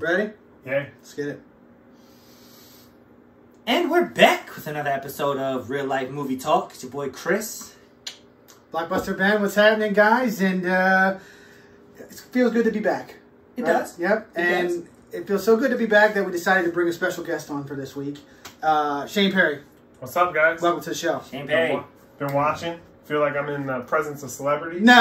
Ready? I'm ready. Ready? Yeah. Let's get it. And we're back with another episode of Reel Life Movie Talk. It's your boy Chris. Blockbuster Ben, what's happening, guys? And uh, it feels good to be back. It Right? does. Yep. It and does. it feels so good to be back that we decided to bring a special guest on for this week. Uh, Shane Perry, What's up, guys? welcome to the show. Shane Been Perry. wa- Been watching. Feel like I'm in the presence of celebrity. No.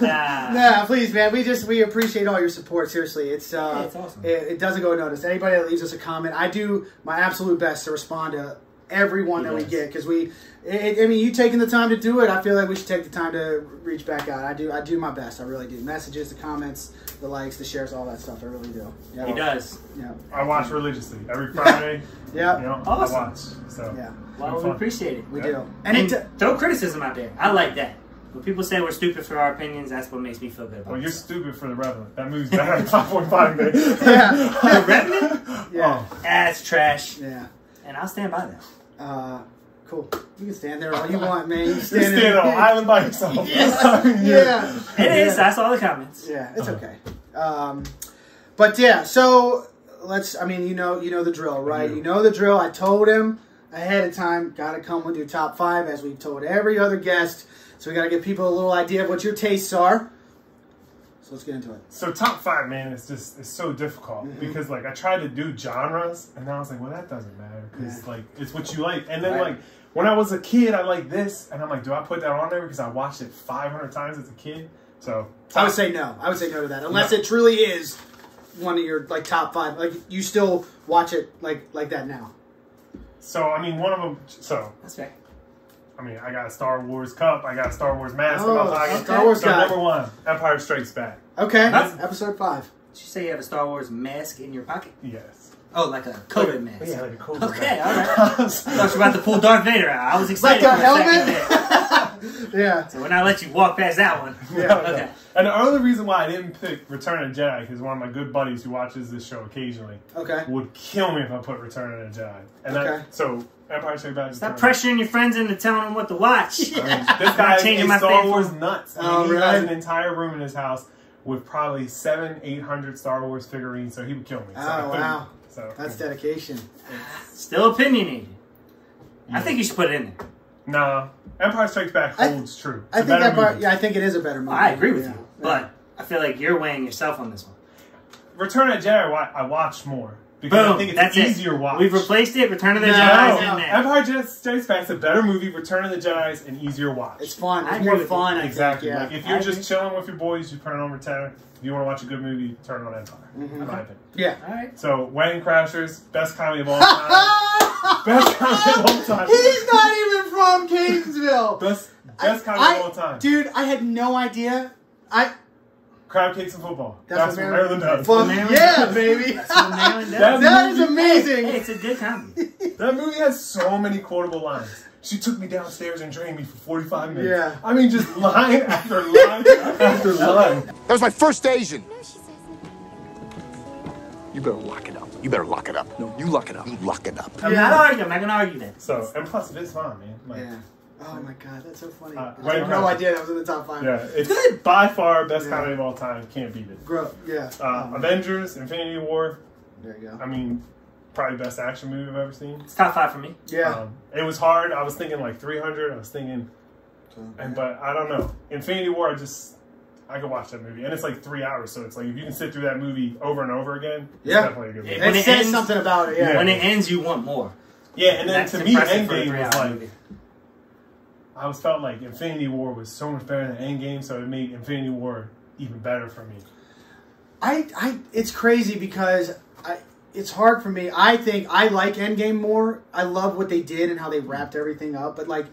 Nah. no, please, man. We just we appreciate all your support. Seriously, it's uh, Yeah, it's awesome. It, it doesn't go unnoticed. Anybody that leaves us a comment, I do my absolute best to respond to everyone He that we get because we. It, I mean, you taking the time to do it. I feel like we should take the time to reach back out. I do. I do my best. I really do. Messages, the comments, the likes, the shares, all that stuff. I really do. Yeah. He does. Yeah. I watch religiously every Friday. Yeah. You know, Awesome. I watch. So Yeah. Well, we appreciate it. We Yeah. do. And And it. throw criticism out there. I like that. When people say we're stupid for our opinions, that's what makes me feel good about it. Well, you're myself. stupid for the Revenant. That movie's better than 5.5, man. Yeah. The Revenant? Yeah. That's trash. Yeah. And I'll stand by that. Uh, cool. You can stand there all you want, man. You can You're stand standing there. on an island by yourself. Yes. I mean, you're- Yeah. It is. Yeah. I saw the comments. Yeah, it's Uh-huh. okay. Um, but yeah, so let's. I mean, you know, you know the drill, right? You know the drill. I told him ahead of time. Got to come with your top five, as we've told every other guest. So we got to give people a little idea of what your tastes are. So let's get into it. So top five, man, it's just it's so difficult Mm-hmm. because like I tried to do genres and then I was like, well, that doesn't matter because Yeah. like it's what you like. And then Right. like when I was a kid, I like this, and I'm like, do I put that on there because I watched it 500 times as a kid? So I would say no. I would say no to that, unless it truly is one of your like top five. Like you still watch it like like that now. So I mean, one of them. So That's fair. I mean, I got a Star Wars cup. I got a Star Wars mask. in my Oh, pocket. Star Wars so guy. number one, Empire Strikes Back. Okay, Huh? episode five. Did you say you have a Star Wars mask in your pocket? Yes. Oh, like a COVID mask. Yeah, like a COVID Okay, mask. all right. I thought you were about to pull Darth Vader out. I was excited Like a helmet. Yeah. So when I let you walk past that one. Yeah. Okay. And the only reason why I didn't pick Return of Jedi because one of my good buddies who watches this show occasionally Okay. would kill me if I put Return of the Jedi. And Okay. that, so Empire Strikes Back. Stop pressuring your friends into telling them what to watch. I mean, this guy Changing my Star Wars nuts. I mean, Oh, he really? has an entire room in his house with probably seven, eight hundred Star Wars figurines, so he would kill me. So Oh, wow. So That's dedication. Still opinionated. I think you should put it in there. No, Empire Strikes Back I- holds true. I It's a think better that part. movie. Yeah, I think it is a better movie. I agree with Yeah. you, but I feel like you're weighing yourself on this one. Return of the Jedi, I wa- I watched more because I Boom. think it's That's an it. easier watch. We've replaced it. Return of the No. Jedi No, in there. Empire Jedi- Strikes Back is a better movie. Return of the Jedi is an easier watch. It's fun. It's agree more with you. fun. I exactly. Think, Like if you're I just agree. chilling with your boys, you turn it on Return. If you want to watch a good movie, turn it on Empire. Mm-hmm. In my opinion. yeah. All right. So Wedding Crashers, best comedy of all time. best comedy of all time. He's not even from Kingsville. Best best comedy I- of all time. Dude, I had no idea. I Crab cakes and football. That's That's, what what Maryland- Maryland does. fuck Maryland yeah, does. baby. That's what Maryland does. That- that is movie- amazing. Hey, it's a good comedy. That movie has so many quotable lines. She took me downstairs and drained me for 45 minutes. Yeah. I mean, just line after line after line. That was my first Asian. You better lock it up. You better lock it up. No, you lock it up. You lock it up. I'm Yeah. not arguing. I'm not gonna argue that. So, and plus, it is fun, man. Like, Yeah. Oh my god, that's so funny. Uh, I Wedding had no idea that was in the top five. Yeah, it's by far best Yeah. comedy of all time. Can't beat it. Grow. Yeah. Uh, Um, Avengers, Infinity War. there you go. I mean, probably best action movie I've ever seen. It's top five for me. Yeah. Um, it was hard. I was thinking like 300. I was thinking, and but I don't know. Infinity War, I just I could watch that movie, and it's like three hours. So it's like if you can sit through that movie over and over again, it's Yeah. definitely a good movie. When it it says ends- something about it. Yeah. Yeah. When it ends, you want more. Yeah, and then That's to me, impressive for a Endgame was three-hour like movie. I was felt like Infinity War was so much better than Endgame, so it made Infinity War even better for me. I, I, it's crazy because I, it's hard for me. I think I like Endgame more. I love what they did and how they wrapped everything up. But like,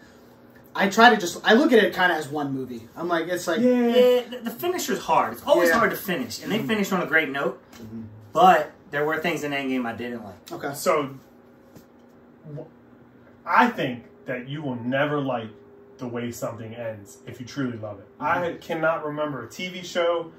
I try to just, I look at it kind of as one movie. I'm like, it's like, Yeah, the, the finisher's hard. It's always Yeah. Mm-hmm. hard to finish, and they finished on a great note. But there were things in Endgame I didn't like. okay, So, I think that you will never like the way something ends if you truly love it. I mm-hmm. cannot remember a TV show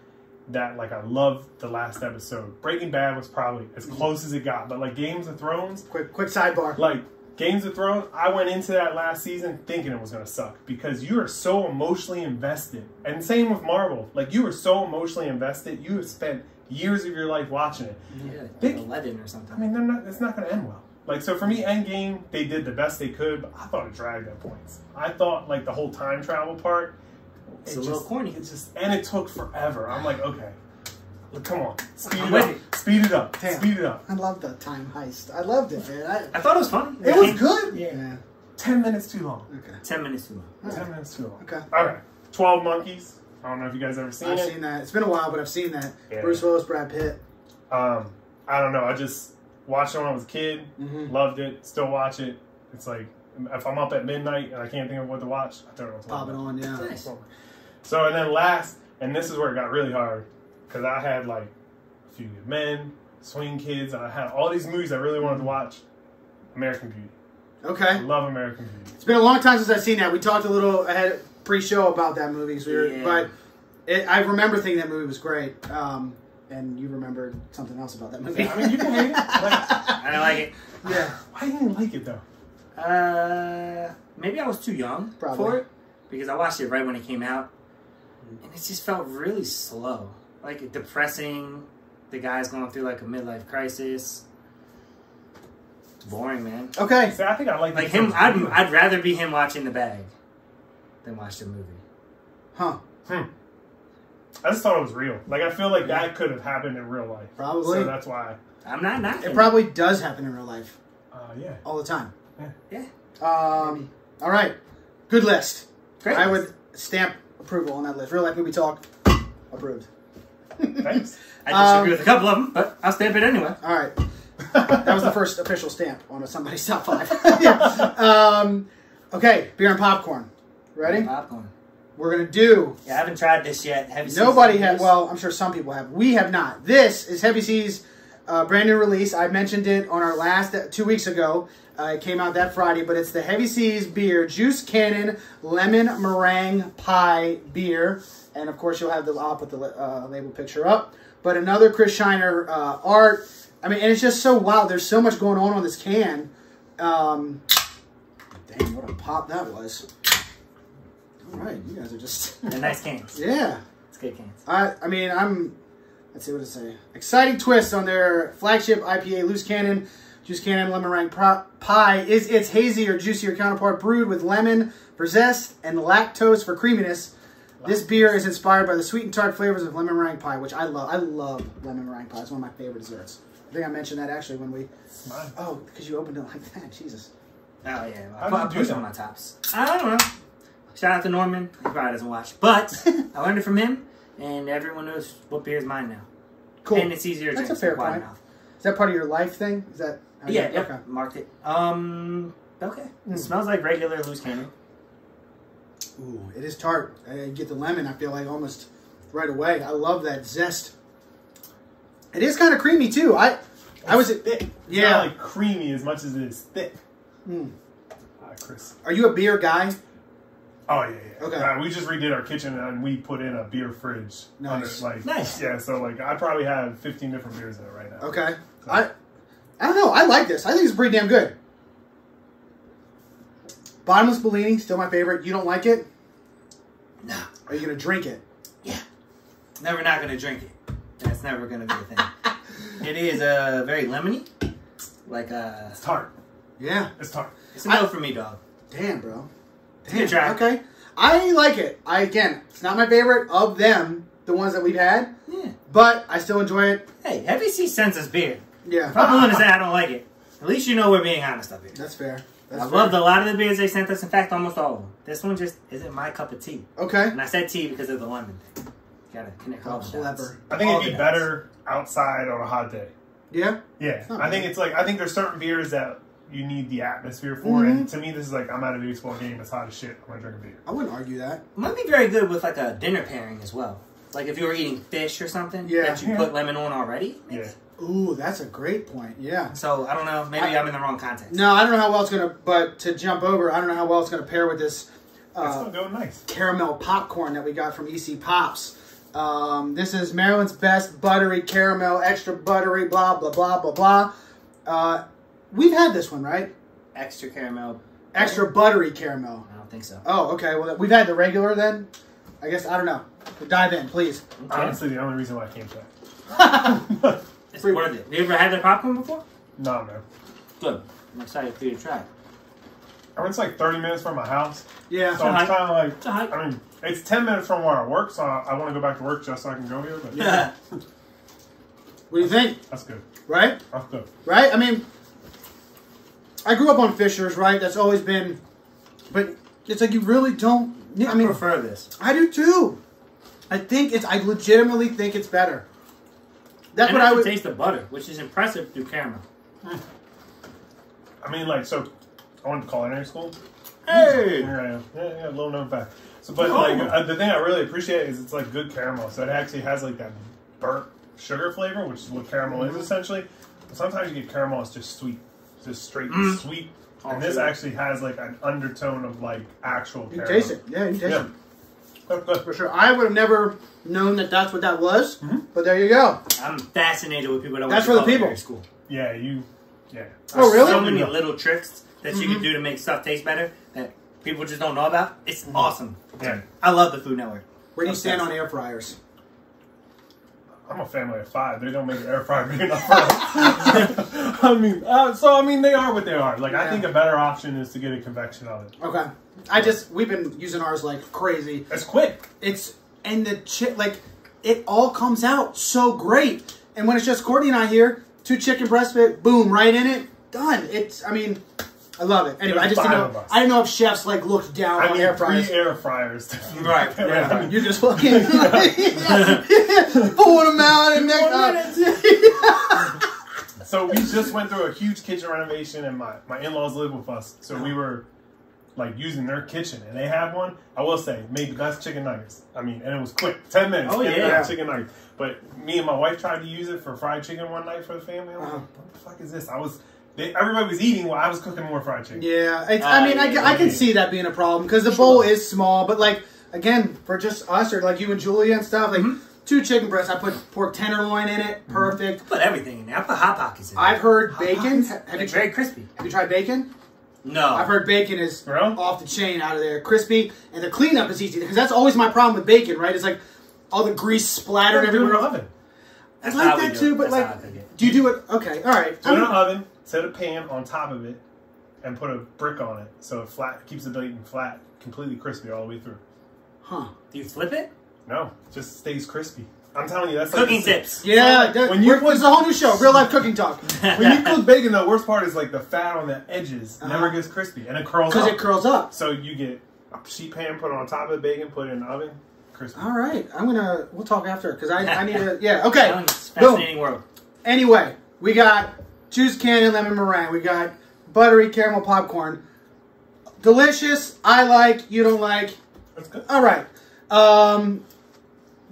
that like I loved the last episode. Breaking Bad was probably as mm-hmm. close as it got, but like Games of Thrones, quick, quick sidebar. like Games of Thrones, I went into that last season thinking it was gonna suck because you are so emotionally invested. And same with Marvel. Like you are so emotionally invested, you have spent years of your life watching it. Yeah, like Big- 11 or something. I mean, they're not. It's not going to end well. Like so, for me, Endgame, they did the best they could, but I thought it dragged at points. I thought like the whole time travel part. It's it a little corny. It just and it took forever. I'm like, okay, look, come on, speed I'm it with up, speed it up, Damn. speed it up. I love the time heist. I loved it, man. I, I thought it was funny. it was good. Yeah. Ten minutes too long. Okay. 10 minutes too long. Ten minutes too long. Okay. All right, Twelve Monkeys. I don't know if you guys ever seen I've it. seen that. It's been a while, but I've seen that. Yeah. Bruce Willis, Brad Pitt. Um, I don't know. I just watched it when I was a kid. Mhm. Loved it. Still watch it. It's like if I'm up at midnight and I can't think of what to watch, I turn it on. Pop it on, yeah. Nice. So and then last, and this is where it got really hard because I had like a few good men, swing kids. I had all these movies I really wanted to watch. American Beauty. I Okay. love American Beauty. It's been a long time since I've seen that. We talked a little ahead pre-show about that movie, 'cause we were, Yeah. but it, I remember thinking that movie was great. Um, and you remembered something else about that movie. I mean, you can hate it. Like, I don't like it. yeah. why didn't you like it though? Uh, maybe I was too young Probably. for it because I watched it right when it came out, and it just felt really slow, like depressing. The guy's going through like a midlife crisis. It's boring, man. Okay. See, I think I like like him. I'd. I'd rather be him watching the bag than watch the movie. Huh. Hmm. I just thought it was real. Like I feel like that could have happened in real life. Probably. So that's why. I'm not knocking. It probably does happen in real life Uh, yeah. all the time. yeah. Um, all right. Good list. Great. I would stamp approval on that list. Reel life movie talk. Approved. Thanks. I Um, disagree with a couple of them, but I'll stamp it anyway. All right. That was the first official stamp on a somebody's top five. yeah. um, okay, beer and popcorn. Ready? Popcorn. We're gonna do. Yeah, I haven't tried this yet. You Nobody some of had. this? Well, I'm sure some people have. We have not. This is Heavy Seas uh, brand new release. I mentioned it on our last two weeks ago. Uh, it came out that Friday, but it's the Heavy Seas beer Juice Cannon Lemon Meringue Pie beer, and of course you'll have the. I'll put the uh, label picture up. But another Chris Shiner uh, art. I mean, and it's just so wild. There's so much going on on this can. Um, dang, what a pop that was! All right, you guys are just. They're nice cans. yeah. It's good cans. I, I mean, I'm. Let's see what it say. Exciting twist on their flagship IPA, Loose Cannon, Juice Cannon Lemon Meringue Pie is its hazier, juicier counterpart, brewed with lemon for zest and lactose for creaminess. This beer is inspired by the sweet and tart flavors of lemon meringue pie, which I love. I love lemon meringue pie. It's one of my favorite desserts. I think I mentioned that actually when we. Oh, because you opened it like that. Jesus. Oh yeah, How I, do I you do push that? on my tops. I don't know. Shout out to Norman. He probably doesn't watch, but I learned it from him, and everyone knows what beer is mine now. Cool. And it's easier to That's a drink. fair it's wide point. mouth. Is that part of your life thing? Is that? how Yeah, you- yep. Okay. Marked it. Um. Okay. Mm. It smells like regular loose cannon. Ooh, it is tart. I get the lemon. I feel like almost right away. I love that zest. It is kind of creamy too. I, I was. thick. It's Yeah. not like creamy as much as it is thick. Mm. Ah, Chris. Are you a beer guy? Oh yeah, yeah. Okay. Uh, we just redid our kitchen and we put in a beer fridge. Nice. Under, like Nice. Yeah, so like I probably have 15 different beers in it right now. Okay. I, I don't know. I like this. I think it's pretty damn good. Bottomless Bellini, still my favorite. You don't like it? No. Are you gonna drink it? Yeah. Never not gonna drink it. That's never gonna be a thing. it is uh very lemony. Like uh, It's tart. Yeah. It's tart. it's a no for me, dog. Damn, bro. It's a good try. Okay. I like it. I again, it's not my favorite of them, the ones that we've had, Yeah. but I still enjoy it. Hey, Heavy Sea sends us beer. Yeah. If I'm willing to say I don't like it, at least you know we're being honest up here. That's fair. That's I fair. loved a lot of the beers they sent us. In fact, almost all of them. This one just isn't my cup of tea. Okay. And I said tea because of the lemon thing. Gotta connect all oh, the dots. clever. I think All it'd be dots. better outside on a hot day. Yeah. Yeah, not I think it's like I think there's certain beers that you need the atmosphere for, Mm-hmm. and to me, this is like I'm at a baseball game. It's hot as shit. I'm gonna drink a beer. I wouldn't argue that. Might be very good with like a dinner pairing as well. Like if you were eating fish or something Yeah. that you Yeah. put lemon on already. Yeah, Ooh, that's a great point. Yeah. So I don't know. Maybe I- I, am in the wrong context. No, I don't know how well it's gonna. But to jump over, I don't know how well it's gonna pair with this it's uh, gonna go nice. caramel popcorn that we got from EC Pops. Um, this is Maryland's best buttery caramel, extra buttery, blah blah blah blah blah. Uh, we've had this one, right? Extra caramel. Extra buttery caramel. I don't think so. Oh, okay. Well, we've had the regular then. I guess I don't know. Dive in, please. Okay. Honestly, the only reason why I came to that. It's Free- worth it. Have You ever had their popcorn before? Nah, man. Good. I'm excited for you to try. it. I mean, it's like 30 minutes from my house. Yeah. So it's hike. kind of like, It's. I mean, it's 10 minutes from where I work, so I, I want to go back to work just so I can go here. But yeah, Yeah. What do you think? that's good. Right? That's good. Right? I mean, I grew up on Fisher's, right? That's always been, but it's like you really don't. I I mean, prefer this. I do too. I think it's. I legitimately think it's better. That's and what I I would. taste the butter, which is impressive through caramel. I mean, like, so I went to culinary school. Hey! Here I am. Yeah, yeah, little known fact. So, but Oh. like, uh, the thing I really appreciate is it's like good caramel. So it actually has like that burnt sugar flavor, which is what caramel Mm-hmm. is essentially. But sometimes you get caramel it's just sweet, just straight Mm. sweet. Oh, and this sure. actually has like an undertone of like actual You caramel. taste it. Yeah, you taste Yeah. it. That's good. For sure. I would have never known that that's what that was, Mm-hmm. but there you go. I'm fascinated with people that That's for the people. School. Yeah, you. Yeah. Oh, really? So many little tricks that you can do to make stuff taste better that people just don't know about. It's awesome. Yeah. I love the Food Network. Where do you stand on air fryers? I'm a family of five. They don't make an air fryer big enough for us. I mean, uh, so I mean, they are what they are. Like, I think a better option is to get a convection oven. Okay. I just we've been using ours like crazy. It's quick. It's and the chip like it all comes out so great. And when it's just Courtney and I here, two chicken breast bit, boom, right in it, done. It's I mean, I love it. Anyway, I just didn't know. us. I didn't know if chefs like looked down I on mean, air fryers. three air fryers. Right, Yeah, I mean, You're just fucking pulling them out and next. Uh, so we just went through a huge kitchen renovation, and my, my in laws live with us. So we were like using their kitchen, and they have one. I will say, made the best chicken nuggets. I mean, and it was quick, ten minutes. Oh, get yeah. chicken nuggets. But me and my wife tried to use it for fried chicken one night for the family. I'm like, Uh-huh. what the fuck is this? I was. They, everybody was eating while I was cooking more fried chicken. Yeah, it's, I mean, I, I can see that being a problem because the bowl is small, but like again, for just us or like you and Julia and stuff, like mm-hmm. two chicken breasts. I put pork tenderloin in it, mm-hmm. perfect. Put everything in there. I put hot pockets in there. I've heard bacon. Have you, It's tried, very crispy. have you tried bacon? No. I've heard bacon is For real? off the chain out of there, crispy, and the cleanup is easy because that's always my problem with bacon, right? It's like all the grease splattered do it in everywhere. an oven. That's I like that too, but That's like, do you do it? Okay, all right. So in I'm- an oven, set a pan on top of it, and put a brick on it, so it flat keeps the bacon flat, completely crispy all the way through. huh? Do you flip it? No, just stays crispy. I'm telling you, that's like Cooking the- tips. Yeah, that, when you we're- it's a whole new show, real life cooking talk, When you cook bacon, the worst part is like the fat on the edges Uh-huh. never gets crispy, and it curls because up. it curls up. So you get a sheet pan, put it on top of the bacon, put it in the oven, crispy. All right, I'm gonna. We'll talk after because I, I need to. Yeah, okay. telling you, It's a Boom. fascinating world. Anyway, we got Juice Cannon lemon meringue. We got buttery caramel popcorn. Delicious. I like. You don't like. That's good. All right. Um,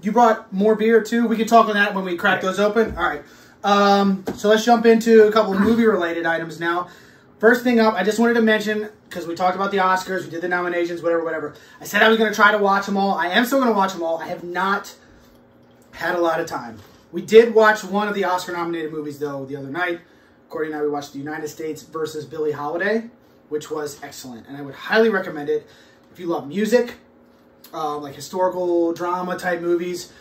you brought more beer too. We can talk on that when we crack those open. All right. Um, so let's jump into a couple of movie-related items now. First thing up, I just wanted to mention because we talked about the Oscars, we did the nominations, whatever, whatever. I said I was going to try to watch them all. I am still going to watch them all. I have not had a lot of time. We did watch one of the Oscar-nominated movies though the other night. Corey and I we watched The United States versus Billie Holiday, which was excellent, and I would highly recommend it if you love music, um, like historical drama type movies.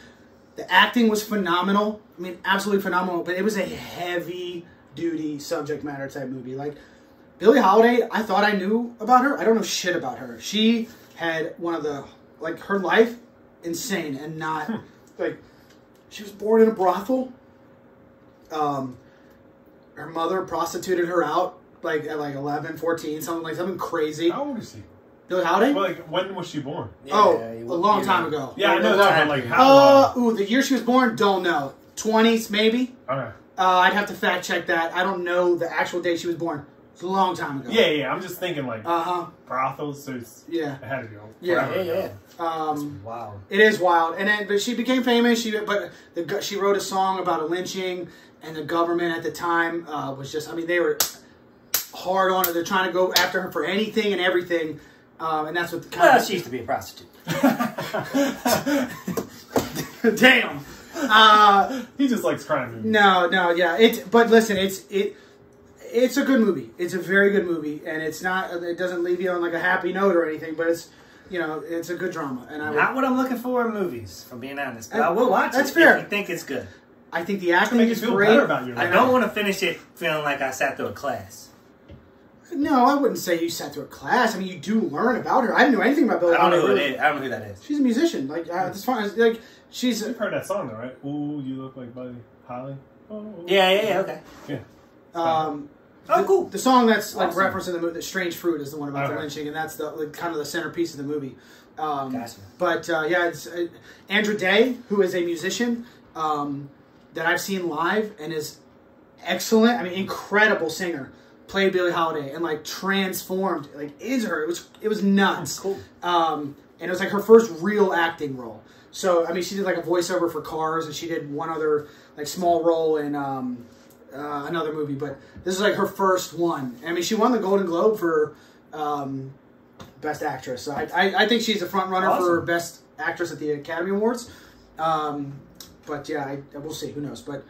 The acting was phenomenal. I mean, absolutely phenomenal. But it was a heavy duty subject matter type movie. Like Billie Holiday, I thought I knew about her. I don't know shit about her. She had one of the like her life insane and not like she was born in a brothel. Um, her mother prostituted her out like at like 11, 14, something like something crazy. How old is she? Billie Holiday? Well, like, when was she born? oh, Yeah, a long you- time ago. Yeah, I know that, but like how Uh, long? ooh, the year she was born, don't know. Twenties, maybe. Okay. Uh, I'd have to fact check that. I don't know the actual date she was born. It's a long time ago. Yeah, yeah. I'm just thinking like Uh huh. brothels. So it's, Yeah. it had to be. Yeah. Yeah, yeah. Um, Wow. it is wild. And then, but she became famous. She, but the she wrote a song about a lynching, and the government at the time uh, was just. I mean, they were hard on her. They're trying to go after her for anything and everything. Um, and that's what the kind Well, of she used to be a prostitute. damn. Uh, He just likes crime movies. No, no, yeah. It's but listen, it's it it's a good movie. It's a very good movie, and it's not. It doesn't leave you on like a happy note or anything, but it's you know it's a good drama, and I would, Not what I'm looking for in movies, from being honest. But Uh, I will watch that's it fair. if you think it's good. I think the acting Make you is feel great. better about your I don't want to finish it feeling like I sat through a class. No, I wouldn't say you sat through a class. I mean, you do learn about her. I didn't know anything about Billie I don't know who it really. is. I don't know who that is. She's a musician. Like, uh, as far as like, she's You've heard that song though, right? Ooh, you look like Buddy Holly. Oh. Yeah, yeah, yeah. Okay. Yeah. um, Oh, the, cool. The song that's like Awesome. referenced in the movie, the Strange Fruit, is the one about the lynching, and that's the like, kind of the centerpiece of the movie. Um, Gotcha. But uh, yeah, it's uh, Andra Day, who is a musician um, that I've seen live and is excellent. I mean, incredible singer. Played Billie Holiday and like transformed, like is her. It was it was nuts. Cool. Um, and it was like her first real acting role. So I mean, she did like a voiceover for Cars, and she did one other like small role in um, uh, another movie. But this is like her first one. I mean, she won the Golden Globe for um, Best Actress. So I, I, I think she's a front runner for Best Actress at the Academy Awards. Um, but yeah, I, we'll see. Who knows? But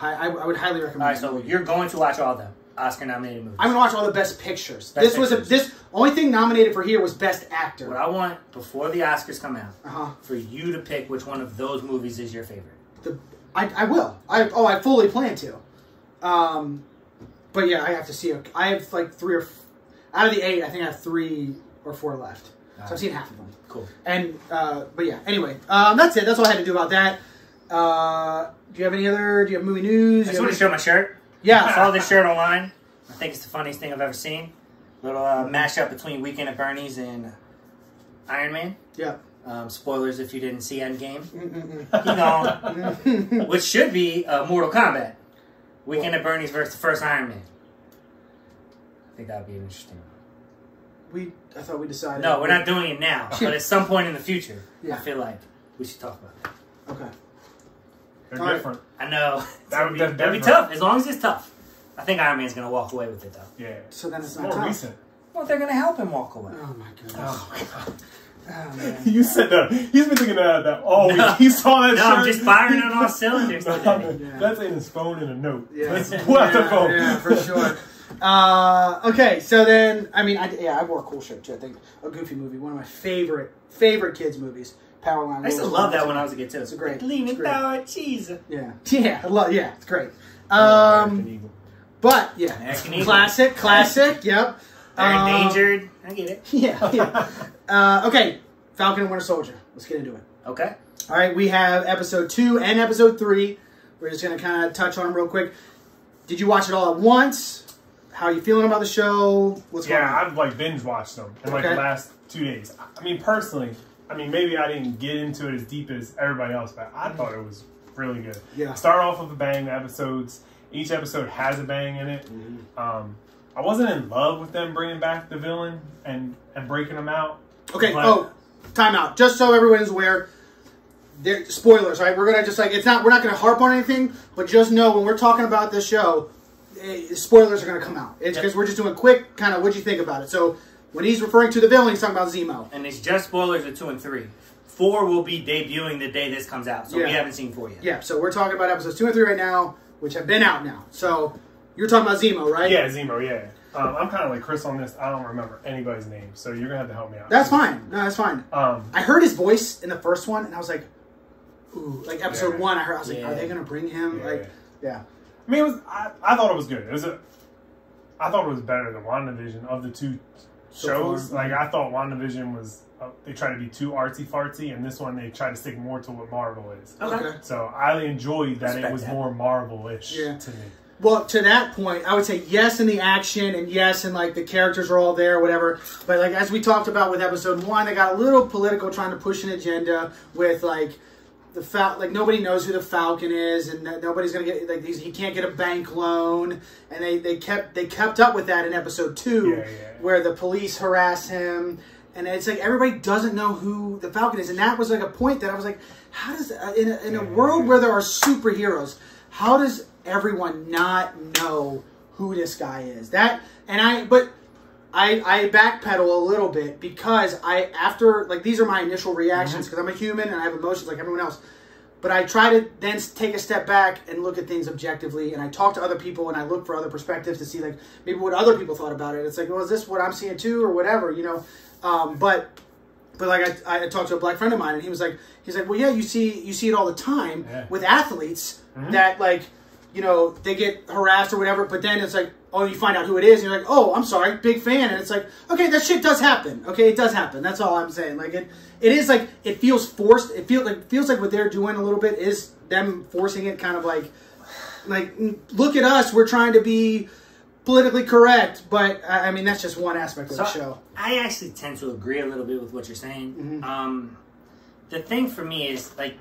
I, I, I would highly recommend. All right, so you're going to watch all of them. Oscar nominated movies. I'm gonna watch all the Best Pictures. Best this was a, this only thing nominated for here was Best actor. What I want before the Oscars come out, Uh huh. for you to pick which one of those movies is your favorite. The I, I will. I oh I fully plan to. Um, but yeah, I have to see. A, I have like three or f- out of the eight. I think I have three or four left. So I've seen half of them. Cool. And uh, but yeah. Anyway, um, that's it. That's all I had to do about that. Uh, do you have any other? Do you have movie news? I just want to show my shirt. I yeah. saw this shirt online. I think it's the funniest thing I've ever seen. Little uh, mashup between Weekend at Bernie's and Iron Man. Yeah. Um, spoilers if you didn't see Endgame. You know, which should be uh, Movie Kombat. Weekend at Bernie's versus the first Iron Man. I think that would be interesting. we I thought we decided. No, we're not doing it now, but at some point in the future, Yeah. I feel like we should talk about it. Okay. They're All right. different. I know. That would- be, that'd be tough, as long as it's tough. I think Iron Man's going to walk away with it, though. Yeah. So then it's It's not more tough. recent. Well, they're going to help him walk away. Oh my goodness. Oh, God. man. You said that. He's been thinking that, that all No. week. He saw that No, shirt. I'm just firing on all cylinders No, today. Yeah. That's in his phone in a note. Yeah. Let's pull out the Yeah, phone. Yeah, for sure. Uh, okay, so then I mean, I, yeah, I wore a cool shirt too. I think a Goofy movie, one of my favorite favorite kids movies. Powerline. I used to love that when I was a kid, too. It's a great- Leaning it's great. power cheese. Yeah, yeah, I love. Yeah, it's great. Um, but yeah, American Eagle. classic, classic. Yep. They're Um, endangered. I get it. Yeah, yeah. uh, okay, Falcon and Winter Soldier. Let's get into it. Okay. All right, we have episode two and episode three. We're just gonna kind of touch on them real quick. Did you watch it all at once? How are you feeling about the show? What's Yeah, going on? I've like binge watched them in like Okay. the last two days. I mean, personally, I mean, maybe I didn't get into it as deep as everybody else, but I thought it was really good. Yeah. Start off with a bang. The episodes, each episode has a bang in it. Mm-hmm. Um, I wasn't in love with them bringing back the villain and and breaking them out. Okay. But- oh, time out. Just so everyone's aware. There, spoilers, right? We're gonna just like it's not. We're not gonna harp on anything, but just know when we're talking about this show, eh, spoilers are gonna come out. It's because Yep. we're just doing quick kind of what you think about it. So when he's referring to the villain, he's talking about Zemo. And it's just spoilers of two and three. Four will be debuting the day this comes out, so Yeah. we haven't seen four yet. Yeah. So we're talking about episodes two and three right now, which have been out now. So you're talking about Zemo, right? Yeah, Zemo. Yeah. Um, I'm kind of like Chris on this. I don't remember anybody's name, so you're gonna have to help me out. That's fine. No, that's fine. Um, I heard his voice in the first one, and I was like, ooh, like episode Yeah. one. I heard. I was like, Yeah. are they gonna bring him? Yeah. Like, yeah. I mean, it was. I, I thought it was good. It was a. I thought it was better than WandaVision of the two So shows. far. like I thought WandaVision was. Uh, they try to be too artsy fartsy, and this one they try to stick more to what Marvel is. Okay. Okay. So I enjoyed that it was that. more Marvel-ish Yeah. to me. Well, to that point, I would say yes in the action and yes and like the characters are all there, whatever. But like as we talked about with episode one, they got a little political, trying to push an agenda with like the Fal- like nobody knows who the Falcon is, and that nobody's gonna get like he can't get a bank loan, and they, they kept they kept up with that in episode two, Yeah, yeah. where the police harass him, and it's like everybody doesn't know who the Falcon is, and that was like a point that I was like, how does uh, in a, in a world where there are superheroes, how does everyone not know who this guy is? That and I, but I I backpedal a little bit because I after like these are my initial reactions because I'm a human and I have emotions like everyone else. But I try to then take a step back and look at things objectively, and I talk to other people and I look for other perspectives to see like maybe what other people thought about it. It's like, well, is this what I'm seeing too, or whatever, you know? Um, but but like I, I talked to a black friend of mine, and he was like, he's like, well, yeah, you see, you see it all the time Yeah. with athletes that like, you know, they get harassed or whatever, but then it's like, oh, you find out who it is, and you're like, oh, I'm sorry, big fan, and it's like, okay, that shit does happen. Okay, it does happen. That's all I'm saying. Like it, it is like it feels forced. It feels like feels like what they're doing a little bit is them forcing it, kind of like, like look at us, we're trying to be politically correct, but I I mean that's just one aspect of the show. I actually tend to agree a little bit with what you're saying. Mm-hmm. Um, the thing for me is like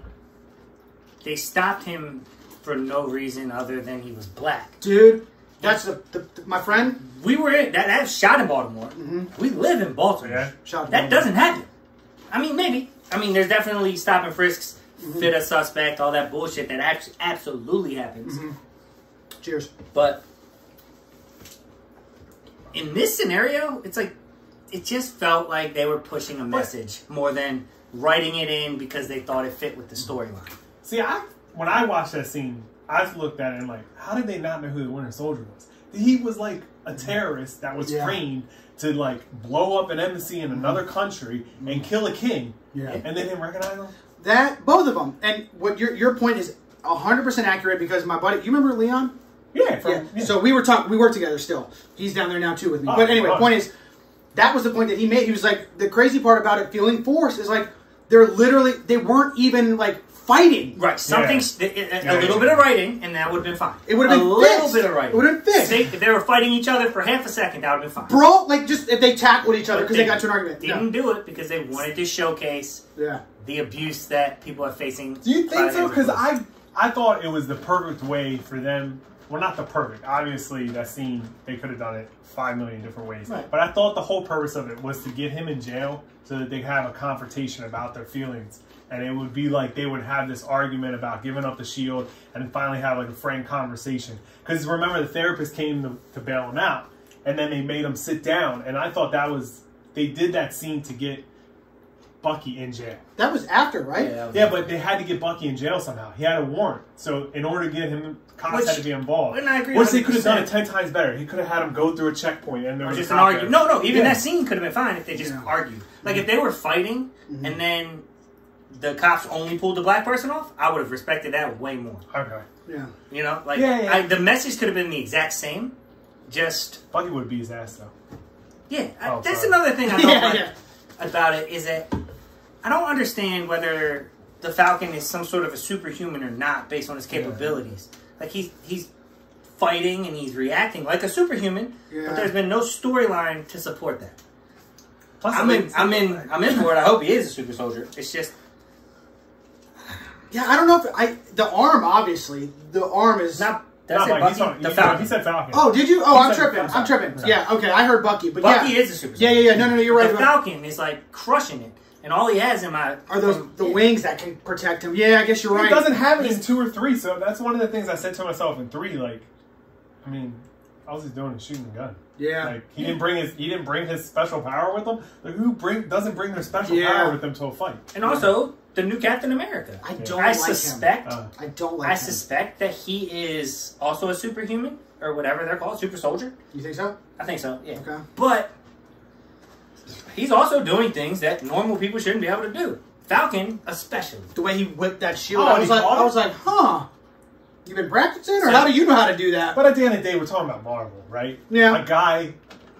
they stopped him for no reason other than he was black. Dude, that's the, the, my friend. We were in that that shot in Baltimore. Mm-hmm. We live in Baltimore. Yeah. Shout out to That Baltimore. doesn't happen. I mean, maybe. I mean, there's definitely stop and frisks, Mm-hmm. fit a suspect, all that bullshit that act- absolutely happens. Mm-hmm. Cheers. But in this scenario, it's like it just felt like they were pushing a message more than writing it in because they thought it fit with the storyline. See, I when I watched that scene, I looked at it and like, how did they not know who the Winter Soldier was? He was like a mm-hmm. terrorist that was Yeah. trained to like blow up an embassy in mm-hmm. another country and mm-hmm. kill a king. Yeah. And they didn't recognize him. That both of them, and what your your point is hundred percent accurate because my buddy, you remember Leon? Yeah. From, Yeah. yeah. So we were talking. We work together still. He's down there now too with me. Oh, but anyway, point is, that was the point that he made. He was like, the crazy part about it feeling forced is like they're literally they weren't even like fighting. Right, something, Yeah. a, a- a Yeah, little yeah. bit of writing, and that would have been fine. It would have been a been little bit of writing. It would have been fixed. Say, if they were fighting each other for half a second, that would have been fine. Bro, like just if they tackled each other because they got to an argument. Didn't No. do it because they wanted to showcase Yeah. the abuse that people are facing. Do you think so? Because. I I thought it was the perfect way for them. Well, not the perfect. Obviously, that scene they could have done it five million different ways. Right. But I thought the whole purpose of it was to get him in jail so that they could have a confrontation about their feelings, and it would be like they would have this argument about giving up the shield, and finally have like a frank conversation. Because remember, the therapist came to, to bail him out, and then they made him sit down, and I thought that was they did that scene to get Bucky in jail. That was after, right? Yeah, that was- Yeah, but they had to get Bucky in jail somehow. He had a warrant, so in order to get him, cops Which- had to be involved. and I agree Which they could have done it ten times better. He could have had him go through a checkpoint, and there Or was just an argument. No, no. Even Yeah. that scene could have been fine if they just Yeah. Mm-hmm. argued. Like if they were fighting and then the cops only pulled the black person off, I would have respected that way more. Okay, Yeah. You know, like Yeah, yeah. I, the message could have been the exact same. Just Bucky would be his ass though. yeah, I- Oh, that's sorry. another thing I don't Yeah, like yeah. about it is that I don't understand whether the Falcon is some sort of a superhuman or not based on his capabilities. Like he's he's fighting and he's reacting like a superhuman, Yeah. but there's been no storyline to support that. Plus, I'm in. I'm in. I'm in for it. I hope he is a super soldier. It's just Yeah, I don't know if I the arm obviously the arm is not. Not That's it, Bucky, Bucky. he's talking- the he- Falcon. He said Falcon. Oh, did you? Oh, He I'm tripping. I'm I'm tripping. No. Yeah, okay, I heard Bucky, but Bucky yeah, is a super. yeah, yeah, yeah. No, no, no, you're right. The you're. Falcon is like crushing it, and all he has in my Are those from- the yeah. wings that can protect him? Yeah, I guess you're right. He doesn't have it in two or three, so that's one of the things I said to myself in three. Like, I mean, all he's doing is shooting a gun. Yeah, Like he didn't bring his he didn't bring his special power with him. Like who bring doesn't bring their special Yeah. power with them to a fight? And also the new Captain America. I don't I like suspect. Uh. I don't like I him. suspect that he is also a superhuman or whatever they're called, super soldier. You think so? I think so. Yeah. Okay. But he's also doing things that normal people shouldn't be able to do. Falcon, especially. The way he whipped that shield, Oh, I was like, caught I was like, huh? You've been practicing, or So- how do you know how to do that? but at the end of the day, we're talking about Marvel, right? Yeah. A guy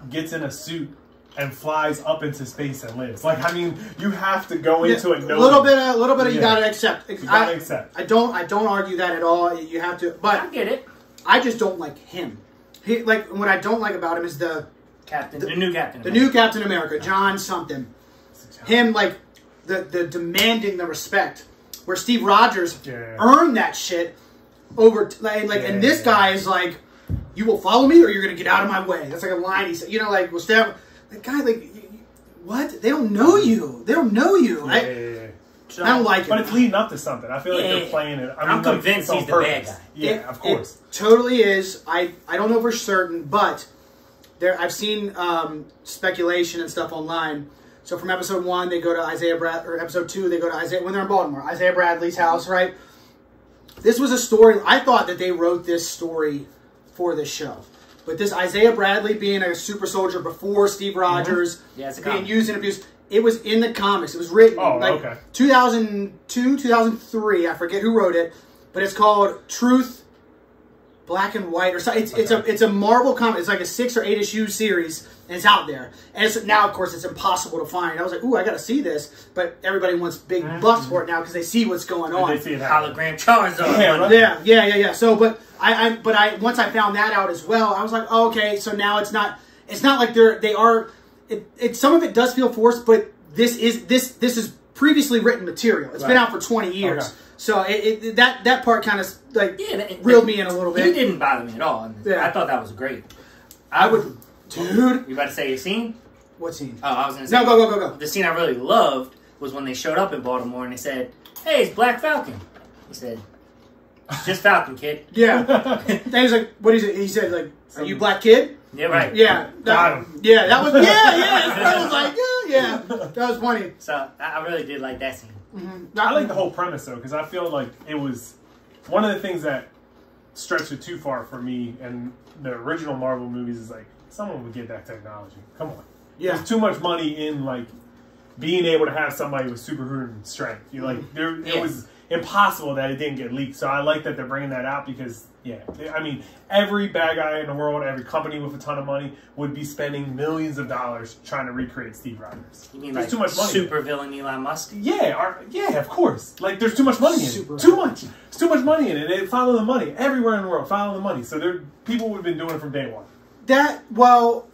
gets in a suit and flies up into space and lives. Like I mean, you have to go into Yeah, it a little bit, a little bit. Of, you Yeah. gotta accept. You gotta I, accept. I don't. I don't argue that at all. You have to, But I but get it. I just don't like him. He like what I don't like about him is the Captain, the, new Captain. the new Captain America, John something. Him like the the demanding the respect, where Steve Rogers Yeah. earned that shit over t- like, like and this Yeah. guy is like, you will follow me or you're gonna get out of my way. That's like a line he said. You know, like was that the guy like. y- y- What? They don't know you. They don't know you. Yeah, I, yeah, yeah, yeah. I don't like But it. But it's leading up to something. I feel like Yeah. they're playing it. I I'm mean, like, convinced it's he's the bad guy. Yeah, It- of course. It totally is. I I don't know for certain, but there I've seen um, speculation and stuff online. So from episode one, they go to Isaiah Brad, or episode two, they go to Isaiah when they're in Baltimore, Isaiah Bradley's house, right? This was a story. I thought that they wrote this story for the show, but this Isaiah Bradley being a super soldier before Steve Rogers, Mm-hmm. Yeah, being used and abused. It was in the comics. It was written Oh, like okay. 2002, 2003. I forget who wrote it, but it's called Truth, Black and White, or something. It's, it's a it's a Marvel comic. It's like a six or eight issue series, and it's out there. And it's, now, of course, it's impossible to find. I was like, ooh, I got to see this, but everybody wants big mm-hmm. bucks for it now because they see what's going on. They see it. Hologram Charizard. Yeah, right. Yeah, yeah, yeah, yeah. So, but I, I, but I once I found that out as well, I was like, oh, okay. So now it's not, it's not like they're they are. It, it some of it does feel forced, but this is this this is previously written material. It's been out for twenty years, Okay. So it, it, that that part kind of like Yeah, that- reeled that- me in a little He bit. didn't bother me at all. and Yeah. I thought that was great. I would, dude. You about to say a scene? What scene? Oh, I was gonna say. No, go go go go. The scene I really loved was when they showed up in Baltimore and they said, "Hey, it's Black Falcon." He said, "It's "Just Falcon, kid." Yeah, and he was like, what is it? He said like, are you black kid? Yeah, right. Yeah, Got that, him. yeah, that was yeah, yeah. His friend was like, yeah, yeah, that was funny. So I I really did like that scene. Mm-hmm. I like the whole premise though, because I feel like it was one of the things that stretched it too far for me. And the original Marvel movies is like someone would get that technology. Come on, Yeah, there's too much money in like being able to have somebody with superhuman strength. You like there, it Yeah. was impossible that it didn't get leaked. So I like that they're bringing that out because yeah, I mean every bad guy in the world, every company with a ton of money would be spending millions of dollars trying to recreate Steve Rogers. You mean There's like too much money. super villain Elon Musk? Yeah, our, yeah, of course. Like, there's too much money in Super it. Too much. There's too much money in it. They follow the money everywhere in the world. Follow the money. So there, people would have been doing it from day one. that well,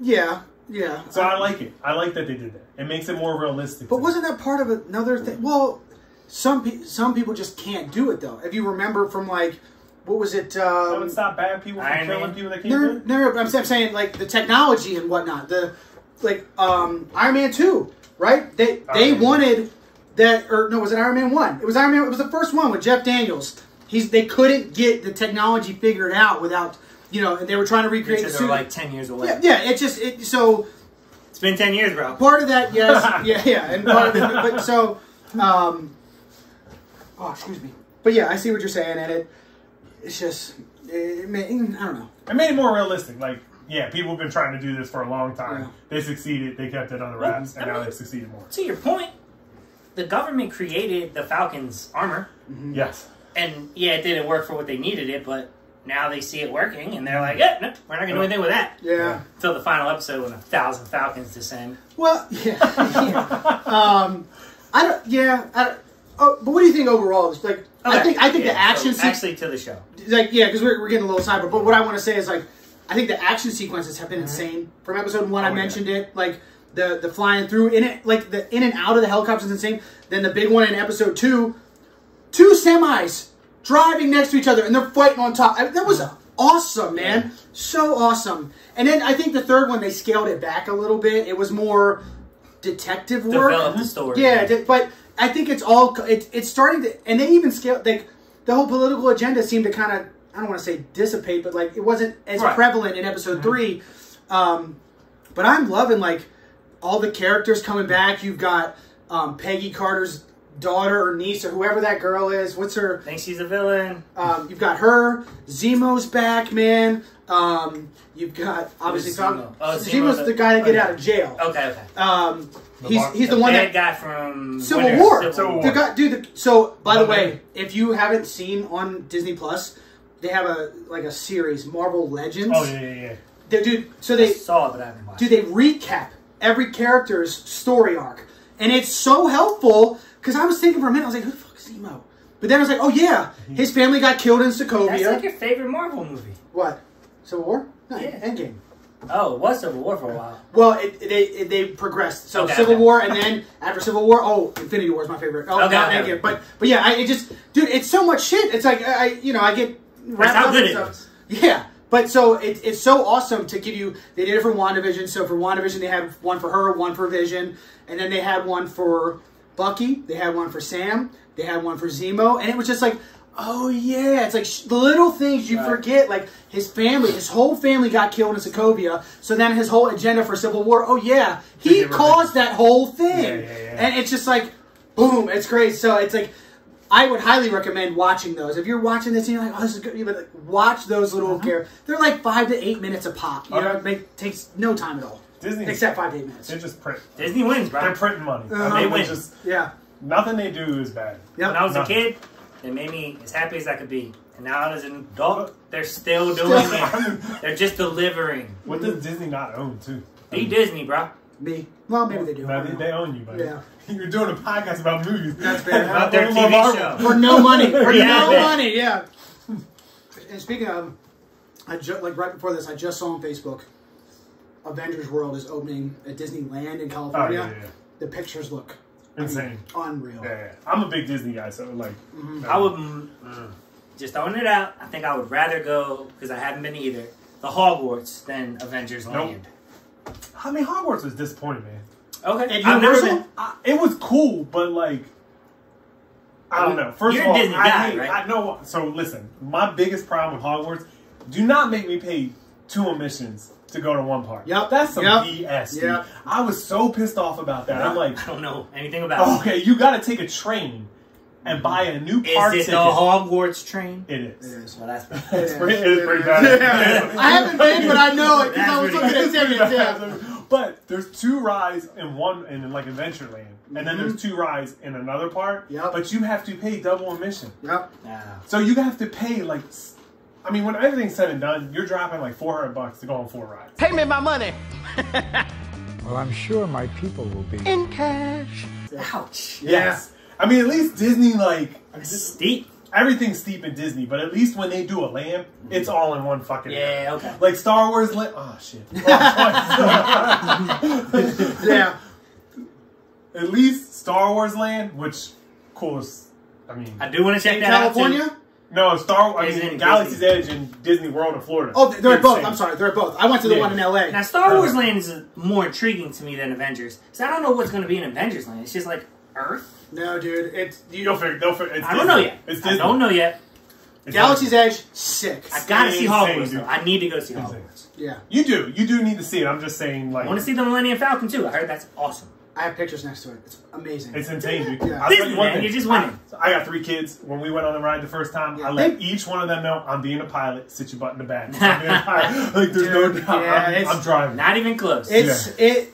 yeah, yeah. So I like it. I like that they did that. It makes it more realistic. But wasn't that part of another thing? Well, some pe- some people just can't do it though. If you remember from like, what was it? that Um, would stop bad people from Iron killing Man? people that can't no, do it? no, no, I'm saying- I'm saying like the technology and whatnot. The like um, Iron Man two, right? They they Man. wanted that, or no, was it Iron Man one? It was Iron Man. It was the first one with Jeff Daniels. He's they couldn't get the technology figured out without you know, and they were trying to recreate the Because suit. they're like ten years away. yeah, yeah, it just it so It's been ten years, bro. part of that, yes, yeah, yeah, and part of it, but so, um, oh, excuse me, but yeah, I see what you're saying, and it, it's just, it, may- mm, I don't know, It made it more realistic. Like, yeah, people have been trying to do this for a long time. Yeah. They succeeded. They kept it under wraps, and I now mean- they've succeeded more. To your point, the government created the Falcon's armor, mm-hmm. Yes. and yeah, it didn't work for what they needed it, but now they see it working, and they're mm-hmm. like, "Yeah, no, we're not gonna do anything with that." yeah. Until the final episode when a thousand Falcons descend. Well, yeah, yeah. um, I don't, yeah, I don't, oh, but what do you think overall? It's Like, I think, I think yeah, the action, so se- actually to the show. like, yeah, because we're, we're getting a little cyber, but what I want to say is like, I think the action sequences have been insane. From episode one, I Oh, yeah. mentioned it, like the the flying through in it, like the in and out of the helicopters is insane. Then the big one in episode two, two semis driving next to each other and they're fighting on top. I mean, that was awesome, man. So awesome. And then I think the third one they scaled it back a little bit. It was more detective work. Develop the story. Yeah, di- but I think it's all it's it's starting to, and they even scale like the whole political agenda seemed to kind of I don't want to say dissipate, but like it wasn't as Right. prevalent in episode three. Um, but I'm loving like all the characters coming back. You've got um, Peggy Carter's daughter or niece or whoever that girl is. What's her? Thinks she's a villain. Um, you've got her. Zemo's back, man. Um, you've got obviously Who's Fal- Zemo? Oh, Zemo's Zemo's the the- guy that get yeah. out of jail. Okay, okay. Um, he's bar- he's the, the one bad that guy from Civil Winter- War. Civil Civil War. The guy, dude. The, so, by the My way, man. if you haven't seen on Disney Plus, they have a like a series, Marvel Legends. Oh yeah, yeah, yeah. They- dude. So I they saw it, but I haven't watched. do they recap every character's story arc, and it's so helpful because I was thinking for a minute, I was like, who the fuck is Zemo? But then I was like, oh yeah, mm-hmm. his family got killed in Sokovia. That's like your favorite Marvel movie. what? Civil War? No, Yeah. Endgame. Oh, it was Civil War for a while. Well, it, they it, they progressed. So Okay, Civil okay. War, and then after Civil War, oh, Infinity War is my favorite. Oh, Okay, not okay, Endgame. But but yeah, I it just dude, it's so much shit. It's like I you know I get wrapped how up good in it stuff. Yeah, but so it, it's so awesome to give you. They did it for WandaVision. So for WandaVision, they had one for her, one for Vision, and then they had one for Bucky. They had one for Sam. They had one for Zemo, and it was just like. Oh yeah, it's like the little things you Right. forget. Like his family, his whole family got killed in Sokovia. So then his whole agenda for Civil War. Oh yeah, he caused that whole thing, Yeah, yeah, yeah. and it's just like, boom, it's great. So it's like, I would highly recommend watching those. If you're watching this and you're like, oh, this is good, better like, watch those little Uh-huh. characters. They're like five to eight minutes a pop. You know, it takes no time at all. Disney, except five to eight minutes. they just print. Disney wins, bro. They're printing money. Uh-huh. I They they win. just Yeah. nothing they do is bad. Yep. When I was a kid, they made me as happy as I could be. And now as an adult, they're still Still- doing it. They're just delivering. What does Disney not own too? Be Disney, bro. Me. Well, maybe they do. No, they, they own you, buddy. Yeah. You're doing a podcast about movies. That's bad. About their TV Marvel. show. For no money. For Yeah, no man. money. Yeah. And speaking of, I just like right before this, I just saw on Facebook, Avengers World is opening at Disneyland in Oh, California. yeah, yeah, yeah. The pictures look I mean, Insane. unreal. Yeah, yeah. I'm a big Disney guy, so like, I would mm, mm, just throwing it out. I think I would rather go because I haven't been either. The Hogwarts than Avengers Nope. Land. I mean, Hogwarts was disappointing, man. Okay, At I've never Universal? been. I, it was cool, but like, I don't know. First You're of a all, Disney I guy, hate, right? I know. So listen, my biggest problem with Hogwarts: do not make me pay two admissions to go to one park. Yep. that's some Yep. BS. Dude. Yep. I was so pissed off about that. I'm like, I don't know anything about oh, okay, you got to take a train and buy a new it. park Is it ticket. the Hogwarts train? it is. It is. Well, that's bad. It's pretty, it is pretty bad. Yeah. I haven't been, but I know it because I was That's looking at It's pretty tickets. Yeah. But there's two rides in one in like Adventureland, and then there's two rides in another part. Mm-hmm. Yep. But you have to pay double admission, Yep. Nah. so you have to pay like. S- I mean, when everything's said and done, you're dropping like 400 bucks to go on four rides. Pay me my money. Well, I'm sure my people will be. In cash. Ouch. Yes. I mean, at least Disney like Steep. everything's steep in Disney, but at least when they do a land, mm-hmm. it's all in one fucking. area. Yeah. Okay. Like Star Wars land. Oh shit. Oh, yeah. at least Star Wars land, which, of course, I mean, I do want to check In that out too. California? No, Star. I mean, Galaxy's Disney. Edge and Disney World in Florida. Oh, they're at both. Insane. I'm sorry, they're both. I went to the Yeah. one in LA. Now, Star Wars Okay. Land is uh, more intriguing to me than Avengers. So I don't know what's going to be in Avengers Land. It's just like Earth. No, dude, it's You'll figure. They'll figure. It's I don't know yet. It's I don't know yet. It's Galaxy's Disney. Edge. Sick. I gotta see Insane, Hogwarts. Though. I need to go see Insane. Hogwarts. Yeah, You do. You do need to see it. I'm just saying, like, I want to see the Millennium Falcon too. I heard that's awesome. I have pictures next to it. It's amazing. It's insane, dude. Yeah. I'll tell you one man, thing. you're just winning. I, I got three kids. When we went on the ride the first time, Yeah. I let They- each one of them know I'm being a pilot. Sit your butt in the back. I'm being a pilot. Like there's no doubt. yeah, I'm, I'm driving. Not even close. It's it.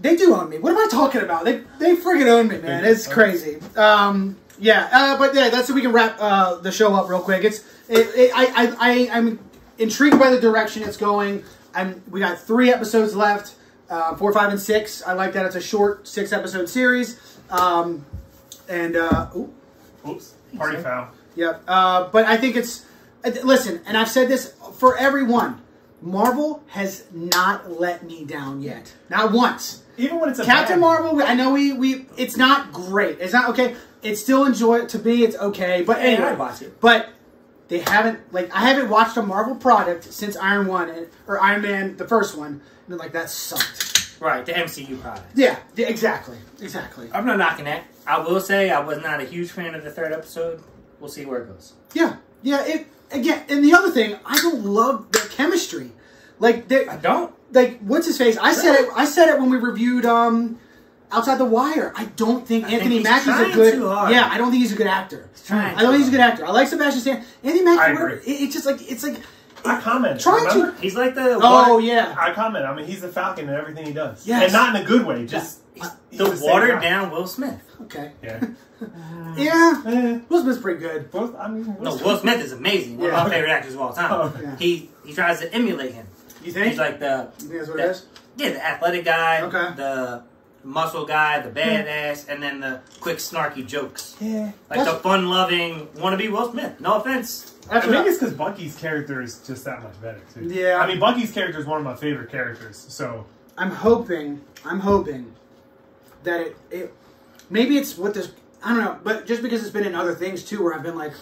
They do own me. What am I talking about? They they friggin' own me, man. It's crazy. Um, yeah, uh, but yeah, that's so we can wrap uh, the show up real quick. It's it, it, I, I I I'm intrigued by the direction it's going. I'm we got three episodes left, uh, four, five, and six. I like that it's a short six episode series. Um, and uh, ooh, Oops. Party foul. Yep. Uh, but I think it's uh, listen, and I've said this for everyone. Marvel has not let me down yet, not once. Even when it's a Captain bad- Marvel, I know we we it's not great. It's not okay. It's still enjoy to be. It's okay, but Yeah, anyway, it. But they haven't like I haven't watched a Marvel product since Iron One and, or Iron Man the first one. And like that sucked. Right, the MCU product. Yeah, yeah, exactly, exactly. I'm not knocking that. I will say I was not a huge fan of the third episode. We'll see where it goes. Yeah, yeah. It again, and the other thing, I don't love their chemistry. Like they I don't. like what's his face? I said it. I said it when we reviewed um Outside the Wire. I don't think I Anthony he's Mackie's a good. too hard. Yeah, I don't think he's a good actor. He's trying I don't think he's a good actor. I like Sebastian Stan. Anthony Mackie. I agree. It, it's just like it's like. I comment. Trying to- He's like the Oh water, yeah. I comment. I mean, he's the Falcon in everything he does. Yes. And not in a good way. Just he's he's the same watered guy. down Will Smith. Okay. Yeah. Yeah. Eh, Will Smith's pretty good. both. I mean, No, Will Smith is amazing. One Yeah. of my favorite actors of all time. Oh, yeah. He he tries to emulate him. You think? He's like the you think that's what that- it is? yeah the athletic guy, Okay. the muscle guy, the badass, and then the quick snarky jokes. Yeah. Like That's- the fun-loving wannabe Will Smith. No offense. I think it's because Bucky's character is just that much better too. Yeah. I mean, Bucky's character is one of my favorite characters. So I'm hoping. I'm hoping that it. it maybe it's what this. I don't know, but just because it's been in other things too, where I've been like,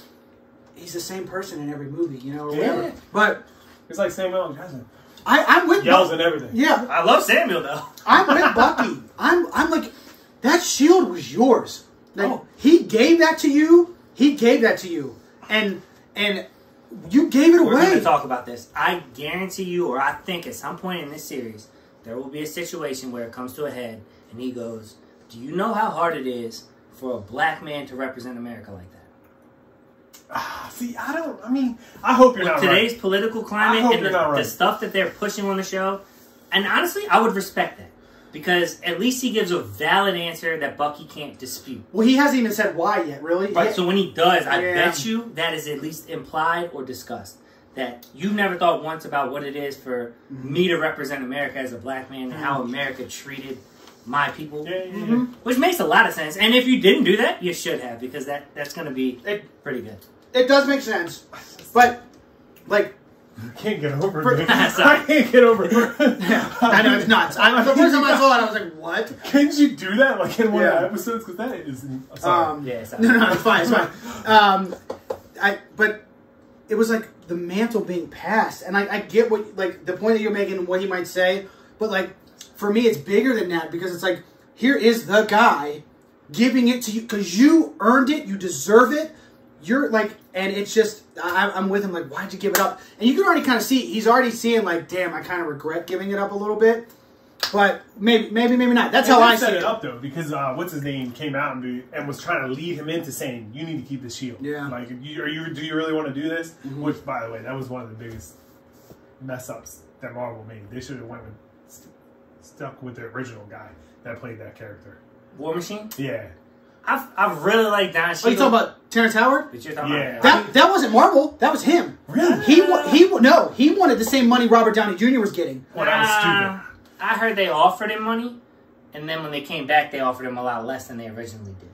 he's the same person in every movie, you know, or whatever. But it's like Samuel L. Jackson I, I'm with yells Bu- and everything. Yeah, I love Samuel though. I'm with Bucky. I'm I'm like that shield was yours. Like Oh. he gave that to you. He gave that to you, and and you gave it We're going away. to talk about this. I guarantee you, or I think at some point in this series, there will be a situation where it comes to a head, and he goes, "Do you know how hard it is for a black man to represent America like that?" Ah, See, I don't. I mean, I hope you're With not today's right. political climate and the, right. the stuff that they're pushing on the show, and honestly, I would respect that because at least he gives a valid answer that Bucky can't dispute. Well, he hasn't even said why yet, really. Right. Yeah. So when he does, I Yeah. bet you that is at least implied or discussed. That you've never thought once about what it is for Mm-hmm. me to represent America as a black man and how America treated my people. Yeah, yeah, yeah. Mm-hmm. Which makes a lot of sense. And if you didn't do that, you should have because that that's going to be It- pretty good. It does make sense, but like I can't get over For- it. dude. I can't get over it. I know it's nuts. I, the first time I saw it, I was like, "What?" Can't you do that like in one of Yeah. the episodes? Because that is. I'm sorry. Um, Yeah, it's no, no, it's fine, it's fine. Um, I but it was like the mantle being passed, and I, I get what like the point that you're making, and what he might say, but like for me, it's bigger than that because it's like here is the guy giving it to you because you earned it, you deserve it. You're like, and it's just I, I'm with him. Like, why'd you give it up? And you can already kind of see he's already seeing like, damn, I kind of regret giving it up a little bit. But maybe, maybe, maybe not. That's They how I set see it it. up though, because uh, what's his name came out and, be, and was trying to lead him into saying, "You need to keep the shield." Yeah. Like, you, are you do you really want to do this? Which, by the way, that was one of the biggest mess ups that Marvel made. They should have went with st- stuck with the original guy that played that character. War Machine. Yeah. I've I really like Don Are Cheadle. you talking about Terrence Howard? But you're talking Yeah. about That that wasn't Marvel. That was him. Really? He he no. He wanted the same money Robert Downey Jr. was getting. Well, that was Uh, I heard they offered him money, and then when they came back, they offered him a lot less than they originally did.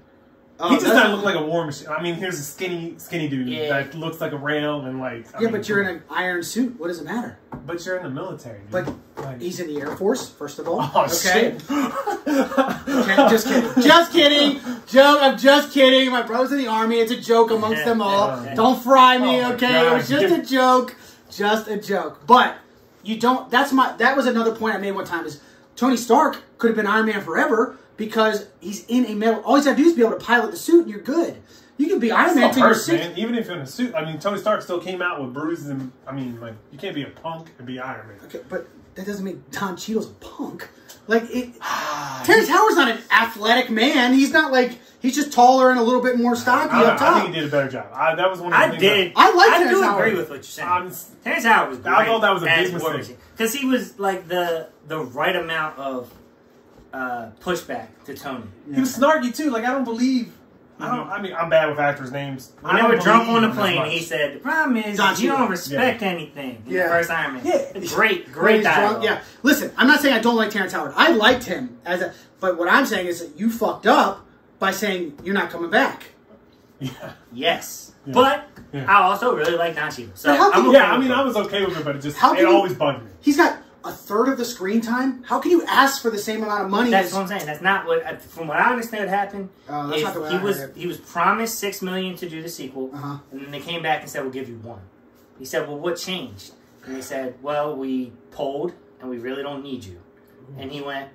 Oh, He just that's- doesn't look like a war machine. I mean, here's a skinny, skinny dude Yeah. that looks like a rail and like. I yeah, mean, but you're in an iron suit. What does it matter? But you're in the military. Dude. But Like- he's in the Air Force, first of all. Oh okay. shit! Okay, just kidding. Just kidding. Joke. I'm just kidding. My brother's in the army. It's a joke amongst them all. Yeah. Don't fry me, Oh okay? It was just a joke. Just a joke. But you don't. That's my. That was another point I made one time. Is Tony Stark could have been Iron Man forever because he's in a metal. All he's got to do is be able to pilot the suit, and you're good. You can be Iron Still Man till you're six. man. Even if you're in a suit, I mean, Tony Stark still came out with bruises, and I mean, like, you can't be a punk and be Iron Man. Okay, but that doesn't make Don Cheadle's a punk. Like it, ah, Terrence Howard's not an athletic man. He's not like he's just taller and a little bit more stocky I, up don't I think he did a better job. I, that was one of the I things did. I like I Terrence do Howard. agree with what you're saying. I'm- Terrence Howard was great. I thought that was a big mistake. because he was like the the right amount of uh, pushback to Tony. He was snarky too. Like I don't believe. I don't. I mean, I'm bad with actors' names. When I they were drunk on the plane, much. he said, "The problem is Don you Cheadle. don't respect anything." In Yeah. the first Iron Man. Yeah. great, great he's drunk, dialogue. yeah. Listen, I'm not saying I don't like Terrence Howard. I liked him as a, but what I'm saying is that you fucked up by saying you're not coming back. Yeah. Yes, Yeah. but Yeah. I also really like Don Cheadle. So But how I'm okay Yeah, I mean. I was okay with it, but it just How it always bugged me. He's got a third of the screen time. How can you ask for the same amount of money? That's as- what I'm saying. That's not what, uh, from what I understand, happened. Oh, that's not the way he I was it. he was promised six million to do the sequel, Uh-huh. and then they came back and said, "We'll give you one." He said, "Well, what changed?" And they said, "Well, we polled, and we really don't need you." And he went,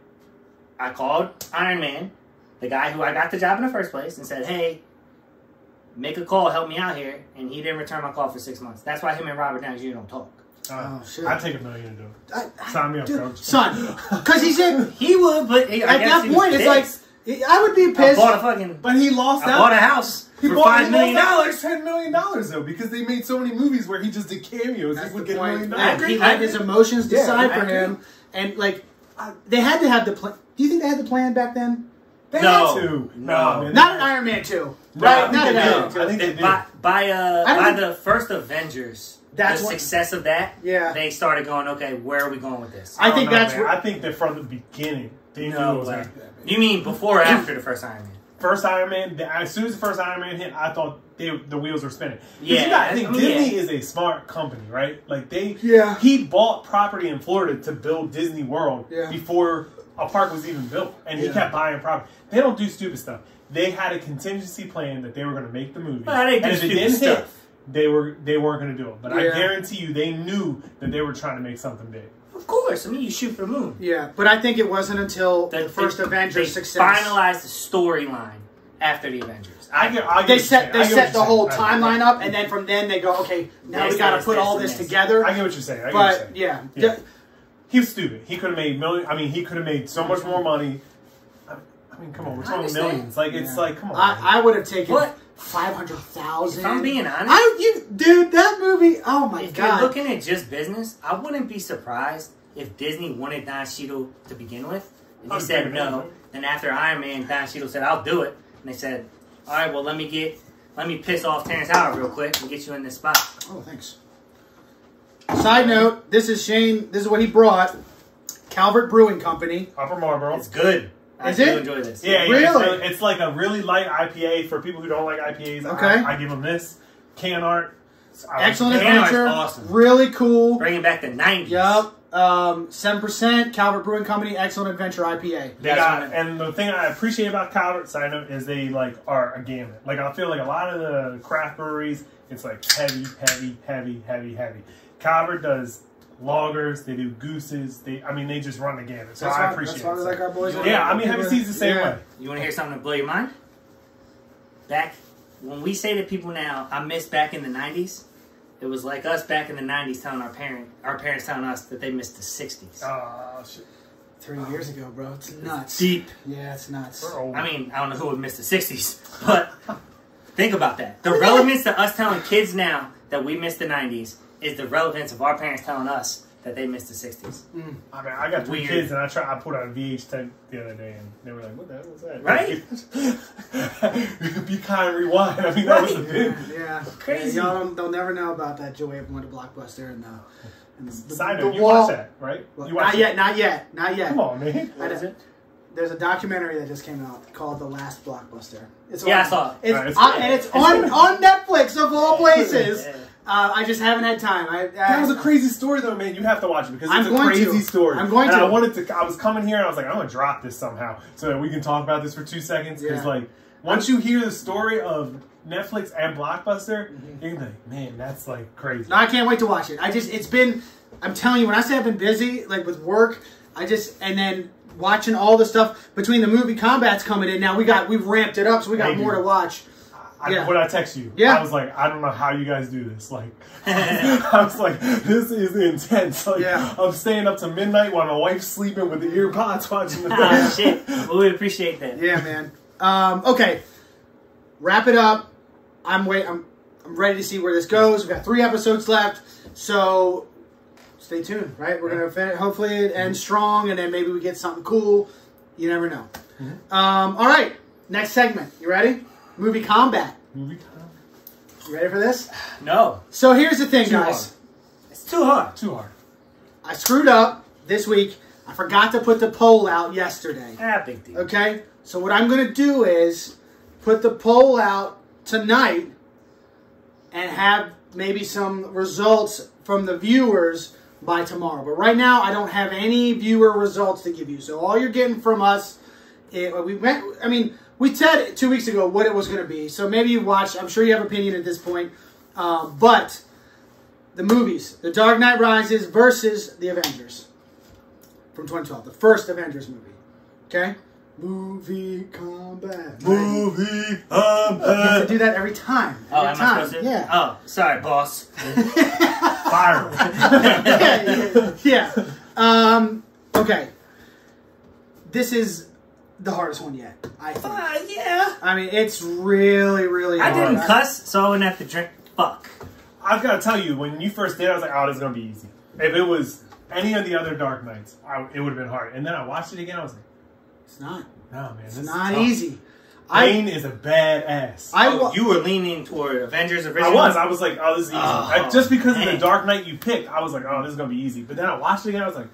"I called Iron Man, the guy who I got the job in the first place, and said, hey." Make a call, help me out here, and he didn't return my call for six months. That's why him and Robert Downey Jr. don't talk. Uh, Oh, shit. I'd take a million to do it. I- I- Sign me up, dude, coach. son. Because he said He would, but he, At that point, it's like. I would be I pissed. bought a fucking, But he lost I out. bought a house He for bought five he million dollars. ten million dollars though because they made so many movies where he just did cameos. That's he would the get a million dollars. agree. he let his emotions Yeah, decide I for him, and like uh, they had to have the plan. Do you think they had the plan back then? They No. had to. No. man. Not an Iron Man two, No, right? I Not an. Iron No, Man two. I think they did. by by uh I by the first Avengers, That's the what- success of that, Yeah. they started going, okay, where are we going with this? I think know, that's man. where- I think that from the beginning they knew it no was way. like that. You mean before or after the first Iron Man? First Iron Man, the- as soon as the first Iron Man hit, I thought they, the wheels were spinning. Yeah, you got, I think Disney yeah. is a smart company, right? Like they, Yeah. he bought property in Florida to build Disney World Yeah. before a park was even built, and he kept buying property. They don't do stupid stuff. They had a contingency plan that they were going to make the movie, Well, they do and if it didn't hit, stuff. They were they weren't going to do it. But I guarantee you, they knew that they were trying to make something big. Of course. I mean, you shoot for the moon. Yeah, but I think it wasn't until That the first they, Avengers they success. finalized the storyline after the Avengers. I get, I get they set they saying. I get set the you're whole timeline up, and then from then they go, okay, now This, we got to this, put this, all and this this. together. I get what you're saying. I get what you're but saying. yeah, Yeah. d- He was stupid. He could have made million. I mean, he could have made so much more money. I I mean, come on, we're talking millions. Like it's yeah. like, come on. I, I would have taken What? Five hundred thousand. If I'm being honest- I you dude, that movie. Oh my if god, you're looking at just business, I wouldn't be surprised if Disney wanted Don Cheadle to begin with. If I he said no, fan. then after Iron Man, Don Cheadle said, "I'll do it," and they said, "All right, well, let me get, let me piss off Terrence Howard real quick and get you in this spot." Oh, thanks. Side note: This is Shane. This is what he brought. Calvert Brewing Company. Upper Marlboro. It's good. I Is do it? enjoy this. Yeah, yeah, Really? It's, it's like a really light IPA for people who don't like IPAs. Okay. I, give them this can art. I like Excellent the can art. adventure. awesome. Really cool. Bringing back the '90s. Yup. Um, seven percent. Calvert Brewing Company. Excellent adventure IPA. They That's got, what- and the thing I appreciate about Calvert side note is they like are a gamut. Like I feel like a lot of the craft breweries, it's like heavy, heavy, heavy, heavy, heavy. Calvert does lagers, they do gooses. They, I mean, they just run the gamut. So I appreciate that's why we it. like our boys. yeah, I mean, heavy seas the same Yeah. way. You want to hear something to blow your mind? Back when we say to people now, "I miss back in the '90s," it was like us back in the '90s telling our parent, our parents telling us that they missed the '60s. Oh shit, Three oh. years ago, bro. It's nuts. Deep. Yeah, it's nuts. I mean, I don't know who would miss the '60s, but think about that. The relevance to us telling kids now that we missed the '90s is the relevance of our parents telling us that they missed the '60s. Mm. I mean, I got three Weird. kids, and I try. I put on VH tape the other day, and they were like, "What the hell was that?" Right? Be kind, rewind. I mean, that was a Right. big. Yeah, Crazy. Yeah, y'all don't, they'll never know about that joy of going to Blockbuster and the, and the, the, Side the note, you wall. watch that, right? Well, You watch not it. yet, not yet, not yet. Come on, man. I don't- There's a documentary that just came out called The Last Blockbuster. It's Yeah, on, I saw it. It's, Right, it's on- good. and it's on on Netflix of all places. Yeah. Uh, I just haven't had time. I, I, That was a crazy story, though, man. You have to watch it because I'm it's a going crazy to. story. I'm going and to. I wanted to. I was coming here and I was like, I'm gonna drop this somehow so that we can talk about this for two seconds. Because Yeah. like, once you hear the story of Netflix and Blockbuster, Mm-hmm. you're gonna be like, man, that's like crazy. No, I can't wait to watch it. I just it's been I'm telling you when I say I've been busy like with work, I just and then watching all the stuff between the Movie Kombats coming in. Now we got we've ramped it up, so we got Thank more you. to watch. I, Yeah. When I text you, Yeah. I was like, I don't know how you guys do this. Like, I was like, this is intense. Like, Yeah. I'm staying up to midnight while my wife's sleeping with the ear pods watching the Ah, shit. Well, we appreciate that. Yeah, man. Um, okay, wrap it up. I'm wait. I'm I'm ready to see where this goes. We've got three episodes left, so stay tuned. Right, we're gonna fin- hopefully it ends strong, and then maybe we get something cool. You never know. Um, all right, next segment. You ready? Movie Kombat. movie. Time. You ready for this? No, So here's the thing, Too guys. hard. it's too hard. Too hard. I screwed up this week. I forgot to put the poll out yesterday. Ah, big deal. Okay? So what I'm going to do is put the poll out tonight and have maybe some results from the viewers by tomorrow. But right now, I don't have any viewer results to give you. So all you're getting from us, it, we went. I mean, we said two weeks ago what it was going to be. So maybe you watched. I'm sure you have opinion at this point. Um, but the movies, The Dark Knight Rises versus The Avengers from 2012, the first Avengers movie. Okay, Movie Kombat. Movie. You have to do that every time. Oh, Every am I time. supposed to? Yeah. Oh, sorry, boss. Fire. yeah, yeah, yeah. Um, okay. This is the hardest one yet, I think. Uh, yeah. I mean, it's really, really I hard. didn't cuss, so I wouldn't have to drink. Fuck. I've got to tell you, when you first did, it, I was like, "Oh, this is gonna be easy." If it was any of the other Dark Knights, I, it would have been hard. And then I watched it again. I was like, It's not. "No, man, It's not tough. easy. I, Bane is a badass." I, Oh, you were leaning toward Avengers I original. was. I was like, "Oh, this is easy." Oh, I- just because of the. Dark Knight you picked, I was like, "Oh, this is gonna be easy." But then I watched it again. I was like,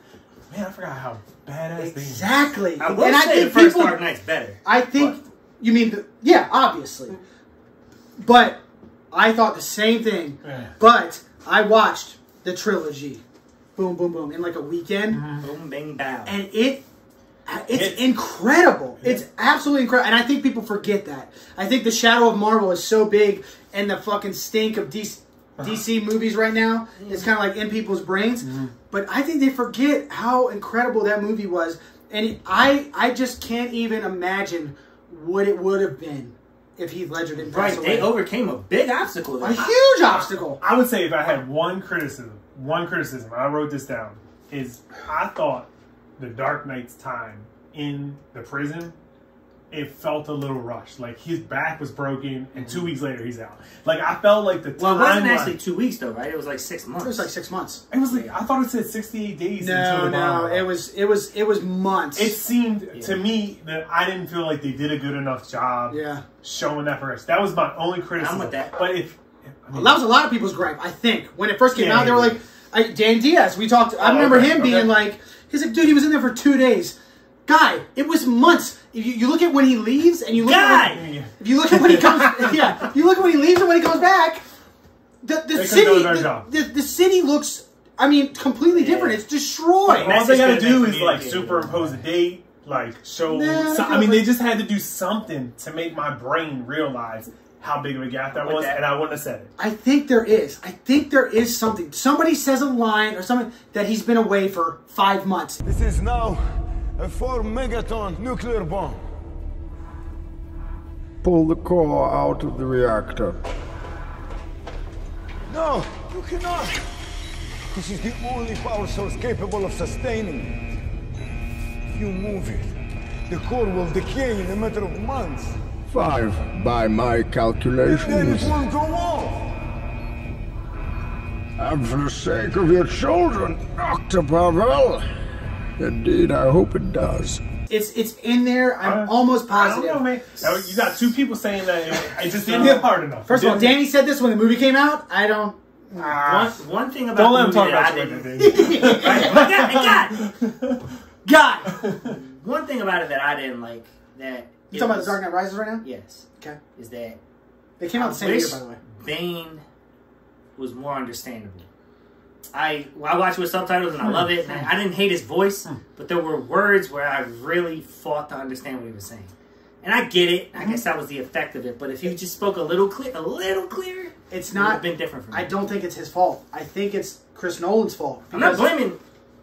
"Man, I forgot how badass Bane is." exactly. I will and I say think the first people, Dark Knight's better. I think you mean the yeah, obviously. But I thought the same thing. Yeah. But I watched the trilogy, boom, boom, boom, in like a weekend, mm-hmm. Boom, bang, bow. and it. Uh, it's It's- incredible. It's absolutely incredible, and I think people forget that. I think the shadow of Marvel is so big, and the fucking stink of DC, Uh-huh. DC movies right now mm. It's kind of like in people's brains. Mm-hmm. But I think they forget how incredible that movie was, and I I just can't even imagine what it would have been if Heath Ledger didn't pass right, away. they overcame a big obstacle. a huge obstacle. I would say if I had one criticism, one criticism, I wrote this down, is I thought the Dark Knight's time in the prison it felt a little rushed. Like his back was broken, and two weeks later he's out. Like I felt like the Well, it wasn't timeline- actually two weeks though, right? It was like six months. It was like six months. It was like I thought it said sixty eight days. No, until the no, bomb it was it was it was months. It seemed to me that I didn't feel like they did a good enough job yeah. showing that progression. That was my only criticism. with that. But if I mean, That was a lot of people's gripe. I think when it first came Yeah, out, they were yeah. like, I, "Dan Diaz." We talked. I Oh, remember okay, him okay. being like, "He's like, dude, he was in there for two days." Guy, it was months. If you, you look at when he leaves, and you look Guy! at when, if you look at when he comes, yeah, if you look at when he leaves and when he comes back. The, the city, done a better the, the, the city looks. I mean, completely different. It's destroyed. all That's they got to do is like superimpose a date, like show. Nah, some- I I mean, feel they just had to do something to make my brain realize how big of a gap that was, that- and I wouldn't have said it. I think there is. I think there is something. Somebody says a line or something that he's been away for five months. This is now a 4 megaton nuclear bomb. Pull the core out of the reactor. No, you cannot. This is the only power source capable of sustaining it. If you move it, the core will decay in a matter of months. Five, by my calculations. Then it will go off. And for the sake of your children, Dr. Pavel. Indeed, I hope it does. It's it's in there. I'm Uh, almost I don't positive. know, man. Now, you got two people saying that it, it just didn't hit hard enough. First of all, Danny said this when the movie came out. I don't. One, Ah, one thing about don't the let him talk about I you like didn't, that, dude. Right, I got, I got. God, One thing about it that I didn't like that you it talking about the Dark Knight Rises right now? Yes, Okay, is that they came out the same I year, by the way. Bane was more understandable. I well, I watch it with subtitles and I love hmm. it. And I, I didn't hate his voice, hmm. but there were words where I really fought to understand what he was saying. And I get it. I guess that was the effect of it. But if you just spoke a little clear, a little clearer, It's it not. been different for me. I don't think it's his fault. I think it's Chris Nolan's fault. I'm not blaming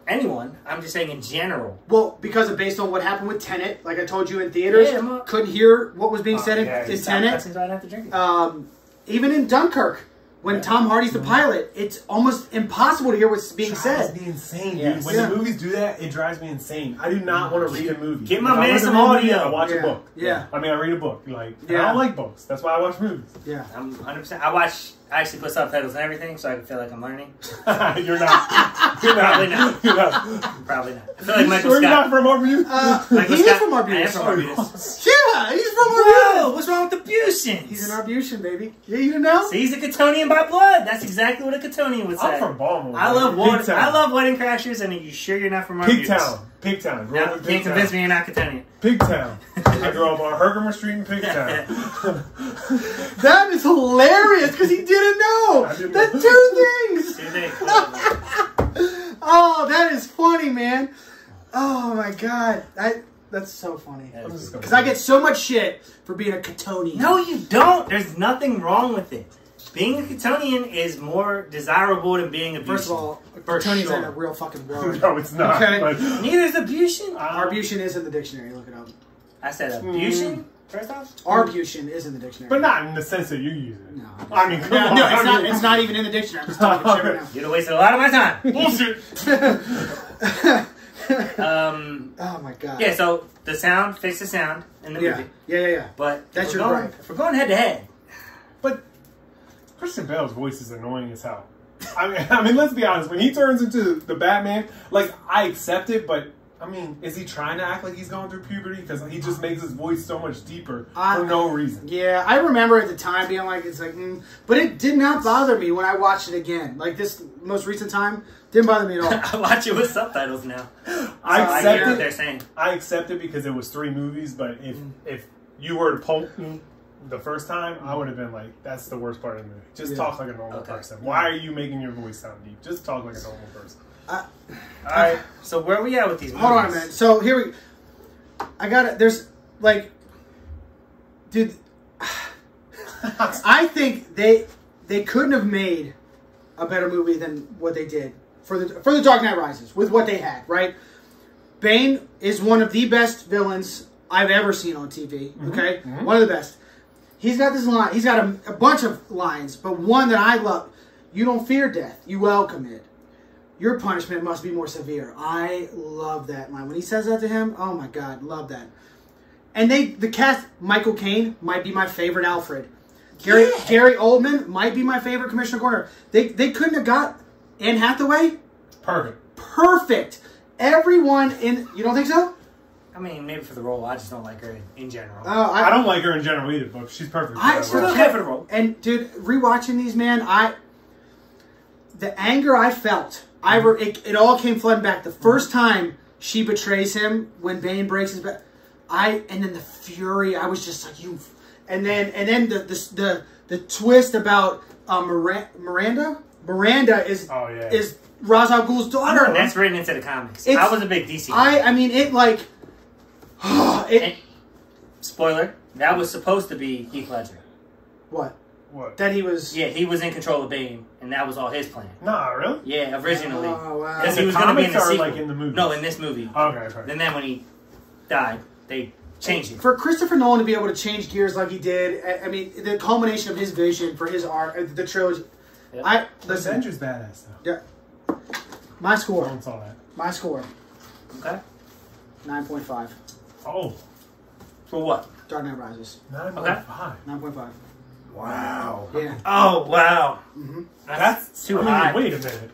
anyone. I'm just saying in general. Well, because of based on what happened with Tenet, like I told you in theaters, Yeah, I'm- couldn't hear what was being Oh, said in, yeah, in it's Stop Tenet. pressing I don't have to drink it. Um, even in Dunkirk, when Tom Hardy's the pilot, it's almost impossible to hear what's being drives said. me insane, Yes. dude. When Yeah. the movies do that, it drives me insane. I do not mm-hmm. want to read a movie. Get my man some read movie, audio. I watch Yeah. a book. Yeah. I mean, I read a book. Like, Yeah. I don't like books. That's why I watch movies. Yeah. I'm 100%. I watch, I actually put subtitles and everything so I can feel like I'm learning. You're not. You're not. Probably not. You're not. Probably not. I feel like Michael Sure, you're not from Arbutus? Uh, Michael he is Scott- from I am from Arbutus. Yeah, he's from Whoa, what's wrong with the Busins? He's an Arbusian, baby. Yeah, you didn't know? See, he's a Catonian by blood. That's exactly what a Catonian would say. I'm from Baltimore. I love man. water, I love wedding crashers, and are you sure you're not from Arbutus? Pigtown. Pigtown. Grew No, up in can't Pigtown. convince me you're not Catonian. Pigtown. I grew up on Herkimer Street in Pigtown. That is hilarious because he didn't know. I didn't That's know. two things. Do they? Oh, that is funny, man. Oh my god, I, that's so funny. I'm just gonna- Because I get so much shit for being a Catonian. no, you don't. There's nothing wrong with it. Being a Catonian is more desirable than being a Bushin. First of all, For Catonian's sure. not a real fucking word. No, it's not. Okay. But, Neither is a Bushin. Arbusian is in the dictionary. Look it up. I said a Bushin. First off, Arbusian is in the dictionary. but not in the sense that you use it. No, I mean, come no, on. no, it's not. It's not even in the dictionary. I'm just talking shit right now. you'd have wasted a lot of my time. Bullshit. Um, Oh my god. yeah, so the sound, fix the sound in the Yeah. movie. Yeah. Yeah. Yeah. But That's your we're going, gripe. If we're going head to head, But Christian Bale's voice is annoying as hell. I mean, I mean, let's be honest. When he turns into the Batman, like I accept it, but I mean, is he trying to act like he's going through puberty? Because he just makes his voice so much deeper I- for no reason. Yeah, I remember at the time being like, it's like, mm, but it did not bother me when I watched it again. Like this most recent time, didn't bother me at all. I watch it with subtitles now. So I I accept hear what it. they're saying. I accept it because it was three movies. But if if you were to poke me the first time, I would have been like, "That's the worst part of the movie. Just Yeah. talk like a normal Okay. person. Why are you making your voice sound deep? Just talk like a normal person." I- All right. So where are we at with these movies? Hold on a minute. So here we, I got it. There's like, dude, I think they they couldn't have made a better movie than what they did for the for the Dark Knight Rises with what they had. Right, Bane is one of the best villains I've ever seen on TV. Mm-hmm. Okay, mm-hmm. one of the best. He's got this line. He's got a, a bunch of lines, but one that I love. You don't fear death. You welcome it. Your punishment must be more severe. I love that line. When he says that to him, oh my God, love that. And they the cast Michael Caine might be my favorite Alfred. Gary Yeah. Gary Oldman might be my favorite Commissioner Gordon. They they couldn't have got Anne Hathaway Perfect. perfect. Everyone in you don't think so? I mean, maybe for the role, I just don't like her in, in general. Oh, I don't like her in general either, but she's perfect. for I that for role. okay for the role. And dude, rewatching these, man, I the anger I felt, I re, it, it all came flooding back. The first time she betrays him when Bane breaks his back, I and then the fury. I was just like you, and then and then the the the, the twist about uh, Miranda, Miranda Miranda is Oh, yeah. is Ra's al Ghul's daughter. And that's written into the comics. It's- I was a big DC. I I mean it like it And- spoiler, that was supposed to be Heath Ledger. what What? that he was Yeah, he was in control of Bane, and that was all his plan. Nah, really? Yeah, originally. Oh, wow. Because he was going to be in the comics sequel. like, in the movies? No, in this movie. Okay, okay. And then when he died, they changed it. for Christopher Nolan to be able to change gears like he did, I, I mean, the culmination of his vision for his art, uh, the trilogy. Yep. I listen. Avengers badass though. Yeah, my score, Don't saw that. my score, Okay. nine point five. Oh, For what? Dark Knight Rises, nine point Okay. five. nine point five. Wow. Yeah, Oh, wow. Mm-hmm. That's, too I mean, high. Wait a minute.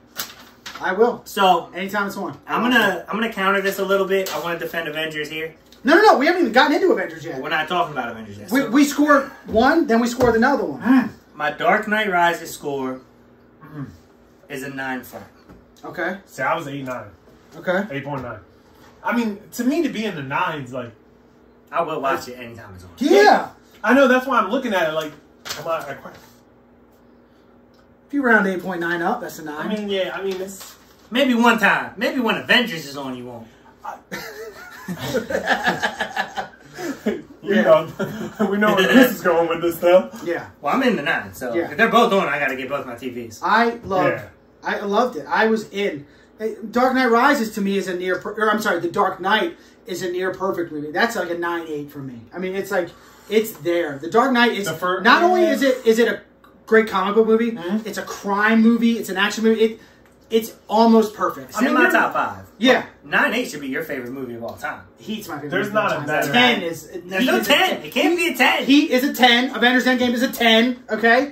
I will. So, Anytime it's on. I'm gonna I'm gonna counter this a little bit. I want to defend Avengers here. No, no, no. We haven't even gotten into Avengers yet. We're not talking about Avengers yet. We, So, we scored one, then we scored another one. my Dark Knight Rises score is a nine five. Okay, See, I was eight nine, okay. eight point nine. I mean, to me, to be in the nines, like I will watch it anytime it's on. Yeah. I know that's why I'm looking at it. Like, am I? I, quite- If you round eight point nine up, that's a nine. I mean, yeah. I mean, it's. Maybe one time. Maybe when Avengers is on, you won't. You know, we know where this is going with this stuff. yeah. Well, I'm in the nine, so Yeah. if they're both on, I got to get both my TVs. I loved. Yeah. I loved it. I was in. Dark Knight Rises to me is a near. Or I'm sorry, The Dark Knight is a near perfect movie. That's like a nine eight for me. I mean, it's like it's there. The Dark Knight is The fir- not only is it is it a great comic book movie, Mm-hmm. it's a crime movie. It's an action movie. It it's almost perfect. It's in my top five. Yeah. Nine eight should be your favorite movie of all time. Heat's my favorite. There's movie of not all a time. better- ten is. There's Heat no is a ten. It can't be a ten. Heat is a ten. Avengers Endgame is a ten. Okay,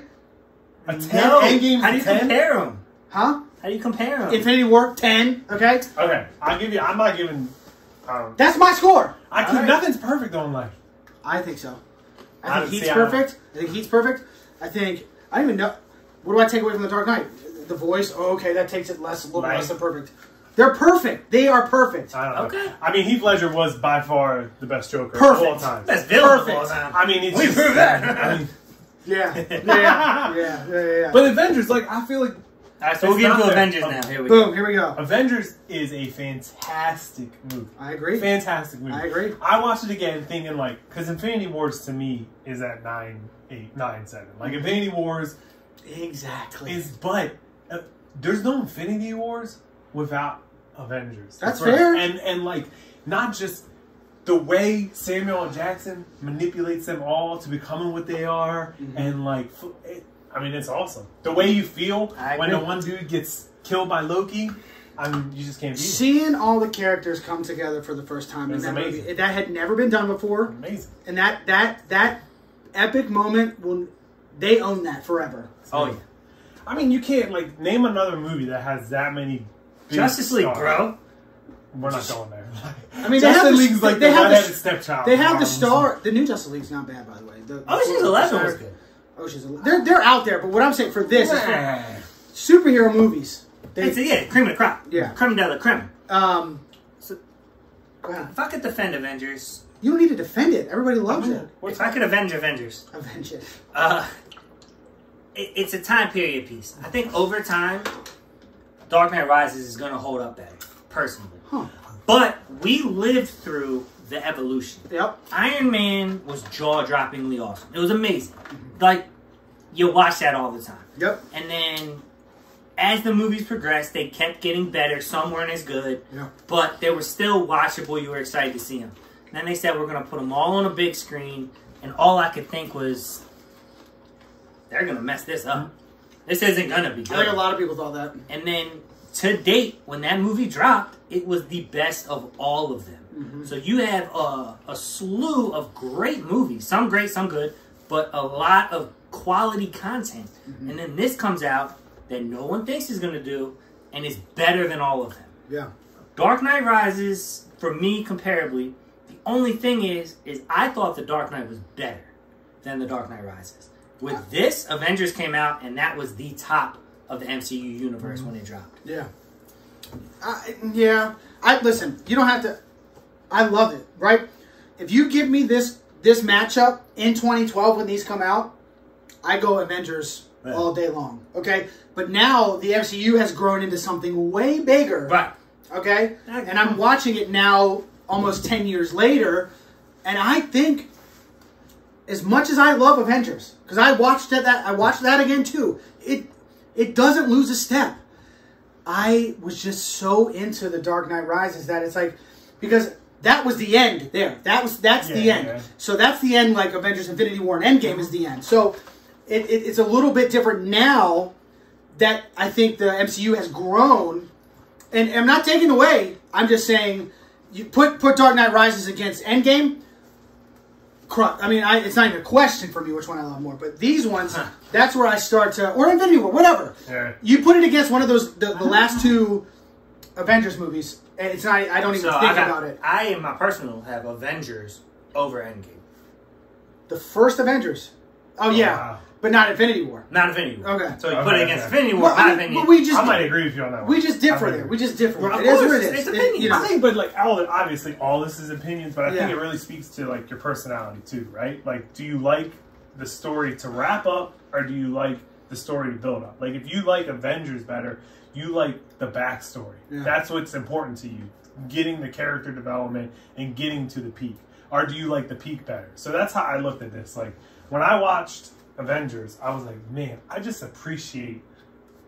A ten. no. Endgame's How do a you 10? compare them? huh? How do you compare them? Infinity War ten. Okay, Okay, I'll give you. I'm not giving. Um, that's my score. I can. Alright. Nothing's perfect on life. I think so. I I think see, Heat's I perfect. I think Heat's perfect. I think I don't even know. What do I take away from the Dark Knight? The voice. Oh, okay, that takes it less, a little Right. less than perfect. They're perfect. They are perfect. I don't know. Okay. I mean, Heath Ledger was by far the best Joker of all time. Best villain of Perfect. all time. I mean, it's We just, proved that. I mean, Yeah, yeah, yeah, yeah, yeah. yeah. but Avengers, like, I feel like All right, so we'll get not into. Avengers now. Here we Boom. go. Here we go. Avengers is a fantastic movie. I agree. Fantastic movie. I agree. I watched it again, thinking like, because Infinity Wars to me is at nine, eight, nine, seven. Like Infinity Wars Exactly. is, but uh, there's no Infinity Wars without Avengers. That's First. fair. And and like not just the way Samuel L. Jackson manipulates them all to becoming what they are, Mm-hmm. and like, it, I mean, it's awesome. The way you feel I when the one dude gets killed by Loki, I mean, you just can't beat it. Seeing all the characters come together for the first time in that amazing. movie, that had never been done before, Amazing. and that that that epic moment will they own that forever. Oh, yeah. I mean, you can't like name another movie that has that many. big Justice League, stars. bro. We're not going there. I mean, they have Justice the- League's like they the have the- stepchild. They have the star. The new Justice League's not bad, by the way. The, oh, Ocean's Eleven was good. Ocean's Eleven. They're they're out there, but what I'm saying for this is for superhero movies. It's They, a, yeah, cream of the crop. Yeah. Creme de la creme. um, So-. If I could defend Avengers, you don't need to defend it. Everybody loves it. if I could avenge Avengers, Avenge it. uh, it, it's a time period piece. I think over time, Dark Knight Rises is going to hold up better, personally. Huh. But we lived through the evolution. Yep. Iron Man was jaw-droppingly awesome. It was amazing. Like you watch that all the time. Yep. And then as the movies progressed, they kept getting better. Some weren't as good, Yeah. but they were still watchable. You were excited to see them. Then they said we're going to put them all on a big screen, and all I could think was they're going to mess this up. Mm-hmm. This isn't going to be good. I think a lot of people thought that. And then to date, when that movie dropped, it was the best of all of them. Mm-hmm. So you have a, a slew of great movies, some great, some good, but a lot of quality content. Mm-hmm. And then this comes out that no one thinks is going to do, and is better than all of them. Yeah. Dark Knight Rises, for me, comparably, the only thing is, is I thought the Dark Knight was better than the Dark Knight Rises. With this, Avengers came out, and that was the top of the MCU universe when it dropped. Yeah. I, yeah. I listen. You don't have to. I love it. Right. If you give me this this matchup in 2012 when these come out, I go Avengers Yeah. all day long. Okay. But now the MCU has grown into something way bigger. Right. Okay. And I'm watching it now, almost 10 years later, and I think. As much as I love Avengers, because I watched that, that I watched that again too. It it doesn't lose a step. I was just so into the Dark Knight Rises that it's like because that was the end there. That was that's the Yeah, end. yeah. So that's the end. Like Avengers: Infinity War and Endgame is the end. So it, it, it's a little bit different now that I think the MCU has grown. And I'm not taking away. I'm just saying you put put Dark Knight Rises against Endgame. I mean, I, it's not even a question for me which one I love more. But these ones, that's where I start to, or Infinity War, whatever. Yeah. You put it against one of those the, the uh-huh. last two Avengers movies, and it's not. I don't even So think I got, about it. I, in my personal, have Avengers over Endgame. The first Avengers. Oh yeah, oh, wow. but not Infinity War. Not Infinity War. Okay. So you Okay, put it against okay. Infinity War, Well, not I mean, Infinity well, we just I might agree with you on that one. we just differ there. We just differ. Well, of it is course, what it it's is. It- opinion. you know, I think, but like all obviously all this is opinions, but I think it really speaks to like your personality too, right? Like, do you like the story to wrap up, or do you like the story to build up? Like, if you like Avengers better, you like the backstory. Yeah. That's what's important to you, getting the character development and getting to the peak. Or do you like the peak better? So that's how I looked at this. Like when I watched Avengers, I was like, man, I just appreciate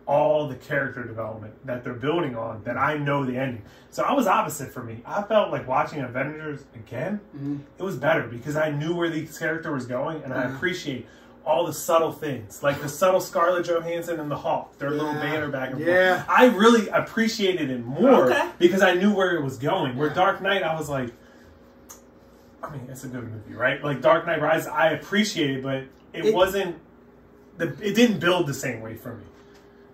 all the character development that they're building on that I know the ending. So I was opposite for me. I felt like watching Avengers again, mm-hmm. it was better because I knew where the character was going and I mm-hmm. appreciate all the subtle things. Like the subtle Scarlett Johansson and the Hawk, their little Yeah. banner back and Yeah. forth. I really appreciated it more Okay. because I knew where it was going. Where Dark Knight, I was like, I mean, it's a good movie, right? Like Dark Knight Rises, I appreciate it, but it, It- wasn't. The, it didn't build the same way for me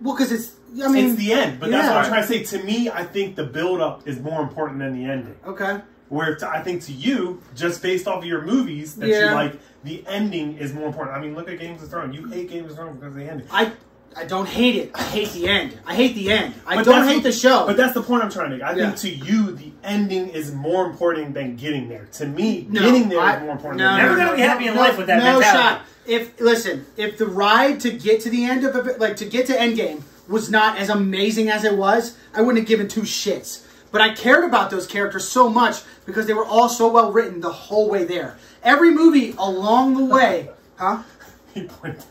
well, because it's. I mean, it's the end, but that's what I'm trying to say. To me, I think the build up is more important than the ending. Okay. Where to, I think to you, just based off of your movies that you Yeah. like, the ending is more important. I mean, look at Games of Thrones. You hate Games of Thrones because of the ending. I I don't hate it. I hate the end. I hate the end. I But don't hate what- the show. But that's the point I'm trying to make. I Yeah. think to you, the ending is more important than getting there. To me, No, getting there is I- more important. no, than Never getting gonna be happy in no, life with that no mentality. shot. If listen, if the ride to get to the end of it, like to get to Endgame, was not as amazing as it was, I wouldn't have given two shits. But I cared about those characters so much because they were all so well written the whole way there. Every movie along the way, huh? He pointed-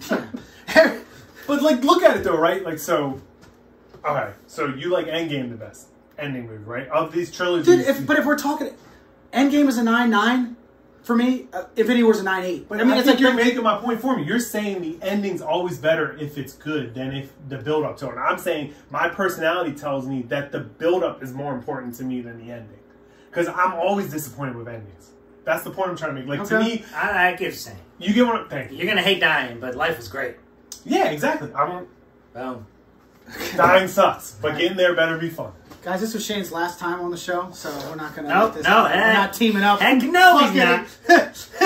But like, look at it though, right? Like, so, okay, so you like Endgame the best ending movie, right? Of these trilogies, Dude, if, but if we're talking, Endgame is a nine nine for me. Uh, Infinity War is a nine eight. But I mean, I it's think like you're you're making my point for me. You're saying the ending's always better if it's good than if the build up to it. And I'm saying my personality tells me that the build up is more important to me than the ending. Because I'm always disappointed with endings. That's the point I'm trying to make. Like to me, I, I get you're saying. you get what I'm thank you. You're gonna hate dying, but life is great. Yeah, exactly. I'm Boom. dying sucks, but getting there better be fun. Guys, this was Shane's last time on the show, so we're not gonna. No, this no, we're not teaming up. heck no, he's it.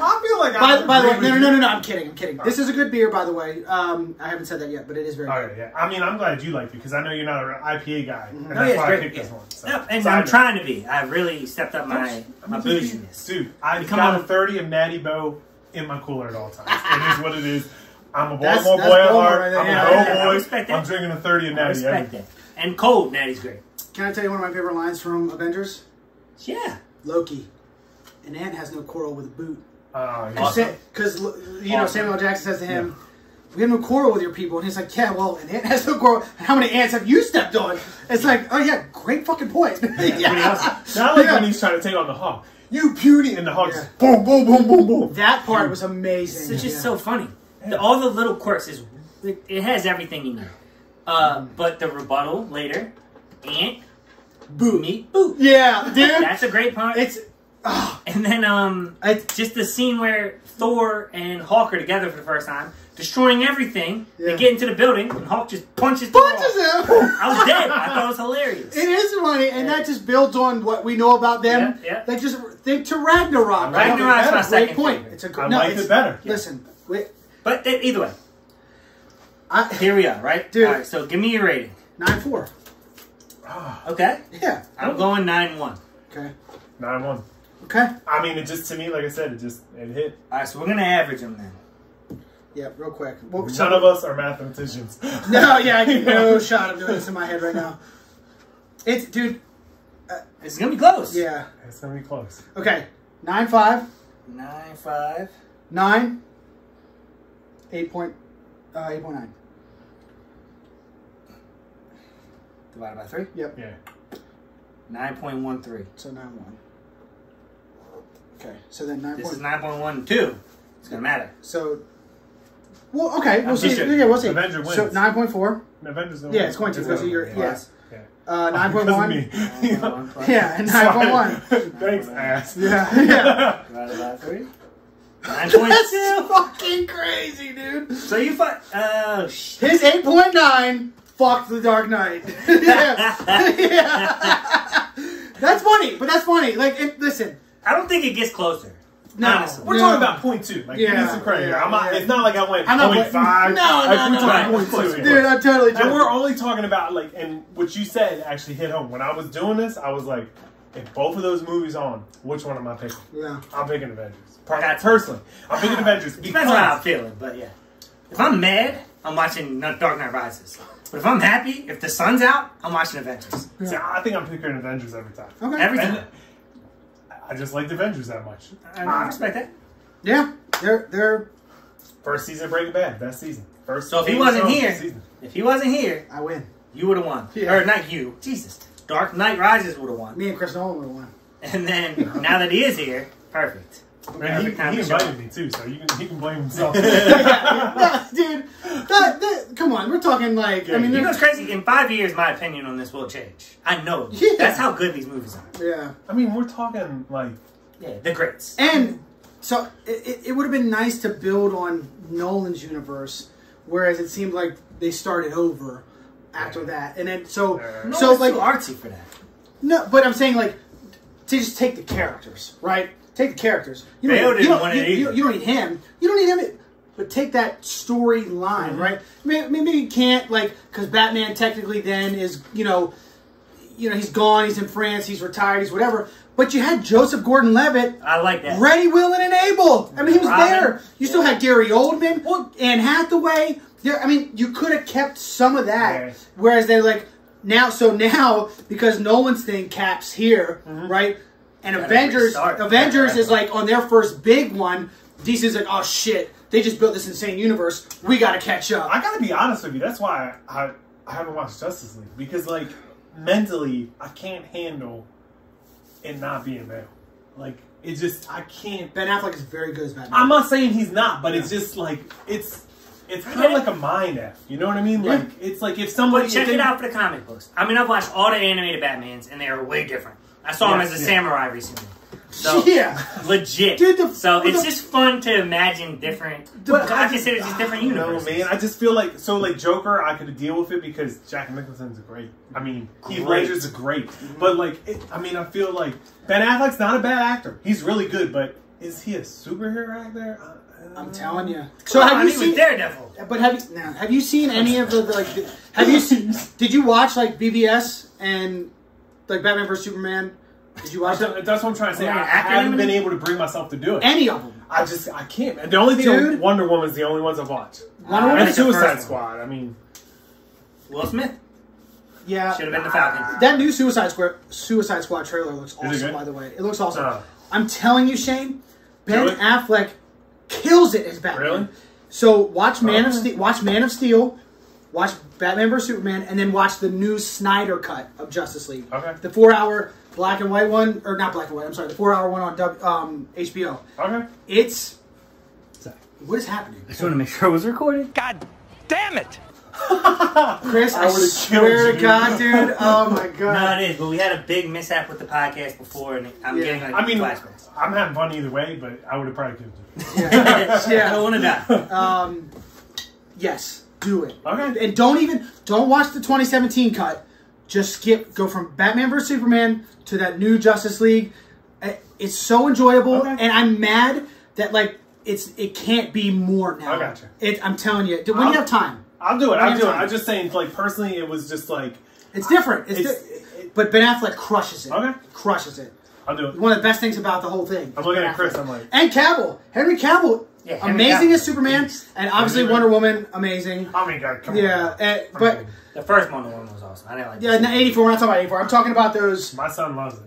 I feel like By, I by the way, no, no, no, no, no, I'm kidding, I'm kidding. This is a good beer, by the way. Um, I haven't said that yet, but it is very All good. yeah. I mean, I'm glad you like it because I know you're not an IPA guy, and No, that's yeah, why I it's picked great. this one. So. Yep, and So I I'm trying to be. I really stepped up my my bouginess. Dude, I Come got on. a 30 of Natty Boh in my cooler at all times. it is what it is. I'm a That's- Baltimore that's boy at Baltimore heart. right. I'm Yeah, a yeah, Boh yeah. I boy. respect that. I'm drinking a 30 of I Natty. respect that. And cold, Natty's great. Can I tell you one of my favorite lines from Avengers? Yeah. Loki. An ant has no quarrel with a boot. Uh, yeah. Because, you know, Awesome. Samuel Jackson says to him, we have no quarrel with your people. And he's like, yeah, well, an ant has no quarrel. How many ants have you stepped on? It's like, oh, yeah, great fucking point. yeah. Not like Yeah. when he's trying to take on the Hawk. You beauty! And the Hawk Yeah. boom, boom, boom, boom, boom. That part was amazing. It's just Yeah. so funny. The, all the little quirks is it, it has everything you need. Uh, but the rebuttal later, Ant, boo me, boo. Yeah, dude. That's a great part. it's ah, and then um, It's- just the scene where Thor and Hulk are together for the first time, destroying everything. Yeah. They get into the building, and Hulk just punches. Punches off. him. I was dead. I thought it was hilarious. It is funny, and that just builds on what we know about them. Yeah, yeah. Like just think to Ragnarok. like it Ragnarok's my Great second point. favorite. It's a good. I no, liked it's- it better. Listen, wait, But th- either way, I, here we are, right? Dude. All right, so give me your rating. nine four. Ah. Okay, Yeah. I'm going nine one. Okay. Nine one. Okay. I mean, it just to me, like I said, it just it hit. All right, so we're gonna average them then. Yeah. Real quick. What, None of us are mathematicians. No. Yeah. I get no shot of doing this in my head right now. It's dude. Uh, it's gonna be close. Yeah. It's gonna be close. Okay. Nine five. Nine five. Nine. Eight point. Uh, eight point nine. Divided by three. Yep. Yeah. Nine point one three. So nine one. Okay. So then nine This point. is nine point one two. It's gonna matter. So. Well, okay, we'll I'm see. sure. Yeah, we'll see. Avenger So wins. nine point four. Avengers. don't Yeah, it's going to, It's because gonna you're- yeah. Yeah. Uh, nine point Because of one. me. One plus Yeah, and nine point one. Thanks, ass. Yeah, yeah. Divided by three. Nine point That's two. fucking crazy, dude. So you fuck. Oh shit. His eight point nine fucked the Dark Knight. yeah, yeah. That's funny, but that's funny. Like, it, listen, I don't think it gets closer. no, Honestly. We're no. talking about point two. Like, Yeah, this is crazy. yeah, I'm not, yeah. It's not like I went I'm point went- five. No, like, no, we're no, no. point two. here. dude. I'm totally. And we're only talking about like, and what you said actually hit home. When I was doing this, I was like, if both of those movies on, which one am I picking? Yeah. I'm picking Avengers. Per- That's- personally, I'm picking Avengers Depends on how I'm feeling, but yeah. If I'm mad, I'm watching Dark Knight Rises. But if I'm happy, if the sun's out, I'm watching Avengers. See, I think I'm picking Avengers every time. Okay. Every time. I just like the Avengers that much. I, I respect that. yeah, they're they're. First season of Breaking Bad, best season. First. So if he wasn't here- season. If he wasn't here, I win. you would have won. Yeah. Or not you. Jesus. Dark Knight Rises would have won. Me and Chris Nolan would have won. And then now that he is here, perfect. Man, he, Every time he we invited me too, so you can he can blame himself. No, dude, that, that, come on, we're talking like. I mean, You know they're- crazy? In five years, my opinion on this will change. I know. Yeah. That's how good these movies are. yeah. I mean, we're talking like Yeah, the greats. And so it, it, it would have been nice to build on Nolan's universe, whereas it seemed like they started over after that. And then so Yeah. so it's like too artsy for that. no, but I'm saying like to just take the characters, right? Take the characters. You don't, you don't, you, you, you don't need him. You don't need him. But take that storyline, Mm-hmm. right? Maybe, maybe you can't like because Batman technically then is you know, you know he's gone. He's in France. He's retired. He's whatever. But you had Joseph Gordon-Levitt I like that. Ready, willing, and able. I mean, he was Robin. there. You still had Gary Oldman, well, Anne Hathaway. There, I mean, you could have kept some of that. Yeah. Whereas they're like now, so now because Nolan's thing caps here, right? And Gotta Avengers, restart. Avengers is like on their first big one. DC's like, oh shit, they just built this insane universe. We got to catch up. I gotta be honest with you. That's why I I haven't watched Justice League because like mentally I can't handle it not being male. Like it just I can't. Ben Affleck is very good as Batman. I'm not saying he's not, but it's just like it's it's kind of like a mind f. You know what I mean? Yeah. Like it's like if somebody But check they- it out for the comic books. I mean, I've watched all the animated Batmans, and they are way different. I saw him as a yeah. samurai recently. So, yeah, legit. Dude, the- so it's the- just fun to imagine different. But I I consider it's just different universes. No, universes. man. I just feel like so like Joker. I could deal with it because Jack Nicholson's great. I mean, Heath Great. Ledger's a great. But like, it, I mean, I feel like Ben Affleck's not a bad actor. He's really good, but is he a superhero actor? Uh, I'm telling you. So So have you he seen? Daredevil? But have you now? Have you seen any of the like? the- Have you seen? Did you watch like BBS and like Batman vs Superman? Did you watch That's that? that's what I'm trying to say. Yeah, I, I haven't name been able to bring myself to do it. Any of them? I just I can't. man. The only thing Dude. Wonder Woman's the only ones I've watched. Wonder Uh, Woman And Suicide first one. Squad. I mean, Will Smith Yeah. should have been the Falcon. That new Suicide Squad Suicide Squad trailer looks awesome. By the way, it looks awesome. Uh. I'm telling you, Shane, Ben Really? Affleck kills it as Batman. Really? So watch Man of Oh. Steel. Watch Man of Steel. Watch Batman vs Superman, and then watch the new Snyder cut of Justice League. Okay. The four-hour black and white one, or not black and white. I'm sorry, the four-hour one on W- um, HBO. okay. It's what is happening? I just want to make sure it was recorded. God Damn it! Chris, I, I would've swear killed to you. God, dude. Oh my God. No, it is. But we had a big mishap with the podcast before, and I'm Yeah. getting like I mean, flashbacks. I'm having fun either way, but I would have probably killed you. Yeah, I don't want to die. Um, yes, do it. Okay. And don't even don't watch the 2017 cut. Just skip. Go from Batman vs Superman to that new Justice League. It's so enjoyable, Okay. and I'm mad that like it's it can't be more now. I gotcha. It, I'm telling you, when I'll- you have time, I'll do it. I'll do it. time. I'm just saying, like personally, it was just like it's different. It's, It's- di- but Ben Affleck crushes it. Okay. crushes it. I'll do it. One of the best things about the whole thing. I'm looking Ben at Chris. I'm like, and Cavill, Henry Cavill, Yeah, amazing Cavill. as Superman, and obviously Henry- Wonder Woman, amazing. oh my god, come Yeah, on. eh, but The first Wonder Woman was awesome. I didn't like. yeah, the not 84. We're not talking about 84. I'm talking about those. My son loves it.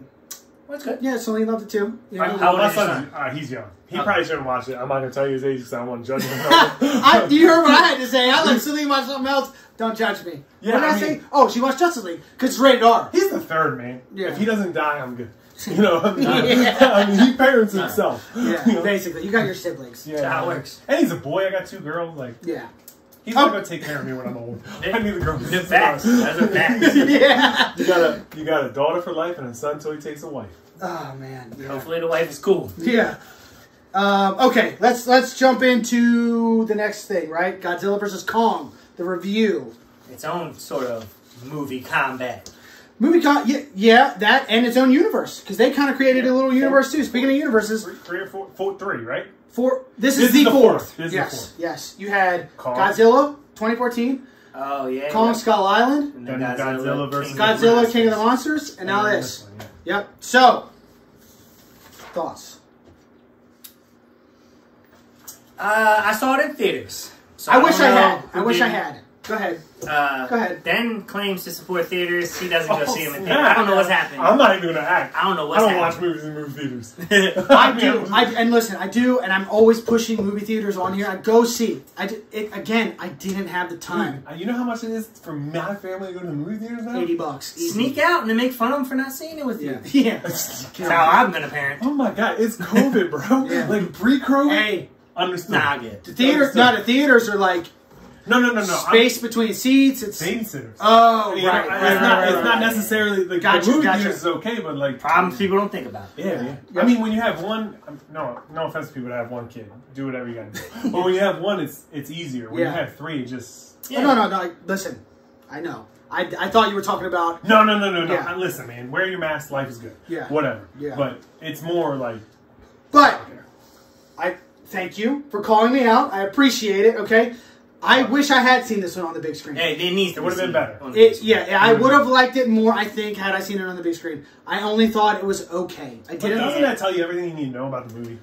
What's good? Yeah, Celine loved it too. You know? How old my is son, son? uh, he's young. He Okay. probably shouldn't watch it. I'm not gonna tell you his age because I don't want to judge him. I, you heard what I had to say. I let Celine watch something else. Don't judge me. Yeah, what did I, I say? Oh, she watched Justice League because it's rated R. he's the third man. Yeah. If he doesn't die, I'm good. You know, I mean, Yeah. I mean he parents himself. Yeah, You know? basically, you got your siblings. Yeah, That's how it works. And he's a boy. I got two girls. Like Yeah. he's Oh. gonna take care of me when I'm old. I need the girls. The facts. That's a fact. yeah. You got a you got a daughter for life and a son till he takes a wife. Oh man. Yeah. Hopefully the wife is cool. Yeah. Um, okay, let's let's jump into the next thing, right? Godzilla versus Kong, the review. Its own sort of Movie Kombat. Movie con, yeah, yeah, that and its own universe because they kind of created a little universe too. Speaking of universes, Three, three or four, four, three, right? Four. this, This is is the the fourth. fourth. This is the yes, fourth. yes. You had Kong. Godzilla 2014, Oh yeah. Kong yeah. Skull Island, And Then Godzilla versus King Godzilla the King of the Monsters. Monsters, and now this. one, yeah. Yep. So, thoughts? Uh, I saw it in theaters. So I wish I had. I wish I didn't. had. Go ahead. Uh, Go ahead. Ben claims to support theaters. He doesn't go Oh, see them in theaters. I don't know what's happening. I'm not even gonna act. I don't know what's. Happening. I don't happening. watch movies in movie theaters. I do. I, and listen, I do, and I'm always pushing movie theaters on here. I go see. I did, it again. I didn't have the time. Uh, You know how much it is for my family to go to the movie theaters now? Eighty bucks. easy. Sneak out and then make fun of them for not seeing it with you. Yeah. Yeah. That's how I'm gonna parent. Oh my god, it's COVID, bro. Yeah. Like pre-COVID. Hey, Understood. Nah, I get it. the theaters. No, the theaters are like No, no, no, no. space between seats. It's I'm babysitters. oh You know, right, it's right, not, right, right, it's not necessarily like Gotcha, the movie gotcha. is okay, but like Problems people don't think about. Yeah, yeah. I mean, when you have one, um, no, no offense to people that have one kid, do whatever you gotta do. but when you have one, it's it's easier. When Yeah. you have three, it just Oh, no, no, no. I- Listen, I know. I, I thought you were talking about. no, no, no, no, no. Yeah. Listen, man, wear your mask. Life is good. Yeah. whatever. Yeah. but it's more like But I thank you for calling me out. I appreciate it. Okay. I wish I had seen this one on the big screen. Hey, it needs to It would've been better. It, yeah, yeah, I would have liked it more. I think had I seen it on the big screen. I only thought it was okay. I didn't. doesn't that tell you everything you need to know about the movie?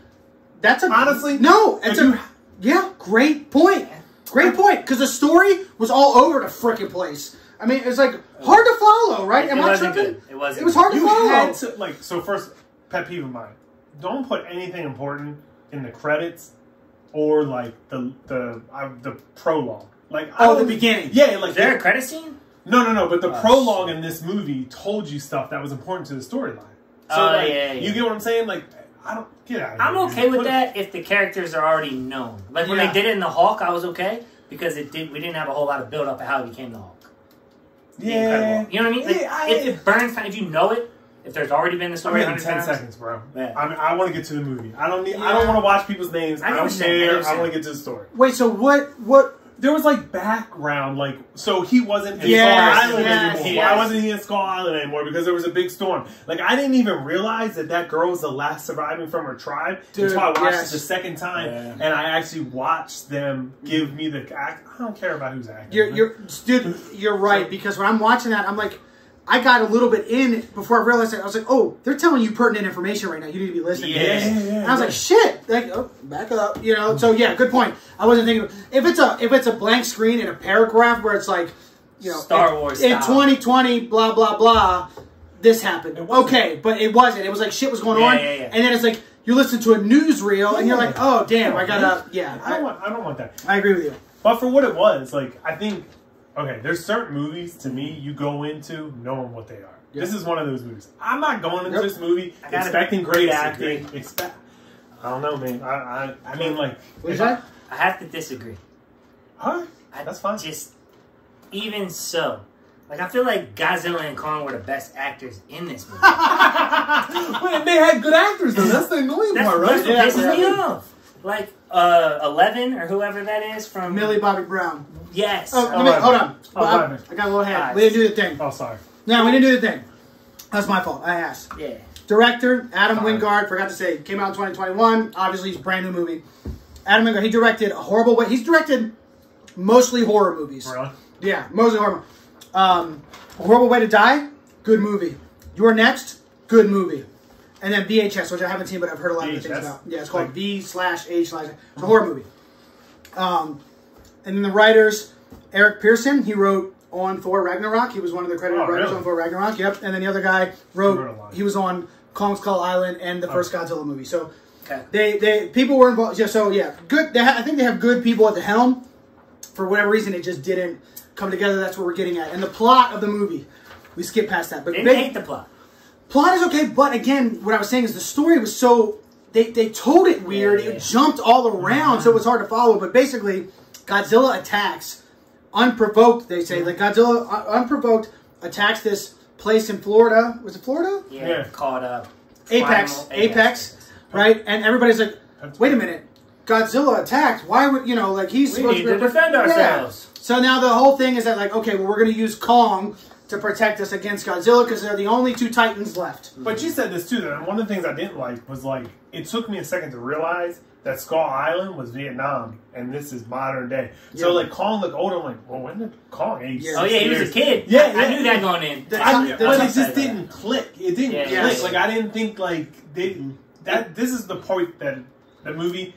That's a Honestly, no. It's a you- yeah, great point. Great point. Because the story was all over the freaking place. I mean, it was like hard to follow, right? It Am I wasn't tripping? good. It wasn't It was good. hard to You follow. had to like so. First, pet peeve of mine: don't put anything important in the credits or like the the uh, the prologue. Like I Oh, the beginning. Yeah, like Is there the- a credit scene? No, no, no. But the Oh, prologue shit. in this movie told you stuff that was important to the storyline. So, Oh, like, yeah, yeah. you get what I'm saying? Like, I don't get out. Of I'm okay dude. with Put it- that if the characters are already known. Like when Yeah. they did it in the Hulk, I was okay because it did. We didn't have a whole lot of build up of how he became the Hulk. Yeah, Incredible. You know what I mean? Like, Yeah, I- if it burns if you know it, if there's already been the I'm story a getting times, seconds, bro. Yeah. I mean, I want to get to the movie. I don't need. I don't want to watch people's names. I I, don't what you're saying. I know care. I want to get to the story. Wait, so what? What? There was like background, like so he wasn't in Yes, Skull Island yes, anymore. yes. Why wasn't he in Skull Island anymore? Because there was a big storm. Like I didn't even realize that that girl was the last surviving from her tribe Dude, until I watched yes. it the second time, Yeah. and I actually watched them give me the act. I don't care about who's acting. You're, you're, dude, you're right. Because when I'm watching that, I'm like, I got a little bit in before I realized it. I was like, oh, they're telling you pertinent information right now. You need to be listening to Yeah, this. yeah, yeah, and I was yeah. like, shit. Like, oh, back up. You know. So yeah, good point. I wasn't thinking of, if it's a if it's a blank screen in a paragraph where it's like, you know, Star in, Wars in style. 2020, blah blah blah. This happened. Okay, but it wasn't. It was like shit was going Yeah, on, yeah, yeah. and then it's like you listen to a newsreel and you're like, oh damn, I gotta. Yeah, I don't want. I don't want that. I agree with you. But for what it was, like I think, okay, there's certain movies to me you go into knowing what they are. Yeah. This is one of those movies. I'm not going into Yep. this movie expecting great acting. Expect. I don't know, man. I I, I mean, like What if is I- that? I have to disagree. Huh? I that's fine. Just even so, like I feel like Godzilla and Kong were the best actors in this movie. Wait, they had good actors though. That's the annoying That's, part, that's right? what pisses me Yeah. off. Like uh, Eleven or whoever that is from Millie Bobby Brown. Yes. Oh, let me, hold on. Oh, I. I got a little head. Alright. We didn't do the thing. Oh, sorry. No, we didn't do the thing. That's my fault. I asked. yeah. Director Adam Fine. Wingard. Forgot to say, came out in 2021. Obviously, it's a brand new movie. Adam Wingard. He directed a horrible way. He's directed mostly horror movies. Really? Yeah, mostly horror. Um, a horrible way to die. Good movie. You're next. Good movie. And then VHS, which I haven't seen, but I've heard a lot of good things VHS? about. Yeah, it's called Like- V slash H slash. It's a horror movie. Um, and then the writers, Eric Pearson, he wrote on Thor Ragnarok. He was one of the credited Oh, writers really? on Thor Ragnarok. Yep. And then the other guy wrote. He wrote. He was on Kong Skull Island and the first Godzilla movie. So Okay. they they people were involved. Yeah. So yeah, good. They ha- I think they have good people at the helm. For whatever reason, it just didn't come together. That's what we're getting at. And the plot of the movie, we skip past that. But Didn't hate the plot. Plot is okay, but again, what I was saying is the story was so they they told it weird. Yeah. It jumped all around, so it was hard to follow. But basically, Godzilla attacks unprovoked. They say like Godzilla un- unprovoked attacks this place in Florida. Was it Florida? Yeah. Yeah. Called up. Apex, Primal Apex, right? And everybody's like, That's wait a minute, Godzilla attacked. Why would you know? Like he's We supposed need to, to defend Yeah. ourselves. So now the whole thing is that like, okay, well we're gonna use Kong to protect us against Godzilla because they're the only two Titans left. But you said this too. That one of the things I didn't like was like it took me a second to realize that Skull Island was Vietnam and this is modern day. So like Kong looked older. I'm like, well, when did Kong age? Yeah. Oh yeah, he was a kid. Yeah, I, I knew that going in. The- I, Yeah. but it just didn't click. It didn't Yeah, click. yes. Like I didn't think like they that. This is the point that the movie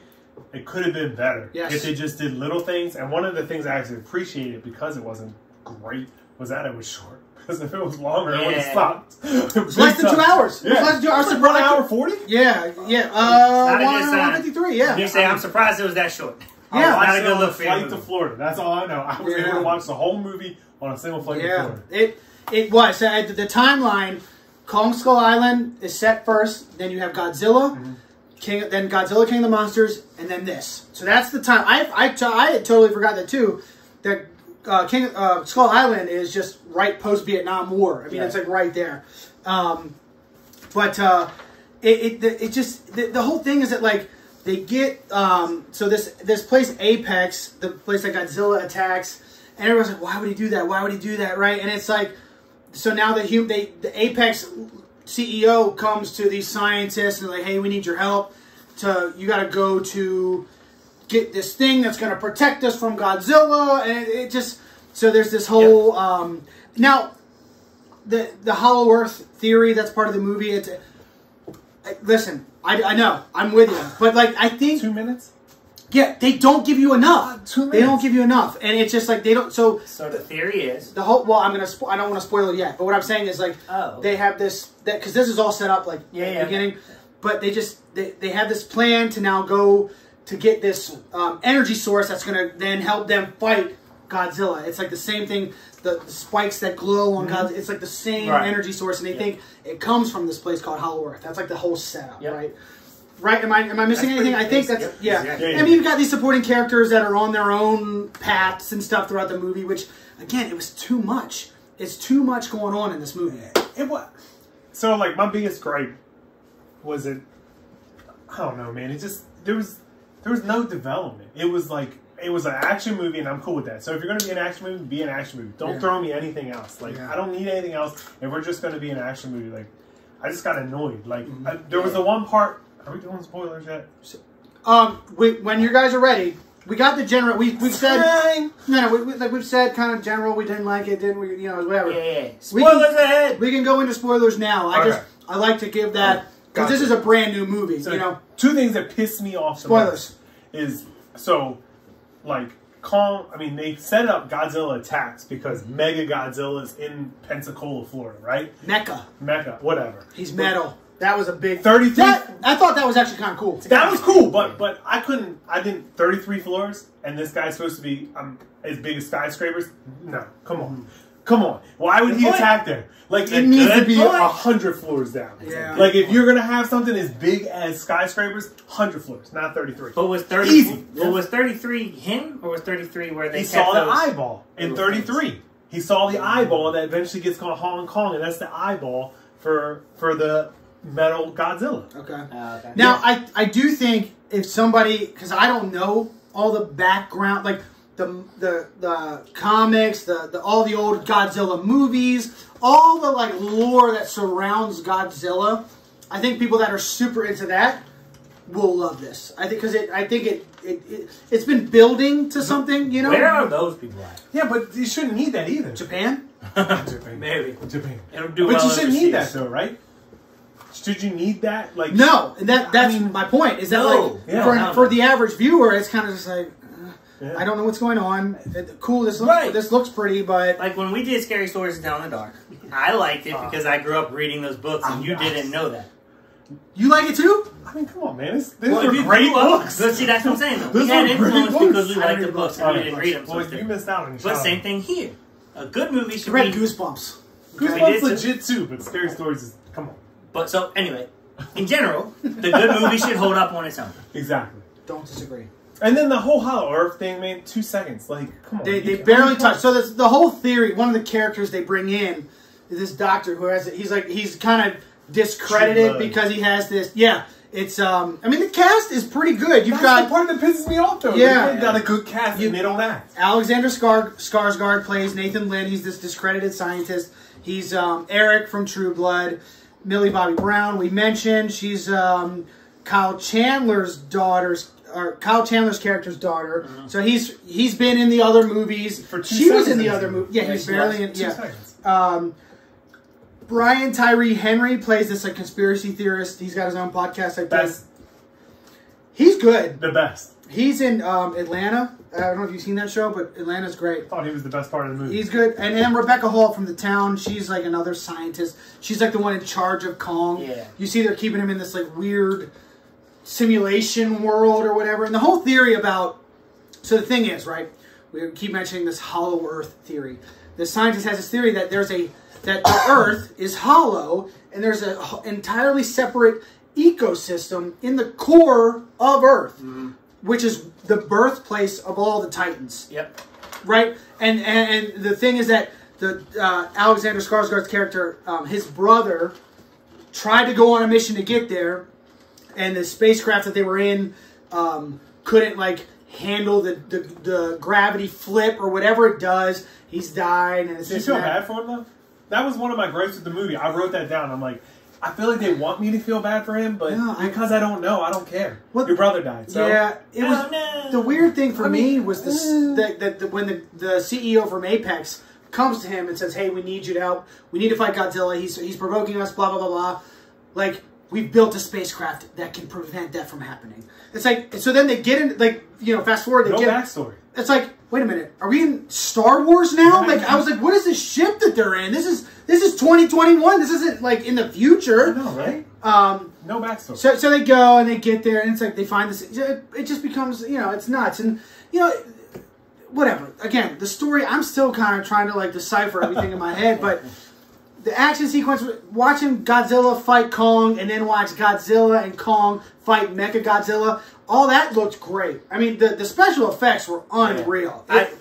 it could have been better Yes. if they just did little things. And one of the things I actually appreciated because it wasn't great was that it was short. Because if it was longer, it would have Yeah. stopped. It's less than two hours. It was Yeah, less than two hours. Like one I hour forty. Yeah, yeah. Uh, Not a good one, sign. 153, yeah. You say I'm surprised it was that short. Yeah. not a good look for your Flight to. Florida. That's all I know. I was Yeah. able to watch the whole movie on a single flight to Yeah, Florida. it it was. Uh, the, the timeline, Kong Skull Island is set first. Then you have Godzilla, Mm-hmm. King. Then Godzilla, King of the Monsters, and then this. So that's the time. I I, had totally forgot that too. That uh, King uh, Skull Island is just right post Vietnam War. I mean, Yeah. it's like right there. Um, but uh, it it, it just the, the whole thing is that like they get um, so this this place Apex, the place that Godzilla attacks, and everyone's like, why would he do that? Why would he do that? Right? And it's like, so now the they the Apex CEO comes to these scientists and like, hey, we need your help. To you got to go to get this thing that's going to protect us from Godzilla, and it, it just so there's this whole um, now the the Hollow Earth theory that's part of the movie. It's I- listen, I, I know I'm with you, but like I think Two minutes. yeah, they don't give you enough. Uh, two They don't give you enough, and it's just like they don't. So So the theory is, the whole well, I'm gonna. Spo- I don't want to spoil it yet, but what I'm saying is like Oh. they have this that because this is all set up like Yeah, at the yeah. beginning, but they just they, they have this plan to now go to get this um, energy source that's gonna then help them fight Godzilla. It's like the same thing. The, the spikes that glow on Godzilla. It's like the same Mm-hmm. Right. energy source, and they Yeah. think it comes from this place called Hollow Earth. That's like the whole setup, Yep. right? Right? Am I am I missing That's anything? I think that's Yep, yeah. exactly. Yeah, I mean, you've got these supporting characters that are on their own paths and stuff throughout the movie, which again, it was too much. It's too much going on in this movie. It was. So like my biggest gripe was it. I don't know, man. It just there was there was no development. It was like it was an action movie, and I'm cool with that. So if you're gonna be an action movie, be an action movie. Don't Yeah. throw me anything else. Like Yeah. I don't need anything else. If we're just gonna be an action movie, like I just got annoyed. Like Mm-hmm. I, there was the one part. Are we doing spoilers yet? Um, we, when you guys are ready, we got the general. We we've said Fine. no, no. We, we, like we've said, kind of general. We didn't like it, didn't we? You know, whatever. yeah, yeah. We Spoilers can- ahead. We can go into spoilers now. I Okay. just I like to give that because Gotcha. this is a brand new movie. So you know, two things that piss me off. the Spoilers. most is so like Kong. I mean, they set up Godzilla attacks because Mega Godzilla is in Pensacola, Florida, right? Mecha. Mecha, whatever. He's metal. That was a big 33 That, I thought that was actually kind of cool. That was cool, but but I couldn't. I didn't. Thirty three floors, and this guy's supposed to be um, as big as skyscrapers. No, come on. Come on, why would Good he point. attack there? Like it needs to be a hundred floors down. Yeah. Like if you're gonna have something as big as skyscrapers, hundred floors, not thirty three. But was thirty? Easy. But was thirty three him or was thirty three where they He kept saw the eyeball in thirty three. He saw the eyeball that eventually gets called Hong Kong, and that's the eyeball for for the metal Godzilla. Okay. Oh, okay. Now, I I do think if somebody because I don't know all the background, like the the the comics, the, the all the old Godzilla movies, all the like lore that surrounds Godzilla. I think people that are super into that will love this. I think because it I think it, it it it's been building to something. You know, Where are those people at? Yeah, but you shouldn't need that either. Japan. Japan. Maybe. Japan. It'll do But well you shouldn't need that though, right? Should you need that? Like No, and that that's I mean, my point. Is that no. like Yeah. for, for the average viewer, it's kind of just like. Yeah. I don't know what's going on. It- cool, this looks Right. this looks pretty, but Like when we did Scary Stories to Tell in the Dark, I liked it uh, because I grew up reading those books and you didn't know that. you like it too? I mean, come on, man. This, these Well, are you great grew up- books. But see, that's what I'm saying. Though. We Those had are great influence books. because we I liked the books books. and we Alright, didn't read them. So Well, you missed out on But same thing here. A good movie should read be. Goosebumps. Okay. Goosebumps We legit too, but Scary Stories is come on. But so anyway, in general, the good movie should hold up on its own. Exactly. Don't disagree. And then the whole Hollow Earth thing, man. Two seconds. Like, come on. They, they barely touch. So that's the whole theory. One of the characters they bring in is this doctor who has. He's like he's kind of discredited because he has this. Yeah, it's. um I mean, the cast is pretty good. You've That's the got part that pisses me off, though. Yeah. Got a good cast You- and they don't act. Alexander Skar- Skarsgård plays Nathan Lind. He's this discredited scientist. He's um, Eric from True Blood. Millie Bobby Brown, we mentioned. She's um, Kyle Chandler's daughter's or Kyle Chandler's character's daughter. So he's he's been in the other movies. For two she was in the other movie. Yeah, Yeah, he barely in. Yeah. Um, Brian Tyree Henry plays this like conspiracy theorist. He's got his own podcast. Like That's this. He's good. the best. He's in um, Atlanta. I don't know if you've seen that show, but Atlanta's great. I thought he was the best part of the movie. He's good. And then Rebecca Hall from the town, she's like another scientist. She's like the one in charge of Kong. Yeah. You see they're keeping him in this like weird simulation world or whatever. And the whole theory about so the thing is, right? We keep mentioning this hollow earth theory. The scientist has this theory that there's a that the earth is hollow and there's a h- entirely separate ecosystem in the core of earth, which is the birthplace of all the titans Yep. right? And and, and the thing is that the uh, Alexander Skarsgård's character, um, his brother, tried to go on a mission to get there, and the spacecraft that they were in um, couldn't like handle the, the the gravity flip or whatever it does. He's died, and it's Did you feel bad for him though? That was one of my gripes with the movie. I wrote that down. I'm like, I feel like they want me to feel bad for him, but No, I- because I don't know, I don't care. What- Your brother died, so Yeah, it was Oh, no. the weird thing for I me mean, was this uh, that, that, that when the, the CEO from Apex comes to him and says, "Hey, we need you to help. We need to fight Godzilla. He's he's provoking us. Blah blah blah blah." Like we've built a spacecraft that can prevent that from happening. It's like so. Then they get in like you know fast forward. They no get backstory. it's like, wait a minute, are we in Star Wars now? Like, I was like, what is this ship that they're in? This is this is 2021. This isn't like in the future. know, right? Um, No backstory. so so they go and they get there, and it's like they find this. It, it just becomes you know it's nuts, and you know whatever. Again, the story I'm still kind of trying to like decipher everything in my head, but the action sequence, watching Godzilla fight Kong, and then watch Godzilla and Kong fight Mecha Godzilla, all that looked great. I mean, the the special effects were unreal. I, It-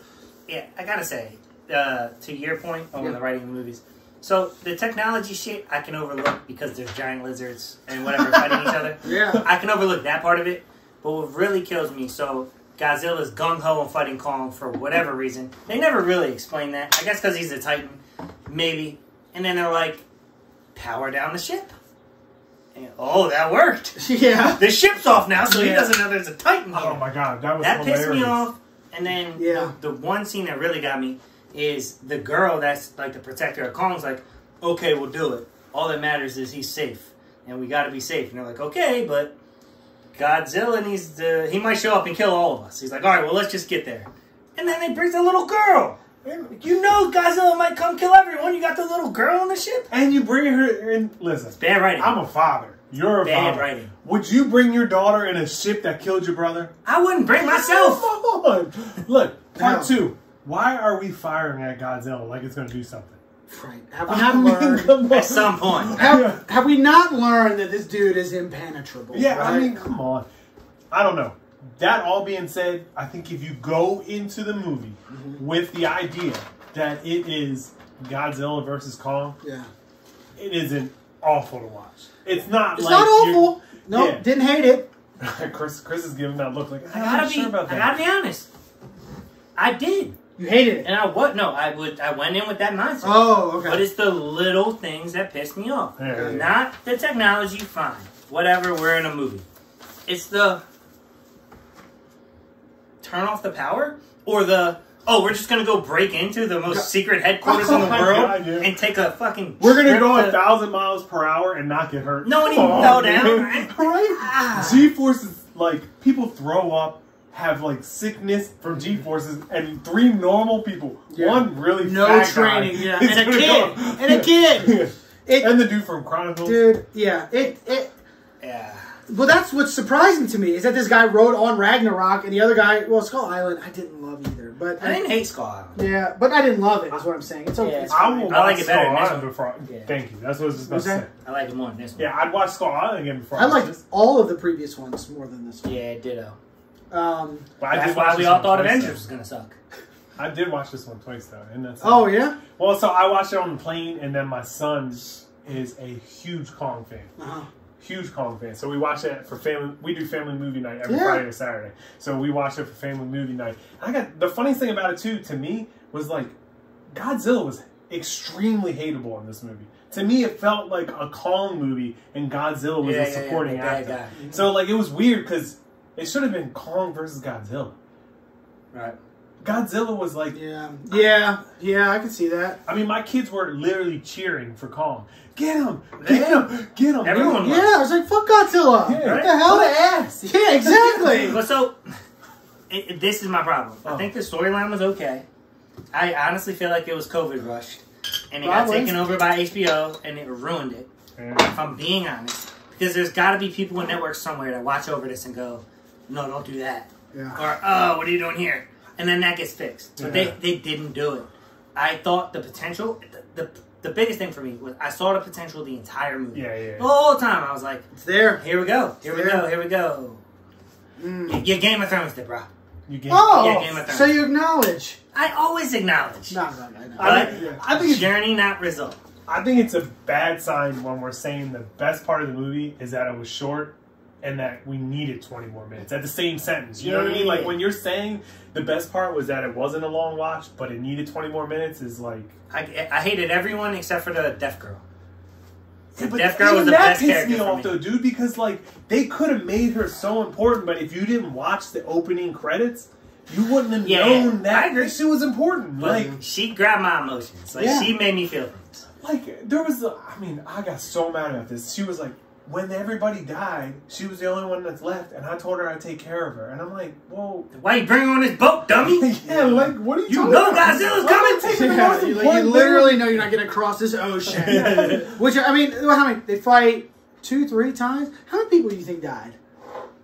yeah, I gotta say, uh, to your point on Yeah. the writing of the movies. So the technology shit I can overlook because there's giant lizards and whatever fighting each other. Yeah. I can overlook that part of it. But what really kills me, so Godzilla's gung ho on fighting Kong for whatever reason. They never really explain that. I guess because he's a Titan, maybe. And then they're like, power down the ship. And, oh, that worked. yeah. The ship's off now, so he Yeah. doesn't know there's a Titan oh here oh my god, that was that hilarious. pissed me off. And then Yeah. the, the one scene that really got me is the girl that's like the protector of Kong's like, okay, we'll do it. All that matters is he's safe, and we got to be safe. And they're like, okay, but Godzilla needs to. He might show up and kill all of us. He's like, all right, well, let's just get there. And then they bring the little girl. You know Godzilla might come kill everyone. You got the little girl on the ship. And you bring her in. Listen, Bad writing. I'm a father. You're a Bad father. writing. Would you bring your daughter in a ship that killed your brother? I wouldn't bring myself. Come on. Look, part No. two. why are we firing at Godzilla like it's going to do something? Right. Have we not learned? At some point. Have, have we not learned that this dude is impenetrable? Yeah, I mean, come on. I don't know. That all being said, I think if you go into the movie Mm-hmm. with the idea that it is Godzilla versus Kong, yeah. it isn't awful to watch. It's not. It's like not awful. No, Yeah. didn't hate it. Chris, Chris is giving that look like I I'm gotta not be. sure about that. I gotta be honest. I did, You hated it. and I what? No, I would. I went in with that mindset. Oh, okay. But it's the little things that piss me off. Yeah, yeah, yeah. Not the technology, fine. Whatever, we're in a movie. It's the turn off the power or the oh, we're just gonna go break into the most secret headquarters in the world God, yeah. and take a fucking We're gonna trip go a thousand miles per hour and not get hurt. No one Come even on, fell man. down, right? right? G forces like people throw up, have like sickness from G forces, and three normal people, Yeah. one really no fat training. guy, Yeah, is and a gonna kid. And a kid. It, and the dude from Chronicles. dude. Yeah. It. It. Yeah. Well, that's what's surprising to me is that this guy wrote on Ragnarok, and the other guy, well, Skull Island, I didn't love either. But I didn't hate Skull Island. Yeah, but I didn't love it. Is what I'm saying. It's okay. Yeah. It's I fine. will I like watch it better Skull than Island before. Yeah. Thank you. That's what I was just about What's to say. I like it more than this one. Yeah, I'd watch Skull Island again before. I watched liked this. all of the previous ones more than this one. Yeah, ditto. Um, But I That's did why watch we all thought Avengers was gonna suck. I did watch this one twice though, and that's oh yeah. Well, so I watched it on the plane, and then my son is a huge Kong fan. Uh-huh. Huge Kong fan. So we watch it for family. We do family movie night every Yeah. Friday or Saturday. So we watch it for family movie night. I got the funniest thing about it too. To me, was like Godzilla was extremely hateable in this movie. To me, it felt like a Kong movie, and Godzilla was Yeah, a yeah, yeah, supporting bad actor. guy. So like it was weird because it should have been Kong versus Godzilla. Right. Godzilla was like Yeah. Yeah. Yeah. I can see that. I mean, my kids were literally cheering for Kong. Get him! Get him! Get him! Everyone man. was. Yeah. I was like, fuck Godzilla. Yeah. What the hell? What an ass! Yeah. Exactly. Well, so it, it- this is my problem. I Oh. think the storyline was okay. I honestly feel like it was COVID rushed, and it Probably. got taken over by HBO, and it ruined it. Yeah. If I'm being honest, because there's got to be people in networks somewhere that watch over this and go, "No, don't do that," Yeah. or "Oh, what are you doing here?" And then that gets fixed. But Yeah. they they didn't do it. I thought the potential. The, the the biggest thing for me was I saw the potential the entire movie. Yeah, yeah. The whole time I was like, It's there. "Here we go, here we Yeah. go, here we go." Mm. You Game of Thrones did, bro. You get. Oh, Yeah, Game of Thrones. so you acknowledge? I always acknowledge. No, no, no, no. I But think, I think journey, not result. I think it's a bad sign when we're saying the best part of the movie is that it was short and that we needed 20 more minutes at the same sentence. You know what I mean? Like when you're saying the best part was that it wasn't a long watch, but it needed 20 more minutes is like. I, I hated everyone except for the deaf girl. The But deaf girl was the that best pissed character me off me. though, dude, because like they could have made her so important, but if you didn't watch the opening credits, you wouldn't have Yeah, known I that she was important. But like, she grabbed my emotions. Like Yeah. she made me feel things. like there was, a, I mean, I got so mad about this. She was like, when everybody died, she was the only one that's left, and I told her I'd take care of her, and I'm like, whoa. Why you bring her on this boat, dummy? Yeah, like what are you? You talking know about? Godzilla's I'm coming! not taking the Yeah, most you, like, you literally know you're not getting across this ocean. Which I mean, how many? They fight two, three times. How many people do you think died?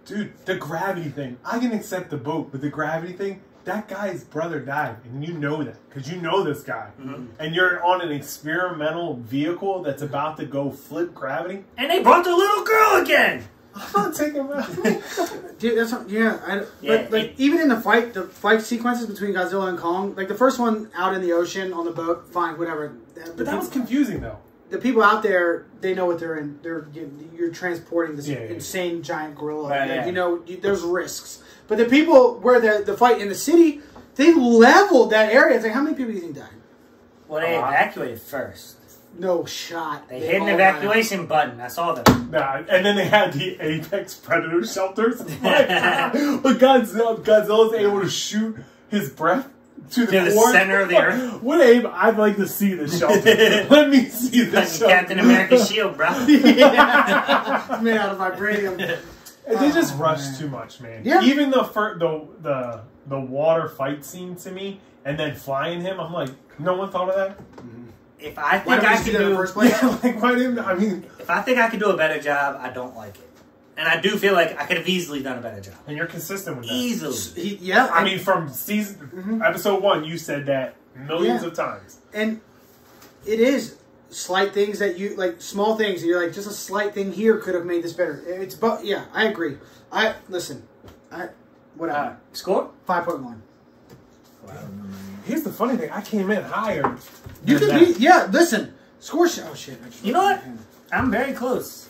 Dude, the gravity thing. I can accept the boat, but the gravity thing. That guy's brother died, and you know that because you know this guy, Mm-hmm. and you're on an experimental vehicle that's about to go flip gravity. And they brought the little girl again. I'm not taking that. Dude, that's not, yeah. I, Yeah, but like it- even in the fight, the fight sequences between Godzilla and Kong, like the first one out in the ocean on the boat, fine, whatever. The, But that was confusing though. the people out there, they know what they're in. They're you're transporting this Yeah, yeah, yeah. insane giant gorilla. Right, yeah. You know, you, there's risks. But the people where the the fight in the city, they leveled that area. It's like how many people do you think died? Well, they Uh, evacuated first. No shot. They hit an all died. evacuation button. I saw them. Nah, and then they had the apex predator shelters. but Godzilla, Godzilla's able to shoot his breath to the, To the center of the earth. What Abe? I'd like to see the shelter. Let me see the Like shelter. Captain America's shield, bro. yeah. It's made out of vibranium. They just Oh, rushed man. too much, man. Yeah. Even the fir- the the the water fight scene to me, and then flying him, I'm like, no one thought of that. If I think did I we could see that in the do, first place? Yeah, like why didn't I mean? if I think I could do a better job, I don't like it. And I do feel like I could have easily done a better job. And you're consistent with that. Easily. He, yeah, I and- mean, from season mm-hmm. episode one, you said that millions Yeah. of times. and it is slight things that you like, small things. You're like, just a slight thing here could have made this better. It's but yeah, I agree. I listen. I whatever. Uh, score? Five point one. wow. Here's the funny thing: I came in higher. You than can be yeah. Listen, score. Sh- oh shit. You know what? I'm very close.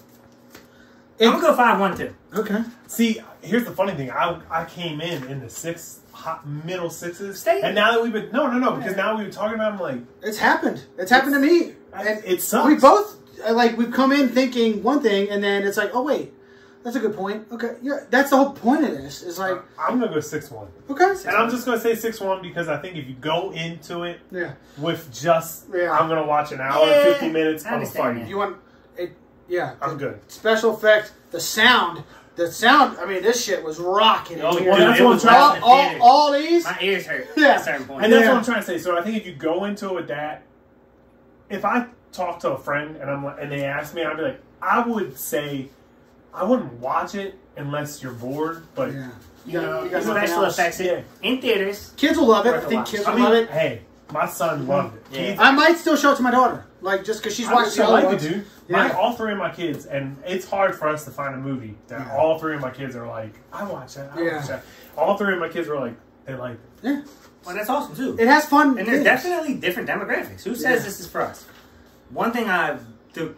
It- I'm gonna go five one two. Okay. See, here's the funny thing: I I came in in the six hot middle sixes, Stay. and now that we've been no no no because now we've been talking about I'm like It's happened. It's happened to me. And it sucks. We both uh, like we've come in thinking one thing, and then it's like, oh wait, that's a good point. Okay, yeah, that's the whole point of this. Is like, I'm gonna go six one, okay, and I'm just gonna say six one because I think if you go into it yeah. with just Yeah. I'm gonna watch an hour Yeah, and fifty minutes I of a understand fight. You want it? Yeah, I'm good. special effects, the sound, the sound. I mean, this shit was rocking. Oh, in yeah, that's what I'm trying- all, all, all these. My ears hurt Yeah. at a certain point. And that's Yeah. what I'm trying to say. So I think if you go into it with that, if I talk to a friend and I'm like, and they ask me, I'd be like, I would say, I wouldn't watch it unless you're bored. But Yeah, You got- know, you got special effects Yeah. in theaters. Kids will love it. I think watch. kids I will mean, love it. hey, my son loved it. Yeah. I might still show it to my daughter, like just because she's I watched still like ones. it, dude. Yeah. My, all three of my kids, and it's hard for us to find a movie that Yeah. all three of my kids are like, I watch that, I Yeah. watch that. All three of my kids were like, they like it. Yeah, Well, that's awesome too. it has fun. And there's definitely different demographics. Who says Yeah. this is for us? One thing I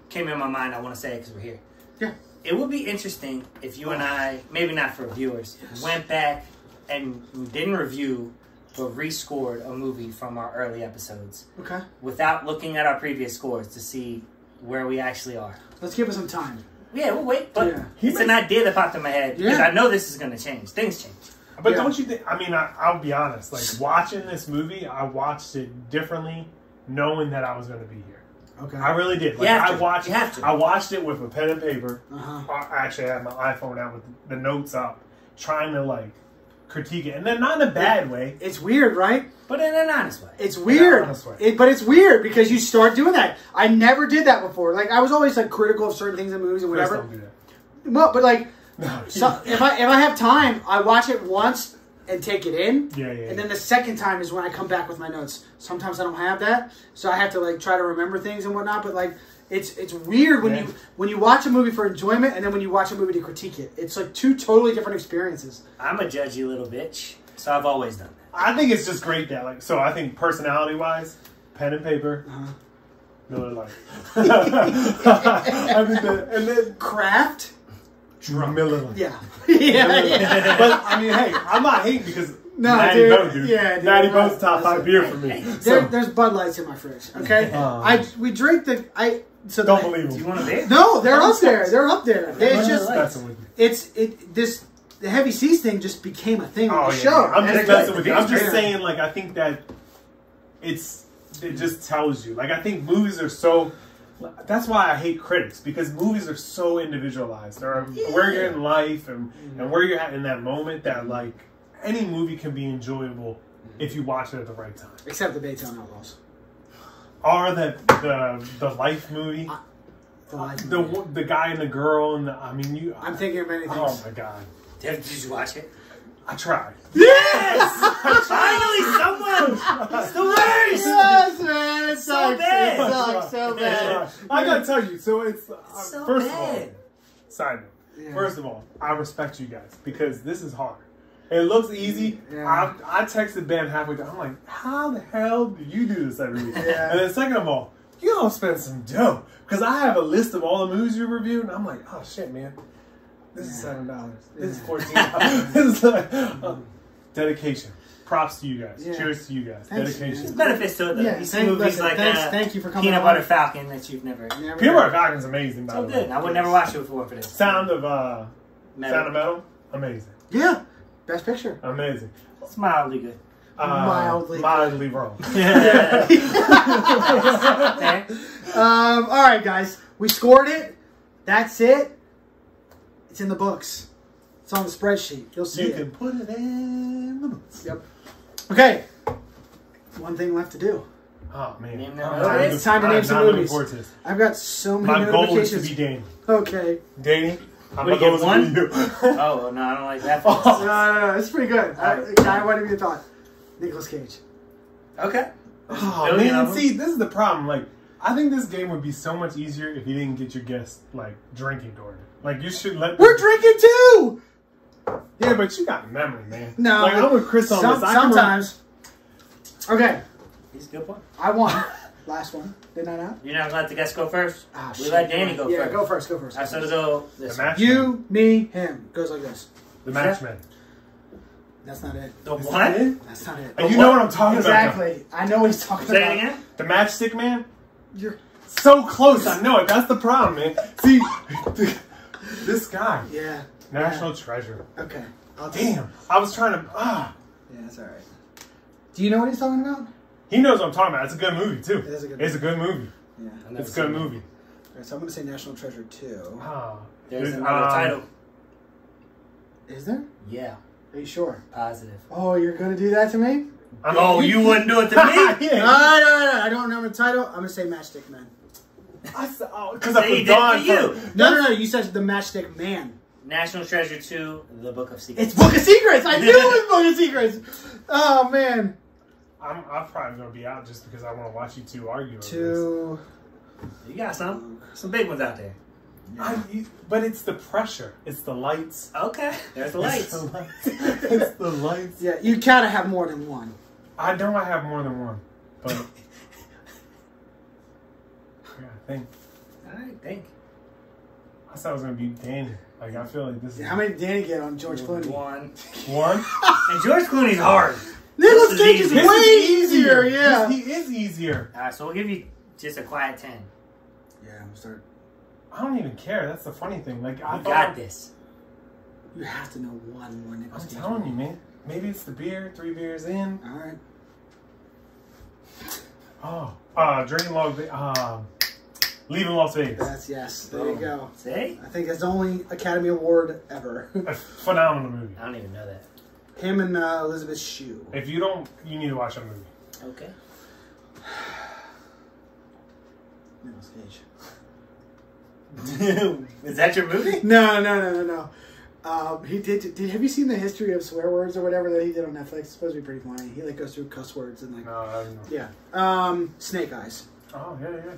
came in my mind, I want to say because we're here. Yeah. It would be interesting if you and I, maybe not for viewers, Yes. went back and didn't review but rescored a movie from our early episodes Okay, without looking at our previous scores to see where we actually are. let's give it some time. Yeah, we'll wait. But Yeah. It's an idea that popped in my head because Yeah. I know this is going to change. Things change. But Yeah. don't you think? I mean, I, I'll be honest. Like watching this movie, I watched it differently, knowing that I was going to be here. Okay. I really did. Like, I watched. You have to. I watched it with a pen and paper. Uh-huh. I actually had my iPhone out with the notes up, trying to like critique it, and then not in a bad way. It's weird, right? But in an honest way. It's weird. honest way. It, but it's weird because you start doing that. I never did that before. Like I was always like critical of certain things in movies and whatever. don't do that. Well, but like No, so, if I if I have time, I watch it once and take it in. Yeah, yeah, And then the second time is when I come back with my notes. Sometimes I don't have that, so I have to like try to remember things and whatnot. But like, it's it's weird when Yeah. you when you watch a movie for enjoyment and then when you watch a movie to critique it. It's like two totally different experiences. I'm a judgy little bitch, so I've always done that. I think it's just great that like. So I think personality wise, pen and paper. Uh-huh. Miller Lite. I think that, and then Craft, Miller Lite. yeah, yeah, yeah. But I mean, hey, I'm not hating because No, Natty dude. Boh, dude. Yeah, dude. Natty Boh's top five beer for me. There, So there's Bud Lights in my fridge. Okay, Oh. I we drink the I so don't the- believe Do you want a beer? No, they're up there. They're up there. It's just messing it's it this the heavy seas thing just became a thing on Oh the yeah, show. I'm And just messing good. with you. I'm just Yeah. saying, like, I think that it's it just tells you. Like, I think movies are so. That's why I hate critics because movies are so individualized. Or where you're in life and and mm-hmm. where you're at in that moment. That like any movie can be enjoyable mm-hmm. if you watch it at the right time. Except the Baytown Outlaws. Or the the the life movie, The life the movie. the guy and the girl, and the, I mean you. I'm thinking of many oh things. Oh my god, Did, did you watch it? I tried. Yes! Finally, someone! It's the worst! Yes, man, it So sucks. bad. It sucks so bad. I gotta tell you. So it's uh, so first of all, side note. Yeah. First of all, I respect you guys because this is hard. It looks easy. Yeah. I, I texted Ben halfway through. I'm like, how the hell do you do this every week? Yeah. And then second of all, you don't spend some dough because I have a list of all the movies you reviewed, and I'm like, oh shit, man, this is seven dollars. This is fourteen. dollars. this is like, uh, dedication. Props to you guys. Yeah. Cheers to you guys. Thanks, dedication. There's benefits to it, though. Yeah, you see thank- movies listen, like thanks- uh, thank you for coming Peanut on. Butter Falcon that you've never. Never- Peanut Butter Falcon's amazing. By So the way. good. I would never watch it if it weren't for this. Sound of uh, Metal. Sound of Metal, amazing, Yeah, best picture. amazing. It's mildly good. Uh, Mildly. mildly wrong. Okay. Um, all right, guys, we scored it. That's it. It's in the books. It's on the spreadsheet. You'll see You it. can put it in the books. Yep. Okay. One thing left to do. Oh man, Name I'm them not movies. looking- It's time to I'm name some not movies. to this. I've got so many My goal is to be Danny. okay. Danny, I'm What, not you get going to one? you. Oh no, I don't like that. Oh, no, no, no, no, it's pretty good. Uh, I, I wasn't even thought. Nicolas Cage. Okay. Oh Billion man, of them. see, this is the problem. Like, I think this game would be so much easier if you didn't get your guests like drinking during it. Like, you should let. We're drinking too. Yeah, but you got memory, man. No, like I'm with Chris on some- this. I can rem- sometimes. Okay, He's a good one. I won. Last one, didn't I not? You're not gonna let the guest go first. Ah, we shit. let Danny go yeah, first. go first. Go first. I Go said to first. go. the match. You, me, him. Goes like this. the matchman. That's not it. the Is what? that it? That's not it. And you know what I'm talking about. Exactly. I know what he's talking Say about. it again. The matchstick man. You're, So close. I know it. That's the problem, man. See, this guy, yeah. national treasure. Okay. I'll take Damn, I was trying to. Ah, Yeah, that's all right. Do you know what he's talking about? he knows what I'm talking about. It's a good movie too. It is a good It's a good movie. Yeah. I've It's a good seen it. movie. All right, so I'm gonna say National Treasure two. Oh. There's There's, another um, title. Is there? Yeah, Are you sure? positive. Oh, you're gonna do that to me? I mean, Oh, you wouldn't do it to me? yeah. No, no, no. I don't remember the title. I'm gonna say Matchstick Man. Because I Say he put did Dawn for you. No, no, no. You said the Matchstick Man. National Treasure 2, The Book of Secrets. It's Book of Secrets. I knew it was Book of Secrets. Oh man. I'm, I'm probably gonna be out just because I want to watch you two argue. over Two. You got some. Some big ones out there. this. I, you- but it's the pressure. It's the lights. Okay, there's the lights. It's the lights. it's the lights. Yeah, you gotta have more than one. I know I have more than one, but yeah, I think Alright, think. I thought it was gonna be Danny. Like I feel like this is How many did Danny get on George Clooney? One. one. And George Clooney's hard. Nicolas This is Cage is way is easier. Yeah. This- he is easier. Alright, so we'll give you just a quiet 10. Yeah, I'm start. I don't even care. That's the funny thing. Like I You thought, got this. You have to know one more Nicolas I'm Cage. telling you, man. Maybe it's the beer. Three beers in. All right. Oh, uh, drinking Las Vegas. Uh, leaving Las Vegas. That's yes. There you go. See? I think it's the only Academy Award ever. A phenomenal movie. I don't even know that. Him and uh, Elizabeth Shue. If you don't, you need to watch that movie. Okay. Nicolas Cage. Is that your movie? No, no, no, no, no. Um, he did, did. Have you seen the history of swear words or whatever that he did on Netflix? It's supposed to be pretty funny. He like goes through cuss words and like. No, I don't know. Yeah. Um, Snake Eyes. Oh yeah, yeah.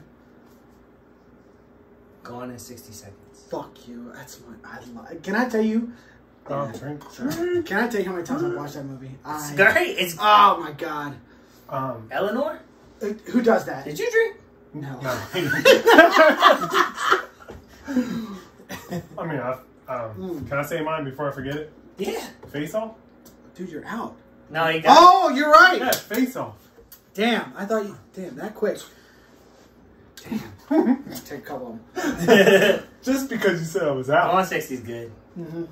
Gone in 60 seconds. Fuck you. That's my. I love. Can I tell you? Oh, Yeah. drink. Sorry. Can I tell you how many times I've watched that movie? It's I, great. It's Oh my god. Um, Eleanor? Uh, Who does that? Did you drink? No. no. I mean, I, um, Mm. can I say mine before I forget it? Yeah. Face off. Dude, you're out. No, you got Oh, you're right. Yeah, face off. Damn, I thought you. Damn, that quick. Damn. Take a couple of them. it. Just because you said I was Gone out. 60 is good. Mm-hmm.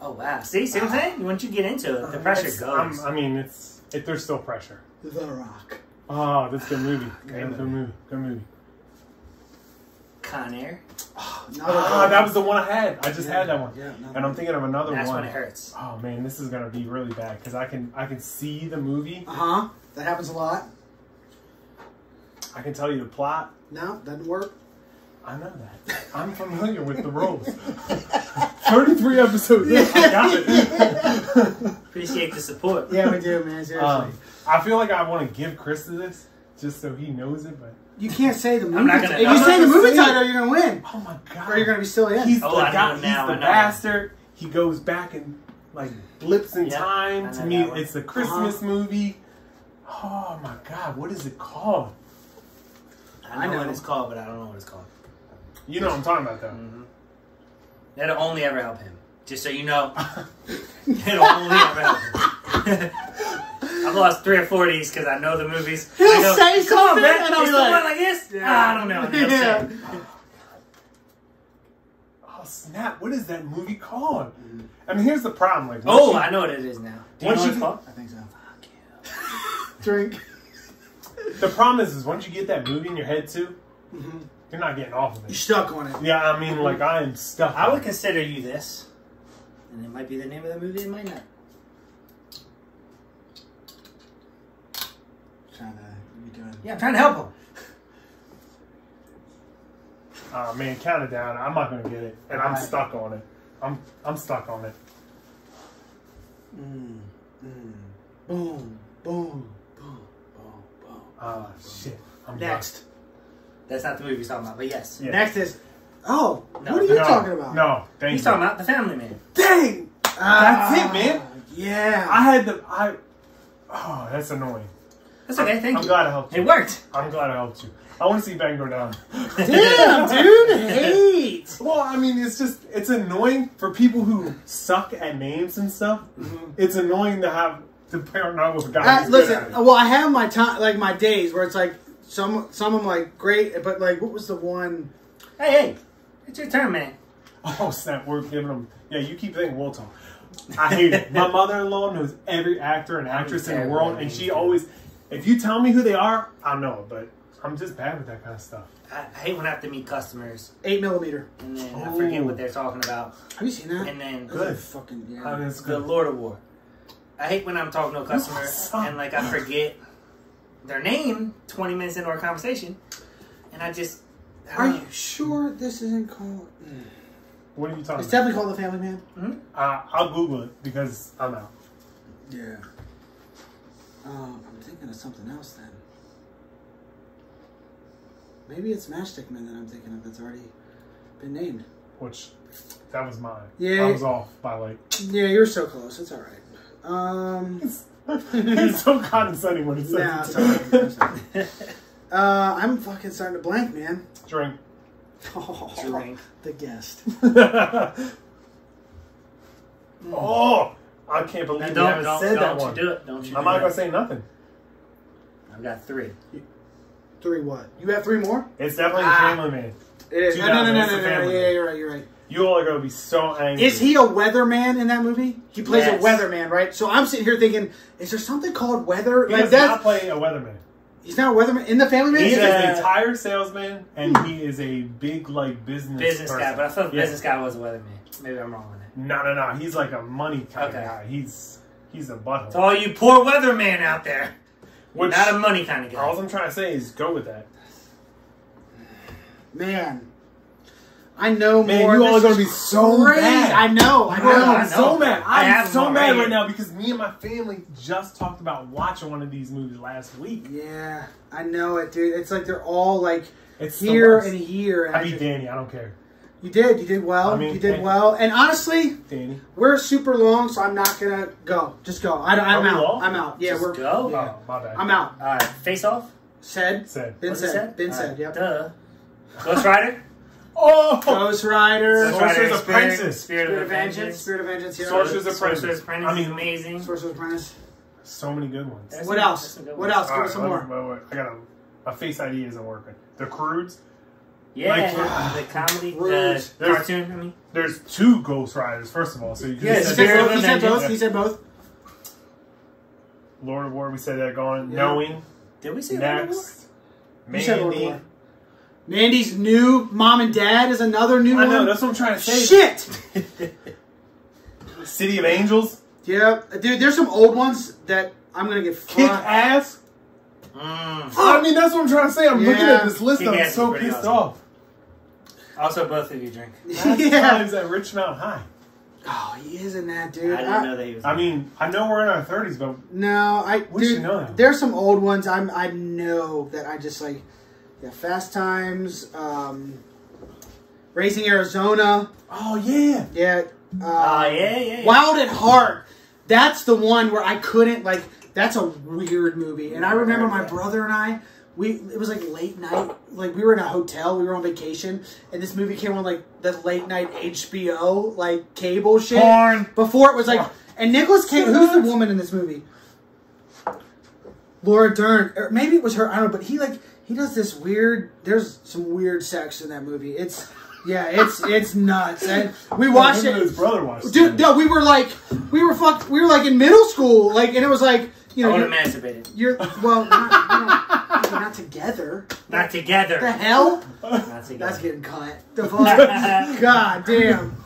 Oh, wow. See, see what I'm saying? Once you get into it, the pressure goes. I'm, I mean, it's it, there's still pressure. The Rock. Oh, that's a good movie. Great Yeah, good movie. Good movie. Con Air. Another Ah, that was the one I had. I just Yeah, had that one. yeah, another and I'm thinking of another That's one. when it hurts. Oh man, this is gonna be really bad because I can I can see the movie. Uh huh. That happens a lot. I can tell you the plot. No, doesn't work. I know that. I'm familiar with the roles. 33 episodes. in, I got it. Appreciate the support. Yeah, we do, man. Seriously. Um, I feel like I want to give Chris to this just so he knows it, but you can't say the movie. not gonna- if you say the movie title, you're gonna win, oh my god, or you're gonna be still in. he's Oh, the I know guy, him now, he's the I know. bastard. He goes back and like blips in Yeah, time. To me, it's a Christmas Uh-huh. movie. Oh my god, what is it called? I know, I what it's called, but I don't know what it's called. You know what I'm talking about though. Mm-hmm. That'll only ever help him. Just so you know. It'll only ever help him. I've lost three or four of these because I know the movies. He'll I go, say Come on, something, man. and I'll be like- like this? Ah, I don't know. And he'll say Yeah. Oh snap! What is that movie called? I mean, here's the problem. Like, Oh, once I know what it is now. Do you know what you it's called? I think so. Fuck you. Drink. The problem is, is once you get that movie in your head too, Mm-hmm. you're not getting off of it. You're stuck on it. Yeah, I mean, like I am stuck. I would it. consider you this. And it might be the name of the movie, it might not. Trying to be doing. Yeah, I'm trying to help him. Oh man, count it down. I'm not gonna get it, and I'm Alright. stuck on it. I'm I'm stuck on it. Mm, mm. Boom, boom, boom, boom, boom. Ah, shit. I'm Next. That's not the movie he's talking about, but yes. Yeah. Next is. Oh, No. what are you no, talking about? No, thank He's you. talking about The Family Man. Dang! That's Ah, it, man. Yeah. I had the I. Oh, that's annoying. That's okay, thank you. I'm glad I helped you. It worked. I'm glad I helped you. I want to see Bang go down. Damn, dude, hate. Well, I mean, it's just it's annoying for people who suck at names and stuff. It's annoying to have to pair not with a guy. Who's good listen, at it. well, I have my time, like my days where it's like some some of them like great, but like what was the one? Hey, hey. It's your turn, man. Oh snap! We're giving them. Yeah, you keep thinking we'll talk. I hate it. My mother-in-law knows every actor and actress in the world, and she always. If you tell me who they are, I know. But I'm just bad with that kind of stuff. I, I hate when I have to meet customers Eight millimeter. and then I forget Ooh. what they're talking about. Have you seen that? And then Good. Fucking I mean, it's the good. Lord of War. I hate when I'm talking to a customer and like I forget their name 20 minutes into our conversation, and I just Are you sure this isn't called? What are you talking It's about? definitely called The Family Man. Uh, I'll Google it because I'm out. Yeah. Um, I'm thinking of something else then. Maybe it's Matchstick Men that I'm thinking of that's already been named. Which that was mine. Yeah. I was off by like. Yeah, you're so close. It's all right. Um, it's so condescending when it says. nah, it's all right. It's. Uh, I'm fucking starting to blank, man. Drink. Drink. the guest. oh, I can't believe Now, you don't haven't don't, said that don't you one. do it. Don't you I'm do not it. gonna say nothing. I've got three. Three what? You have three more? It's definitely Ah. the Family Man. It is. No, no, no, 2000, no, it's no, the no, no. Family Yeah, Man. you're right. You're right. You all are gonna be so angry. Is he a weatherman in that movie? He plays Yes. a weatherman, right? So I'm sitting here thinking, is there something called weather? He like does that? not play a weatherman. He's not a weatherman in the Family Man. He is Yeah. a tire salesman, and hmm. he is a big like business Business guy, but I thought the Yeah. business guy was a weatherman. Maybe I'm wrong on that. No, no, no. He's like a money kind Okay. of guy. He's he's a butthole. To all you poor weatherman out there, Which not a money kind of guy. all I'm trying to say is go with that. Man, I know Man, more. you all are gonna be so crazy. mad. I know. I know. I I'm so mad. I'm so mad right right now because me and my family just talked about watching one of these movies last week. Yeah, I know it, dude. It's like they're all like It's here and here. And I I beat just- Danny. I don't care. you did. You did well. I mean, you did hey. well. And honestly, Danny. we're super long, so I'm not gonna go. Just go. I, I'm we out. long? I'm out. Yeah, Just we're go? Yeah. Oh, my bad. I'm out. All right, face off. Said. Said. Been What's said. said? Been All said. right, Yep. Duh. Ghost Rider. Oh, Ghost Rider. Sorcerer's Rider, Spirit, Apprentice. Spirit, Spirit of of Vengeance. Vengeance. Spirit of Vengeance. Yeah. Sorcerer's Apprentice. Apprentice I mean- is amazing. Sorcerer's Apprentice. so many good ones. That's What some- else? that's some good What ones. else? Give All us some more. wait, wait, wait. I got a, a face ID isn't working. The Croods. Yeah, Like- the comedy, Roots. the cartoon. I There's two Ghost Riders. First of all, so you can Yeah, he said Spirit both. of He said both. Vengeance. He said both. Lord of War. We said that going. Yeah. Knowing did we see that? next. You said Lord of Mandy. War. Mandy's new mom and dad is another new one. I one. know. That's what I'm trying to say. Shit. City of Angels. Yeah, dude. There's some old ones that I'm gonna get Kick fucked. ass. Mm. I mean, that's what I'm trying to say. I'm looking at this list. Kick I'm so pissed awesome. off. Also, both of you drink. Last yeah. times at Ridgemont High. Oh, he is in that, dude. I didn't I- know that he was. I mean, I know we're in our 30s, but No, I We dude, should know that. There's some old ones. I'm I know that I just like. Yeah, Fast Times, um, Raising Arizona. oh yeah, Yeah. Uh, Oh, yeah, yeah, yeah. Wild at Heart. That's the one where I couldn't like. That's a weird movie, and I remember my brother and I. We it was like late night, like we were in a hotel, we were on vacation, and this movie came on like the late night HBO like cable shit. Porn. Before it was like, and Nicolas Cage. Who's the woman in this movie? Laura Dern, or maybe it was her. I don't know, but he like he does this weird. There's some weird sex in that movie. It's yeah, it's it's nuts, and we watched Him and it. His brother watched Dude, it. no, we were like, we were fucked. We were like in middle school, like, and it was like, you know, would have you're, masturbated. you're well, not, you know, not together. Not together. The hell? Not together. That's getting cut. The fuck? God damn.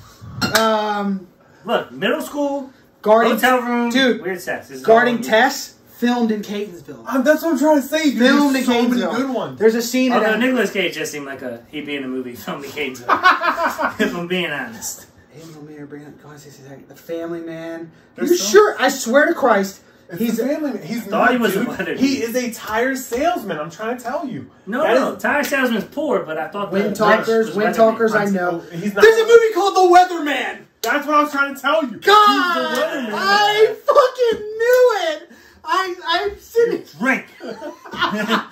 Um, Look, middle school, guarding, hotel room, dude, weird sex. Guarding all- Tess filmed in Catonsville. Um, that's what I'm trying to say. Dude. Filmed in There's so many good ones. There's a scene Although that. Nicolas Cage just seemed like a he'd be in a movie filmed in Catonsville. if I'm being honest. David Lemire, Brandon, God, this is the Family Man. There's you so- sure? I swear to Christ, He's he's a family man. He's Thought not, he was dude. a butter. He is a tire salesman. I'm trying to tell you. No, That no, is- Tire Salesman's poor, but I thought Wind Talkers. Wind Talkers. I know. he's not- There's a movie called The Weatherman. That's what I was trying to tell you. God, He's the weatherman. I fucking knew it. I I'm sitting. Drink. Damn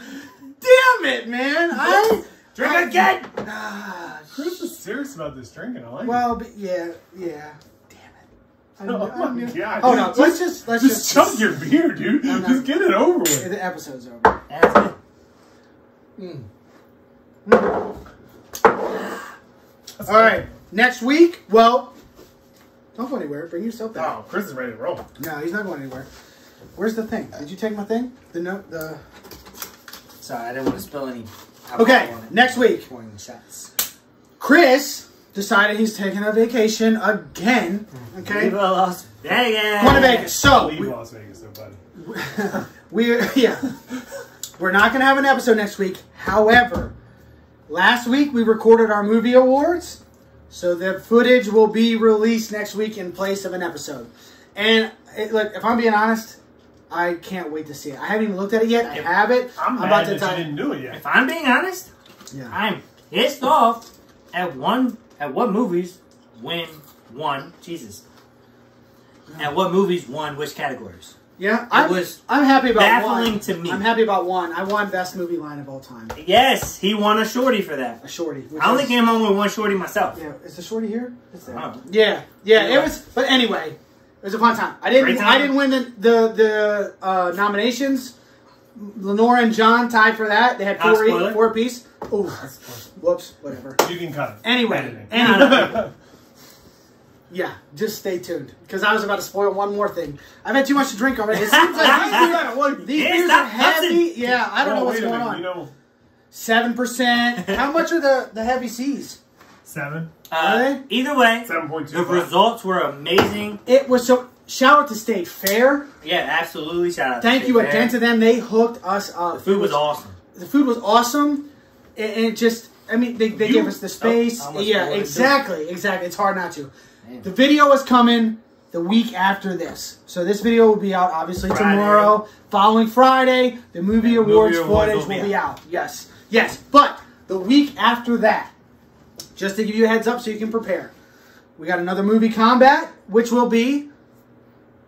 it, man. I Drink again. ah, Chris is serious about this drinking. I like well, but yeah, yeah. Damn it. I, it. Oh I my knew- god. Oh no, let's just let's Just just, chug your beer, dude. I'm not- Just get it over with. The episode's over. That's it. All right, next week. Well, don't go anywhere. Bring yourself back. Oh, Chris is ready to roll. No, he's not going anywhere. Where's the thing? Did you take my thing? The note. The Sorry, I didn't want to spill any. okay. Next week, Pouring shots. Chris decided he's taking a vacation again. Mm-hmm. Okay, Viva Las Vegas. going to Vegas. So Leave we, Las Vegas, though, buddy. we yeah, we're not going to have an episode next week. However, last week we recorded our movie awards, so the footage will be released next week in place of an episode. And it, look, if I'm being honest, I can't wait to see it. I haven't even looked at it yet. I have it. I'm, mad about to tell you didn't do it yet. If I'm being honest, Yeah. I'm pissed off at one at what movies win one Jesus. At what movies won which categories? Yeah, I'm, was I'm happy about baffling one. to me. I'm happy about one. I won best movie line of all time. Yes, he won a shorty for that. A shorty. I only is- came home with one shorty myself. Yeah, is the shorty here? It's there. Oh. Yeah, yeah. Anyway. It was, but anyway, was a fun time. I didn't. Time. I didn't win the the, the uh, nominations. Lenora and John tied for that. They had four four apiece. Oh, whoops. Whatever. You can cut it. Anyway, anyway. Yeah, just stay tuned because I was about to spoil one more thing. I've had too much to drink already. It seems like these beers are heavy. Yeah, I don't Oh, know what's going minute, on. You know, Seven percent. How much are the the Heavy Seas? seven, Uh, Really? either way, seven point two. the results were amazing. It was so. Shout out to State Fair. Yeah, absolutely. Shout out. Thank to you Fair. again to them. They hooked us up. The food It was awesome. The food was awesome, and and it just. I mean, they, they You- gave us the space. I almost yeah, spoiled it, exactly, exactly. It's hard not to. Damn. The video is coming the week after this, so this video will be out obviously Friday. tomorrow. Following Friday, the movie Yeah, movie awards awards footage will will be be out. Yes, yes. But the week after that, just to give you a heads up so you can prepare, we got another Movie Kombat, which will be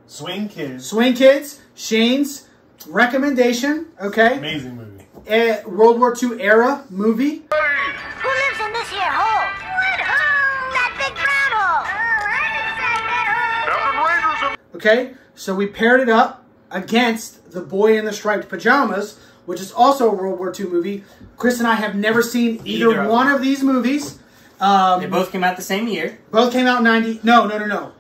Swing Kids. Swing Kids, Shane's recommendation. Okay, Amazing movie. Eh, World War II era movie. Who lives in this here hole? What hole? That big brown hole. Oh, I'm inside that hole. Okay, so we paired it up against The Boy in the Striped Pajamas, which is also a World War II movie. Chris and I have never seen either, Either one of these movies. Um, They both came out the same year. both came out in 90. No, no, no, no.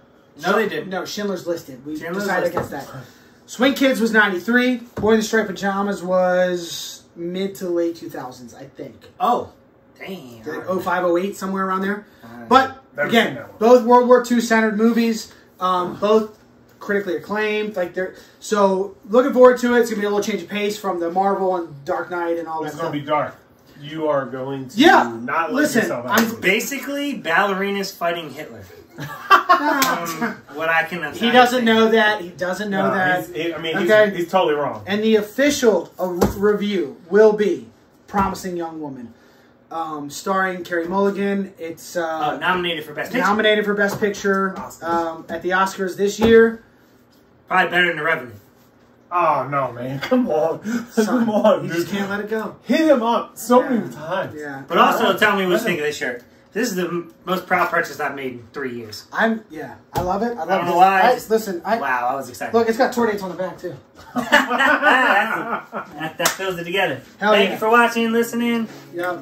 No, they didn't. No, Schindler's Listed. We Schindler's decided Listed. against that. Swing Kids was 93. Boy in the Striped Pajamas was mid to late 2000s, I think. Oh, damn. Like 05, 08, somewhere around there. Alright. But again, both World War II centered movies, um, both critically acclaimed. Like they're so looking forward to it. It's gonna be a little change of pace from the Marvel and Dark Knight and all It's that gonna stuff. be dark. You are going to Yeah, not let listen, yourself out. I'm- Basically, ballerinas fighting Hitler. Um, what I can. he doesn't know that. He doesn't know No, that. he's- he- I mean, Okay. he's, he's totally wrong. And the official uh, review will be "Promising Young Woman," um, starring Carey Mulligan. It's uh, Oh, nominated for best picture. nominated for Best Picture um, at the Oscars this year. Probably better than the Revenant. Oh no, man! Come on, Son, come on, you dude. just can't let it go. Hit him up so Yeah. many times. Yeah, But also, uh, tell me what you think of this shirt. This is the most proud purchase I've made in three years. I'm yeah, I love it. I love I don't this. know why, I I, just- listen, I Wow, I was excited. look. It's got tour dates on the back too. that, that fills it together. Hell Thank yeah. you for watching and listening. Yep.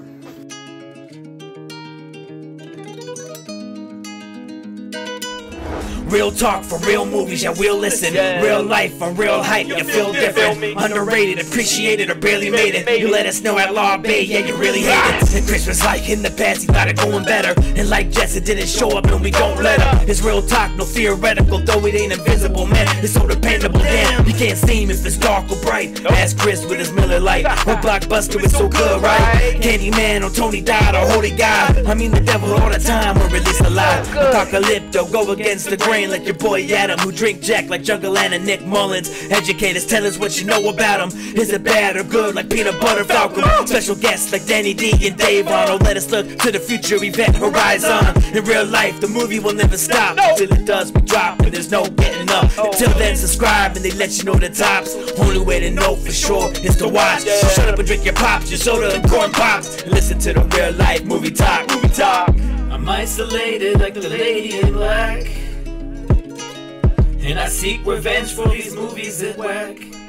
Real talk for real movies, yeah, we'll listen. Real life on real hype, you feel different. Underrated, appreciated, or barely made it. You let us know at Law Bay, yeah, you really hate it. And Christmas like in the past, he thought it going better. And like Jess, it didn't show up, and we don't let up. It's real talk, no theoretical, though it ain't invisible, man. It's so dependable, damn. You can't see him if it's dark or bright. Ask Chris with his Miller Lite. Or Blockbuster, is so good, right? Candyman or Tony Dodd or Holy God. I mean the devil all the time will release a lie. Apocalypto, go against the grain like your boy Adam, who drink Jack like Jungle and Nick Mullins. Educators tell us what you know about him. Is it bad or good like peanut butter falcon? Special guests like Danny D and Dave Arnold. Let us look to the future, event horizon. In real life, the movie will never stop. Till it does, we drop, and there's no getting up. Oh. Until then, subscribe and they let you know the tops. Only way to know for sure is to watch. So shut up and drink your pops, your soda and corn pops. And listen to the real life movie talk. Movie talk. I'm isolated like the lady in black. And I seek revenge for these movies that whack.